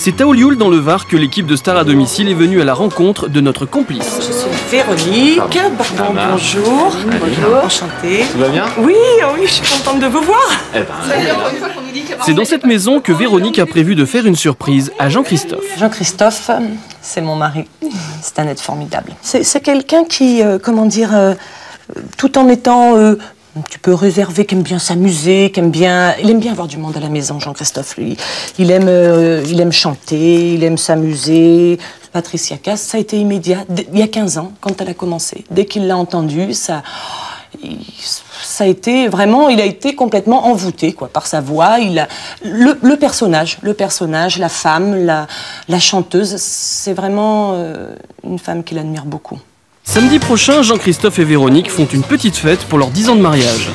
C'est à Olioul dans le Var que l'équipe de Star à domicile est venue à la rencontre de notre complice. Je suis Véronique, pardon, bonjour. Salut. Bonjour, enchantée. Tout va bien? Oui, oh oui, je suis contente de vous voir. Eh ben, C'est dans cette maison que Véronique a prévu de faire une surprise à Jean-Christophe. Jean-Christophe, c'est mon mari. C'est un être formidable. C'est c'est quelqu'un qui, euh, comment dire, euh, tout en étant euh, un petit peu réservé, qui aime bien s'amuser, qui aime bien... Il aime bien avoir du monde à la maison, Jean-Christophe, lui. Il aime, euh, il aime chanter, il aime s'amuser. Patricia Cass, ça a été immédiat. Il y a 15 ans, quand elle a commencé. Dès qu'il l'a entendu, ça... ça a été vraiment, il a été complètement envoûté quoi, par sa voix. Il a, le, le personnage, le personnage, la femme, la, la chanteuse, c'est vraiment euh, une femme qu'il admire beaucoup. Samedi prochain, Jean-Christophe et Véronique font une petite fête pour leurs 10 ans de mariage.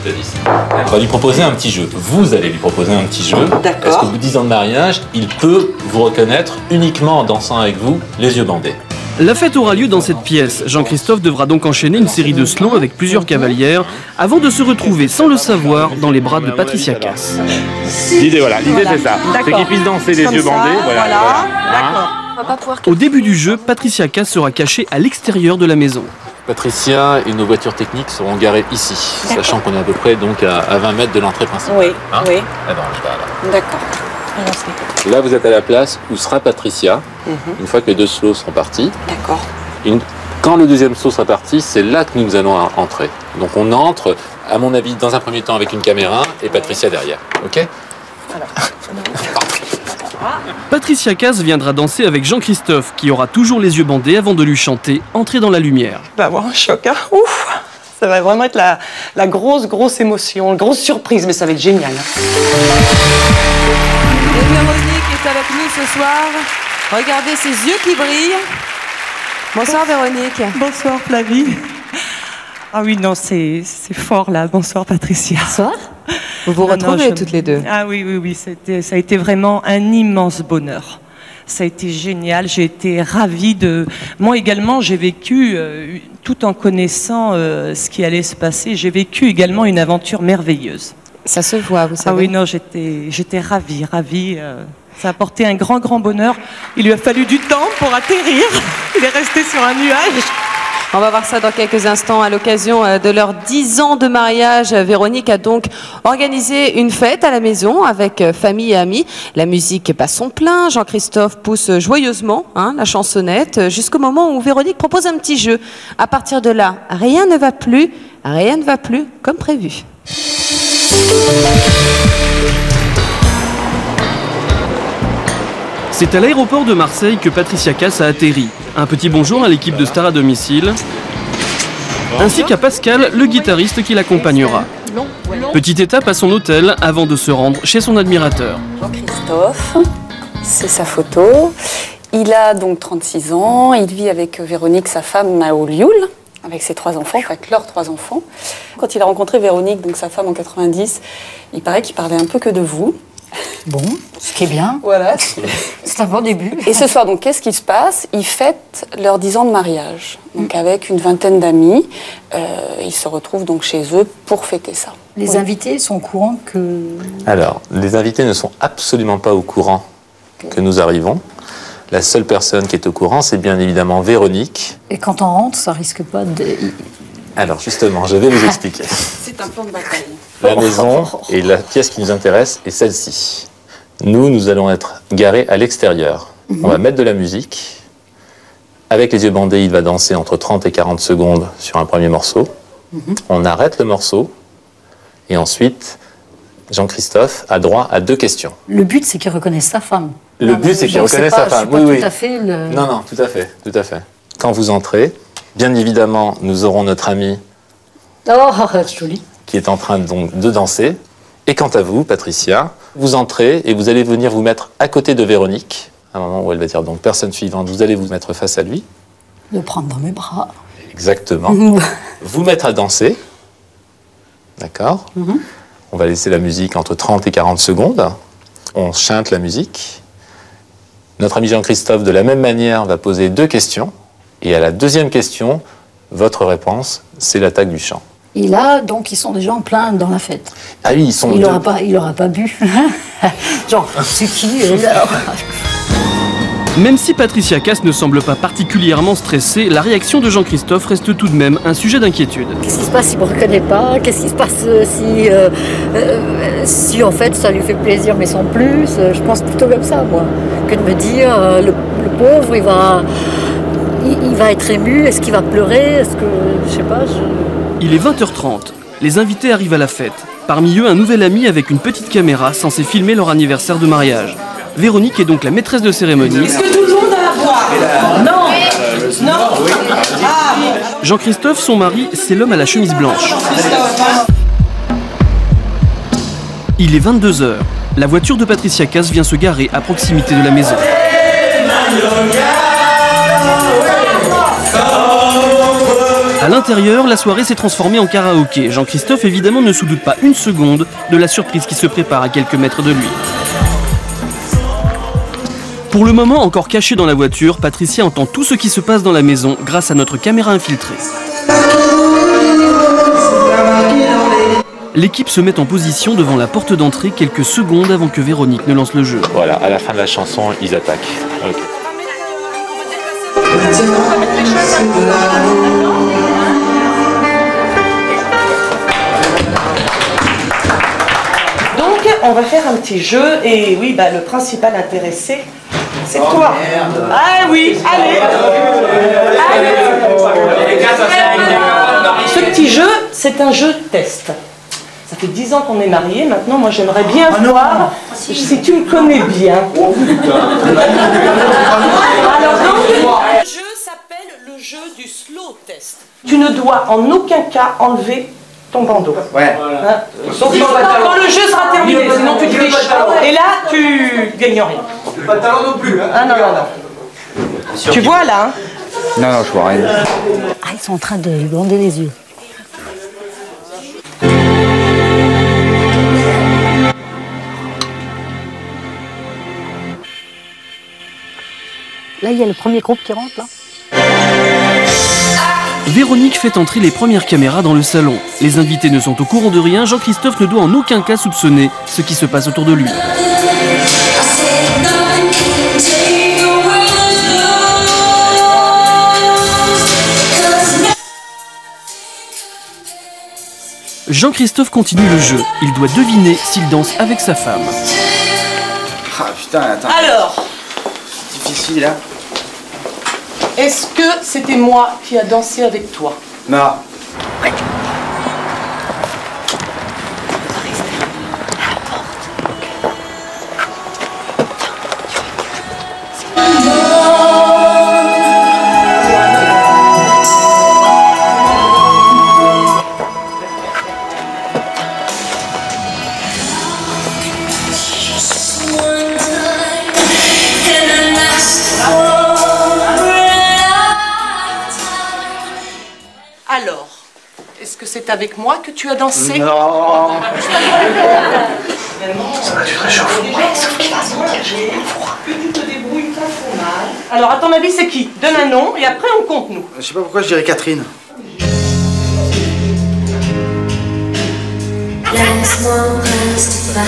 On va lui proposer un petit jeu. Vous allez lui proposer un petit jeu. Parce qu'au bout de 10 ans de mariage, il peut vous reconnaître uniquement en dansant avec vous, les yeux bandés. La fête aura lieu dans cette pièce. Jean-Christophe devra donc enchaîner une série de slow avec plusieurs cavalières avant de se retrouver sans le savoir dans les bras de Patricia Cass. L'idée, voilà, l'idée c'est ça. C'est D'accord. qu'il puisse danser les Comme yeux ça, bandés. Voilà. voilà. Hein On va pas pouvoir Au début du jeu, Patricia Cass sera cachée à l'extérieur de la maison. Patricia et nos voitures techniques seront garées ici, sachant qu'on est à peu près donc à, à 20 mètres de l'entrée principale. Oui, Hein oui. Eh ben. D'accord. Là, vous êtes à la place où sera Patricia, une fois que les deux slows seront partis. D'accord. Une- Quand le deuxième saut sera parti, c'est là que nous allons entrer. Donc on entre, à mon avis, dans un premier temps avec une caméra et Patricia derrière. Ok? Patricia Cass viendra danser avec Jean-Christophe, qui aura toujours les yeux bandés avant de lui chanter Entrer dans la lumière. Va avoir un choc, hein Ouf Ça va vraiment être la, la grosse, grosse émotion, une grosse surprise, mais ça va être génial. hein. Et Véronique est avec nous ce soir. Regardez ses yeux qui brillent. Bonsoir Véronique. Bonsoir Flavie. Ah oui, non, c'est c'est fort là. Bonsoir Patricia. Bonsoir. Vous vous retrouvez toutes les deux. Ah oui, oui, oui. Ça a été vraiment un immense bonheur. Ça a été génial. J'ai été ravie de. Moi également, j'ai vécu, euh, tout en connaissant euh, ce qui allait se passer, j'ai vécu également une aventure merveilleuse. Ça se voit, vous Ah savez. oui, non, j'étais j'étais ravie, ravie. euh, ça a apporté un grand, grand bonheur. Il lui a fallu du temps pour atterrir. Il est resté sur un nuage. On va voir ça dans quelques instants à l'occasion euh, de leurs 10 ans de mariage. Véronique a donc organisé une fête à la maison avec euh, famille et amis. La musique passe son plein. Jean-Christophe pousse joyeusement hein, la chansonnette euh, jusqu'au moment où Véronique propose un petit jeu. À partir de là, rien ne va plus, rien ne va plus comme prévu. C'est à l'aéroport de Marseille que Patricia Cass a atterri. Un petit bonjour à l'équipe de Star à domicile, ainsi qu'à Pascal, le guitariste qui l'accompagnera. Petite étape à son hôtel avant de se rendre chez son admirateur. Jean-Christophe, c'est sa photo. Il a donc 36 ans, il vit avec Véronique, sa femme, à Olioul, avec ses trois enfants, enfin leurs trois enfants. Quand il a rencontré Véronique, donc sa femme en 90, il paraît qu'il parlait un peu que de vous. Bon, ce qui est bien. Voilà. C'est un bon début. Et ce soir, donc, qu'est-ce qui se passe? Ils fêtent leurs 10 ans de mariage. Donc, avec une vingtaine d'amis, euh, ils se retrouvent donc chez eux pour fêter ça. Les Oui. invités sont au courant que. Alors, les invités ne sont absolument pas au courant que nous arrivons. La seule personne qui est au courant, c'est bien évidemment Véronique. Et quand on rentre, ça risque pas de. Alors justement, je vais vous expliquer. C'est un plan de bataille. La maison et la pièce qui nous intéresse est celle-ci. Nous, nous allons être garés à l'extérieur. On va mettre de la musique. Avec les yeux bandés, il va danser entre 30 et 40 secondes sur un premier morceau. On arrête le morceau. Et ensuite, Jean-Christophe a droit à deux questions. Le but, c'est qu'il reconnaisse sa femme. Le but, c'est qu'il reconnaisse pas- sa femme. Oui, pas oui. Tout à fait le... Non, non, tout à fait, tout à fait. Quand vous entrez, bien évidemment, nous aurons notre ami Oh, joli. qui est en train donc de danser. Et quant à vous, Patricia, vous entrez et vous allez venir vous mettre à côté de Véronique, un moment où elle va dire donc personne suivante, vous allez vous mettre face à lui. Le prendre dans mes bras. Exactement. vous mettre à danser. D'accord Mhm. On va laisser la musique entre 30 et 40 secondes. On chante la musique. Notre ami Jean-Christophe, de la même manière, va poser deux questions. Et à la deuxième question, votre réponse, c'est l'attaque du chant. Et là, donc, ils sont déjà en plein dans la fête. Ah oui, ils sont Il n'aura pas, il aura pas bu. Genre, c'est qui euh, Même si Patricia Cass ne semble pas particulièrement stressée, la réaction de Jean-Christophe reste tout de même un sujet d'inquiétude. Qu'est-ce qui se passe s'il ne me reconnaît pas Qu'est-ce qui se passe euh, si, euh, euh, si en fait ça lui fait plaisir mais sans plus? Je pense plutôt comme ça, moi, que de me dire euh, le, le pauvre, il va, il, il va être ému. Est-ce qu'il va pleurer Est-ce que je sais pas je- Il est 20h30. Les invités arrivent à la fête. Parmi eux, un nouvel ami avec une petite caméra censée filmer leur anniversaire de mariage. Véronique est donc la maîtresse de cérémonie. Est-ce que tout le monde a à boire Non Non Ah Jean-Christophe, son mari, c'est l'homme à la chemise blanche. Il est 22h. La voiture de Patricia Cass vient se garer à proximité de la maison. À l'intérieur, la soirée s'est transformée en karaoké. Jean-Christophe évidemment ne se doute pas une seconde de la surprise qui se prépare à quelques mètres de lui. Pour le moment encore caché dans la voiture, Patricia entend tout ce qui se passe dans la maison grâce à notre caméra infiltrée. L'équipe se met en position devant la porte d'entrée quelques secondes avant que Véronique ne lance le jeu. Voilà, à la fin de la chanson, ils attaquent. On va faire un petit jeu et oui, bah, le principal intéressé, c'est toi. Ah oui, allez. Allez. Ce petit jeu, c'est un jeu test. Ça fait 10 ans qu'on est mariés, maintenant moi j'aimerais bien voir si tu me connais bien. Alors donc, le jeu s'appelle le jeu du slow test. Tu ne dois en aucun cas enlever ton bandeau. Ouais. Hein Sauf quand, quand le jeu sera terminé, sinon tu triches. Et là, tu gagnes rien. Pas de talent non plus. hein. Ah non, non, non. Tu vois là hein Non, non, je vois rien. Ah, ils sont en train de lui bander les yeux. Là, il y a le premier groupe qui rentre, là. Véronique fait entrer les premières caméras dans le salon. Les invités ne sont au courant de rien, Jean-Christophe ne doit en aucun cas soupçonner ce qui se passe autour de lui. Jean-Christophe continue le jeu. Il doit deviner s'il danse avec sa femme. Ah putain, attends. Alors, Difficile, hein est-ce que c'était moi qui a dansé avec toi? Non. C'est avec moi que tu as dansé Non. Ça va, tu te réchauffes. sauf qu'il va sentir froid. Que tu te débrouilles pas trop mal. Alors, à ton avis, c'est qui? Donne un nom et après on compte, nous. Je sais pas pourquoi je dirais Catherine. Laisse-moi rester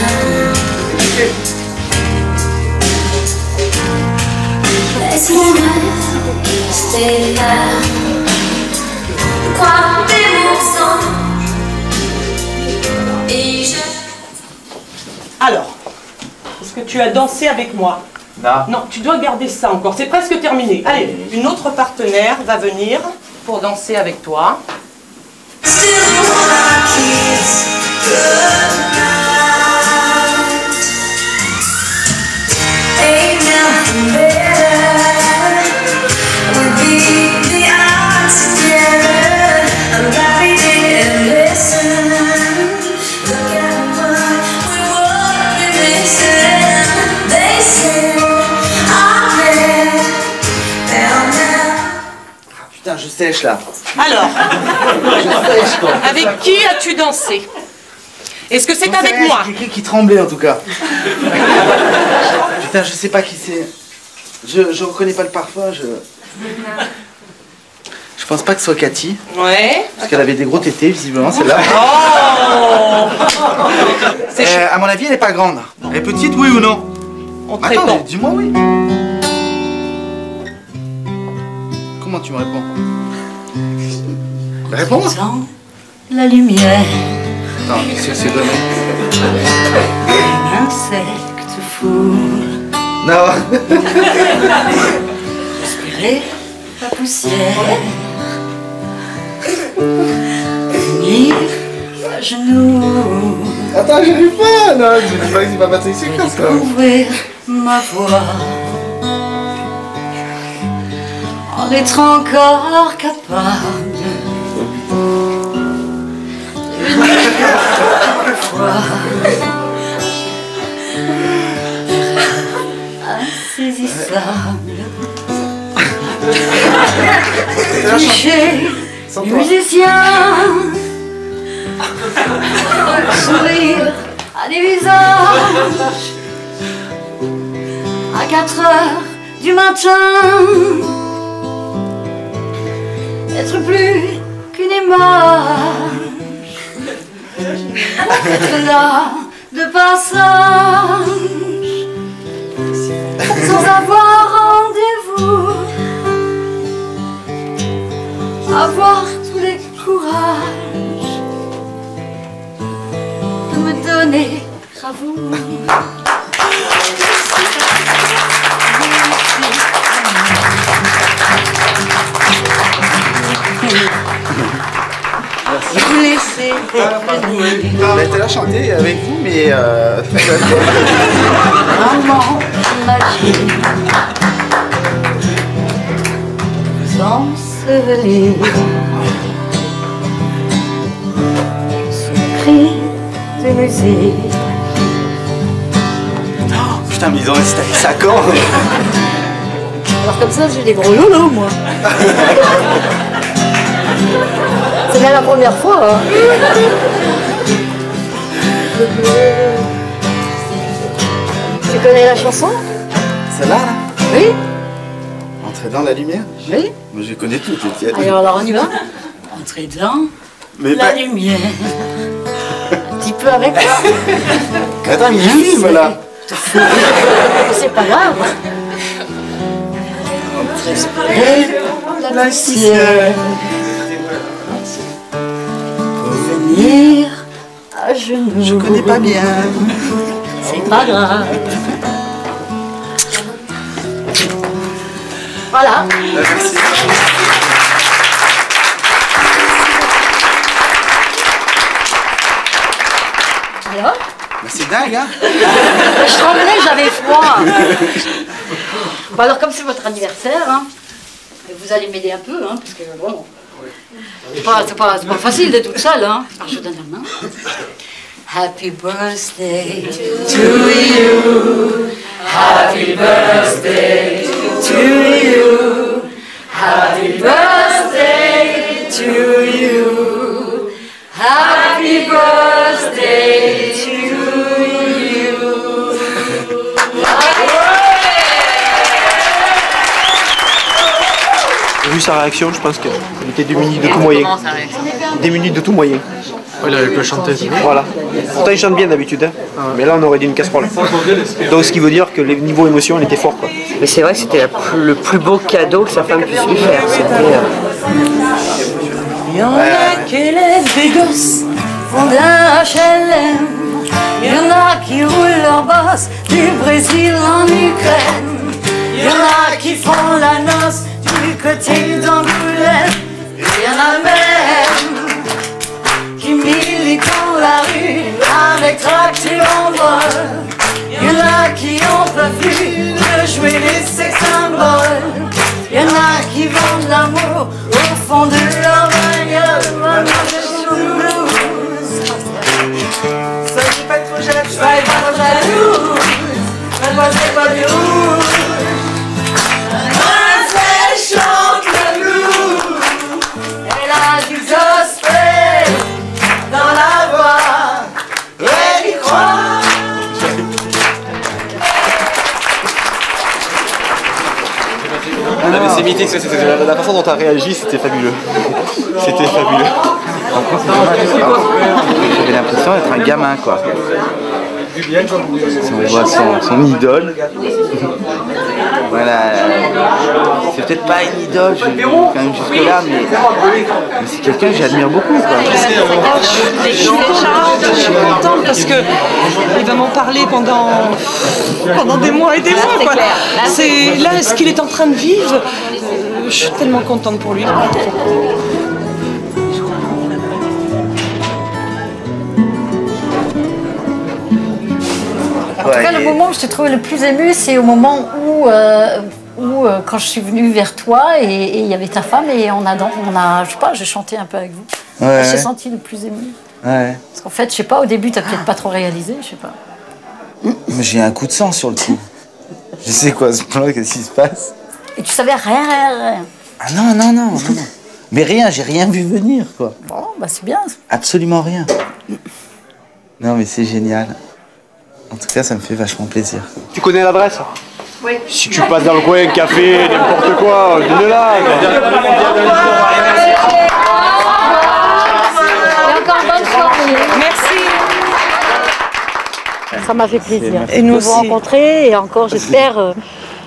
Laisse-moi rester là. Et je. Alors, est-ce que tu as dansé avec moi Non. Non, tu dois garder ça encore. C'est presque terminé. Allez, une autre partenaire va venir pour danser avec toi. Sèche là. Alors, Je sèche quoi. avec qui as-tu dansé? Est-ce que c'est avec moi? Quelqu'un qui tremblait en tout cas. Putain, je sais pas qui c'est. Je, je reconnais pas le parfum, je. Je pense pas que ce soit Cathy. Ouais. Parce qu'elle avait des gros tétés visiblement celle-là. Oh Euh, à mon avis, elle est pas grande. Elle est petite, oui ou non? On te Attends, répond. dis-moi oui. Comment tu me réponds Réponds La lumière, que c'est donné un insecte fou. Non. Respirer la poussière. Venir à genoux. Attends, j'arrive pas Non, je dis pas que c'est pas Patrick Secret ça. Ouvrir ma voix. En être encore capable. De dire parfois. Insaisissable. Cliché, musicien. Sourire à des visages. À 4 heures du matin. Être plus qu'une image. Être là de passage. Sans avoir rendez-vous. Avoir tous les courages de me donner à vous. Vous laissez venir. Elle était là chanter avec vous, mais. Euh... Maman magique Vous ensevelir Sous cri de musique Putain, mais ils ont installé ça quand? Alors comme ça, j'ai des gros lolos, moi. C'est bien la première fois. hein. Tu connais la chanson? Celle-là, là? Oui. Entrer dans la lumière? Oui. Moi, je connais tout. tu- tu- Alors, alors on y va Entrer dans Mais la pas- lumière. Un petit peu avec toi. Attends, mais il filme là C'est pas grave. Respirer la poussière. Revenir à genoux. Je connais pas bien. C'est pas grave. Voilà. Merci. Alors Bah, c'est dingue, hein Je tremblais, j'avais froid. Bon, alors, comme c'est votre anniversaire, hein, vous allez m'aider un peu, hein, parce que bon. C'est pas, pas, pas facile d'être toute seule, hein. Alors, je donne la main. Happy birthday to you. Happy birthday to you. Happy birthday to you. Happy birthday to you. Vu sa réaction, je pense qu'elle était démunie de tout moyen. Démunie de tout moyen. il avait pas chanté. Voilà. Pourtant, il chante bien d'habitude, hein. mais là, on aurait dit une casserole. Donc, ce qui veut dire que les niveaux émotion, il était fort. Quoi. Mais c'est vrai que c'était le plus beau cadeau que sa femme puisse lui faire. C'était. euh, Il y en a qui élèvent des gosses, font d'un HLM. Il y en a qui roulent leur bosse du Brésil en Ukraine. Il y en a qui font la noce du côté d'Angoulême. Il y en a même qui militent dans la rue avec tract et banderole. Il y en a qui ont pas vu de jouer les sex symboles. Il y en a qui vendent l'amour au fond de leur bagnole. Soyez pas trop jalouse, soyez pas trop jalouse. Mademoiselle pas elle chante le blues. Elle a du gospel dans la voix. Elle y croit. C'est mythique, la façon dont tu as réagi, c'était fabuleux. C'était fabuleux. J'avais l'impression d'être un gamin, quoi. On voit son, son idole voilà. C'est peut-être pas une idole, je quand même jusque-là, mais, mais c'est quelqu'un que j'admire beaucoup, quoi. Je suis déjà, je suis contente parce que il va m'en parler pendant pendant des mois et des mois. quoi. C'est là ce qu'il est en train de vivre. euh, Je suis tellement contente pour lui. En tout cas, le moment où je t'ai trouvé le plus ému, c'est au moment où, euh, où euh, quand je suis venue vers toi et il y avait ta femme et on a, dan- on a, je sais pas, j'ai chanté un peu avec vous. Ouais, J'ai senti le plus ému. Ouais. Parce qu'en fait, je sais pas, au début, t'as peut-être pas trop réalisé, je sais pas. Mais J'ai un coup de sang sur le coup. Je sais quoi ce plan, qu'est-ce qui se passe Et tu savais rien, rien, rien. Ah non, non, non, non, non. Mais rien, j'ai rien vu venir, quoi. Bon, bah c'est bien. Absolument rien. Non, mais c'est génial. En tout cas, ça me fait vachement plaisir. Tu connais l'adresse Si tu passes dans le coin, café, n'importe quoi, viens-là. Et encore bonne soirée. Merci. Ça m'a fait plaisir Et nous de vous aussi. rencontrer et encore, j'espère. euh,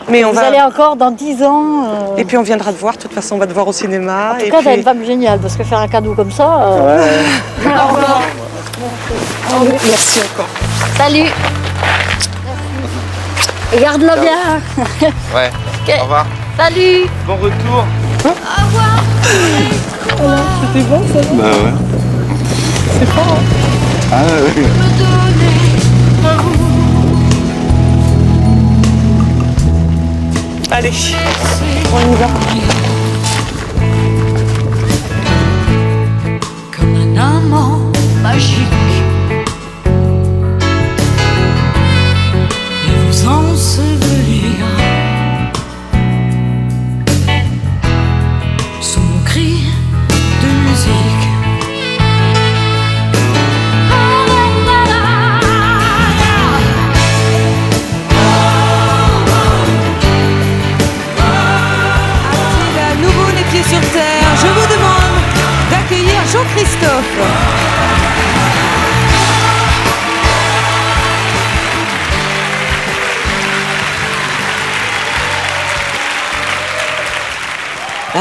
Mais on vous va- allez encore dans 10 ans. euh, Et puis on viendra te voir. De toute façon, on va te voir au cinéma. En tout et cas, t'as puis- une femme géniale parce que faire un cadeau comme ça. euh, Au revoir. Merci encore. Salut. Et garde-la bien. Ouais. Au revoir. Salut. Bon retour. C'était bon, ça Bah ouais. C'est fort. Ah ouais. Allez, on y va. comme un amant magique vous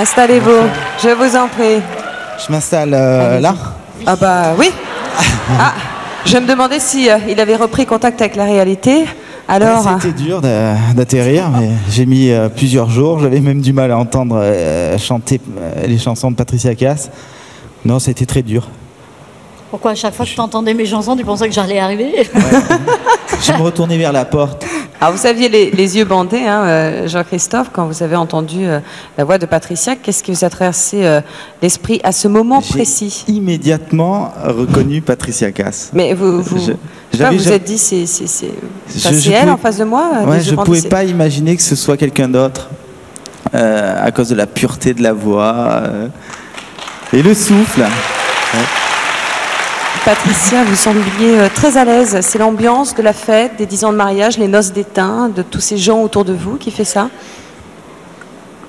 Installez-vous, je vous en prie. Je m'installe euh, là. Ah bah oui. Ah, je me demandais si euh, il avait repris contact avec la réalité. Alors, C'était dur d'a- d'atterrir, mais j'ai mis euh, plusieurs jours. J'avais même du mal à entendre euh, chanter euh, les chansons de Patricia Cass. Non, c'était très dur. Pourquoi à chaque fois que tu entendais mes chansons, tu pensais que j'allais arriver? Je me retournais vers la porte. Alors vous aviez les, les yeux bandés, hein, euh, Jean-Christophe, quand vous avez entendu euh, la voix de Patricia. Qu'est-ce qui vous a traversé euh, l'esprit à ce moment précis? Immédiatement reconnu Patricia Cass. Mais vous, vous, Je- vous êtes dit, c'est c'est- elle pouvais- en face de moi Ouais, je ne pouvais pas imaginer que ce soit quelqu'un d'autre euh, à cause de la pureté de la voix et le souffle. Ouais. Patricia, vous sembliez euh, très à l'aise. C'est l'ambiance de la fête, des 10 ans de mariage, les noces d'étain, de tous ces gens autour de vous qui fait ça?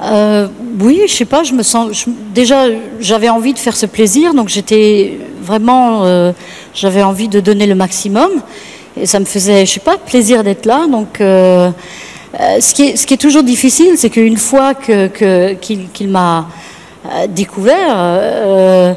Euh, oui, je sais pas, je me sens. déjà, j'avais envie de faire ce plaisir, donc j'étais vraiment. euh, j'avais envie de donner le maximum. Et ça me faisait, je sais pas, plaisir d'être là. Donc, ce, qui est, toujours difficile, c'est qu'une fois que, que- qu'il, qu'il m'a découvert,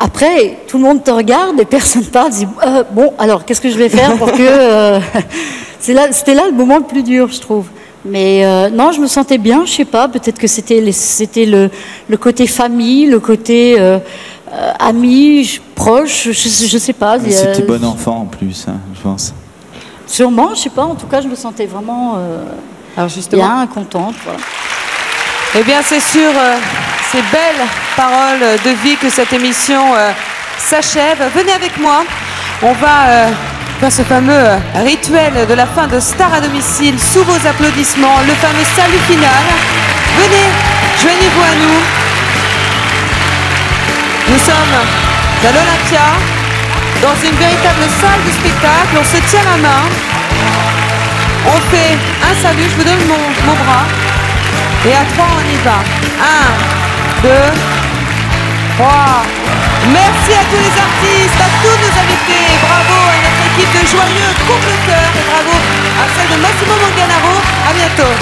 après, tout le monde te regarde et personne parle. Dit, Euh, bon, alors, qu'est-ce que je vais faire pour que. euh, c'est là, c'était là le moment le plus dur, je trouve. Mais euh, non, je me sentais bien, je sais pas, peut-être que c'était, les- c'était le, le côté famille, le côté euh, euh, ami, je- proche, je, je, sais pas. C'était bon enfant en plus, hein, je pense. Sûrement, je sais pas, en tout cas, je me sentais vraiment euh, bien, contente. Voilà. Eh bien, c'est euh, ces belles paroles de vie que cette émission euh, s'achève. Venez avec moi. On va euh, faire ce fameux euh, rituel de la fin de Star à domicile sous vos applaudissements, le fameux salut final. Venez, joignez-vous à nous. Nous sommes à l'Olympia, dans une véritable salle de spectacle. On se tient la main. On fait un salut. Je vous donne mon, mon bras. Et à trois, on y va. Un, deux, trois. Merci à tous les artistes, à tous nos invités. Bravo à notre équipe de joyeux comploteurs et bravo à celle de Massimo Manganaro. À bientôt.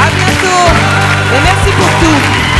À bientôt et merci pour tout.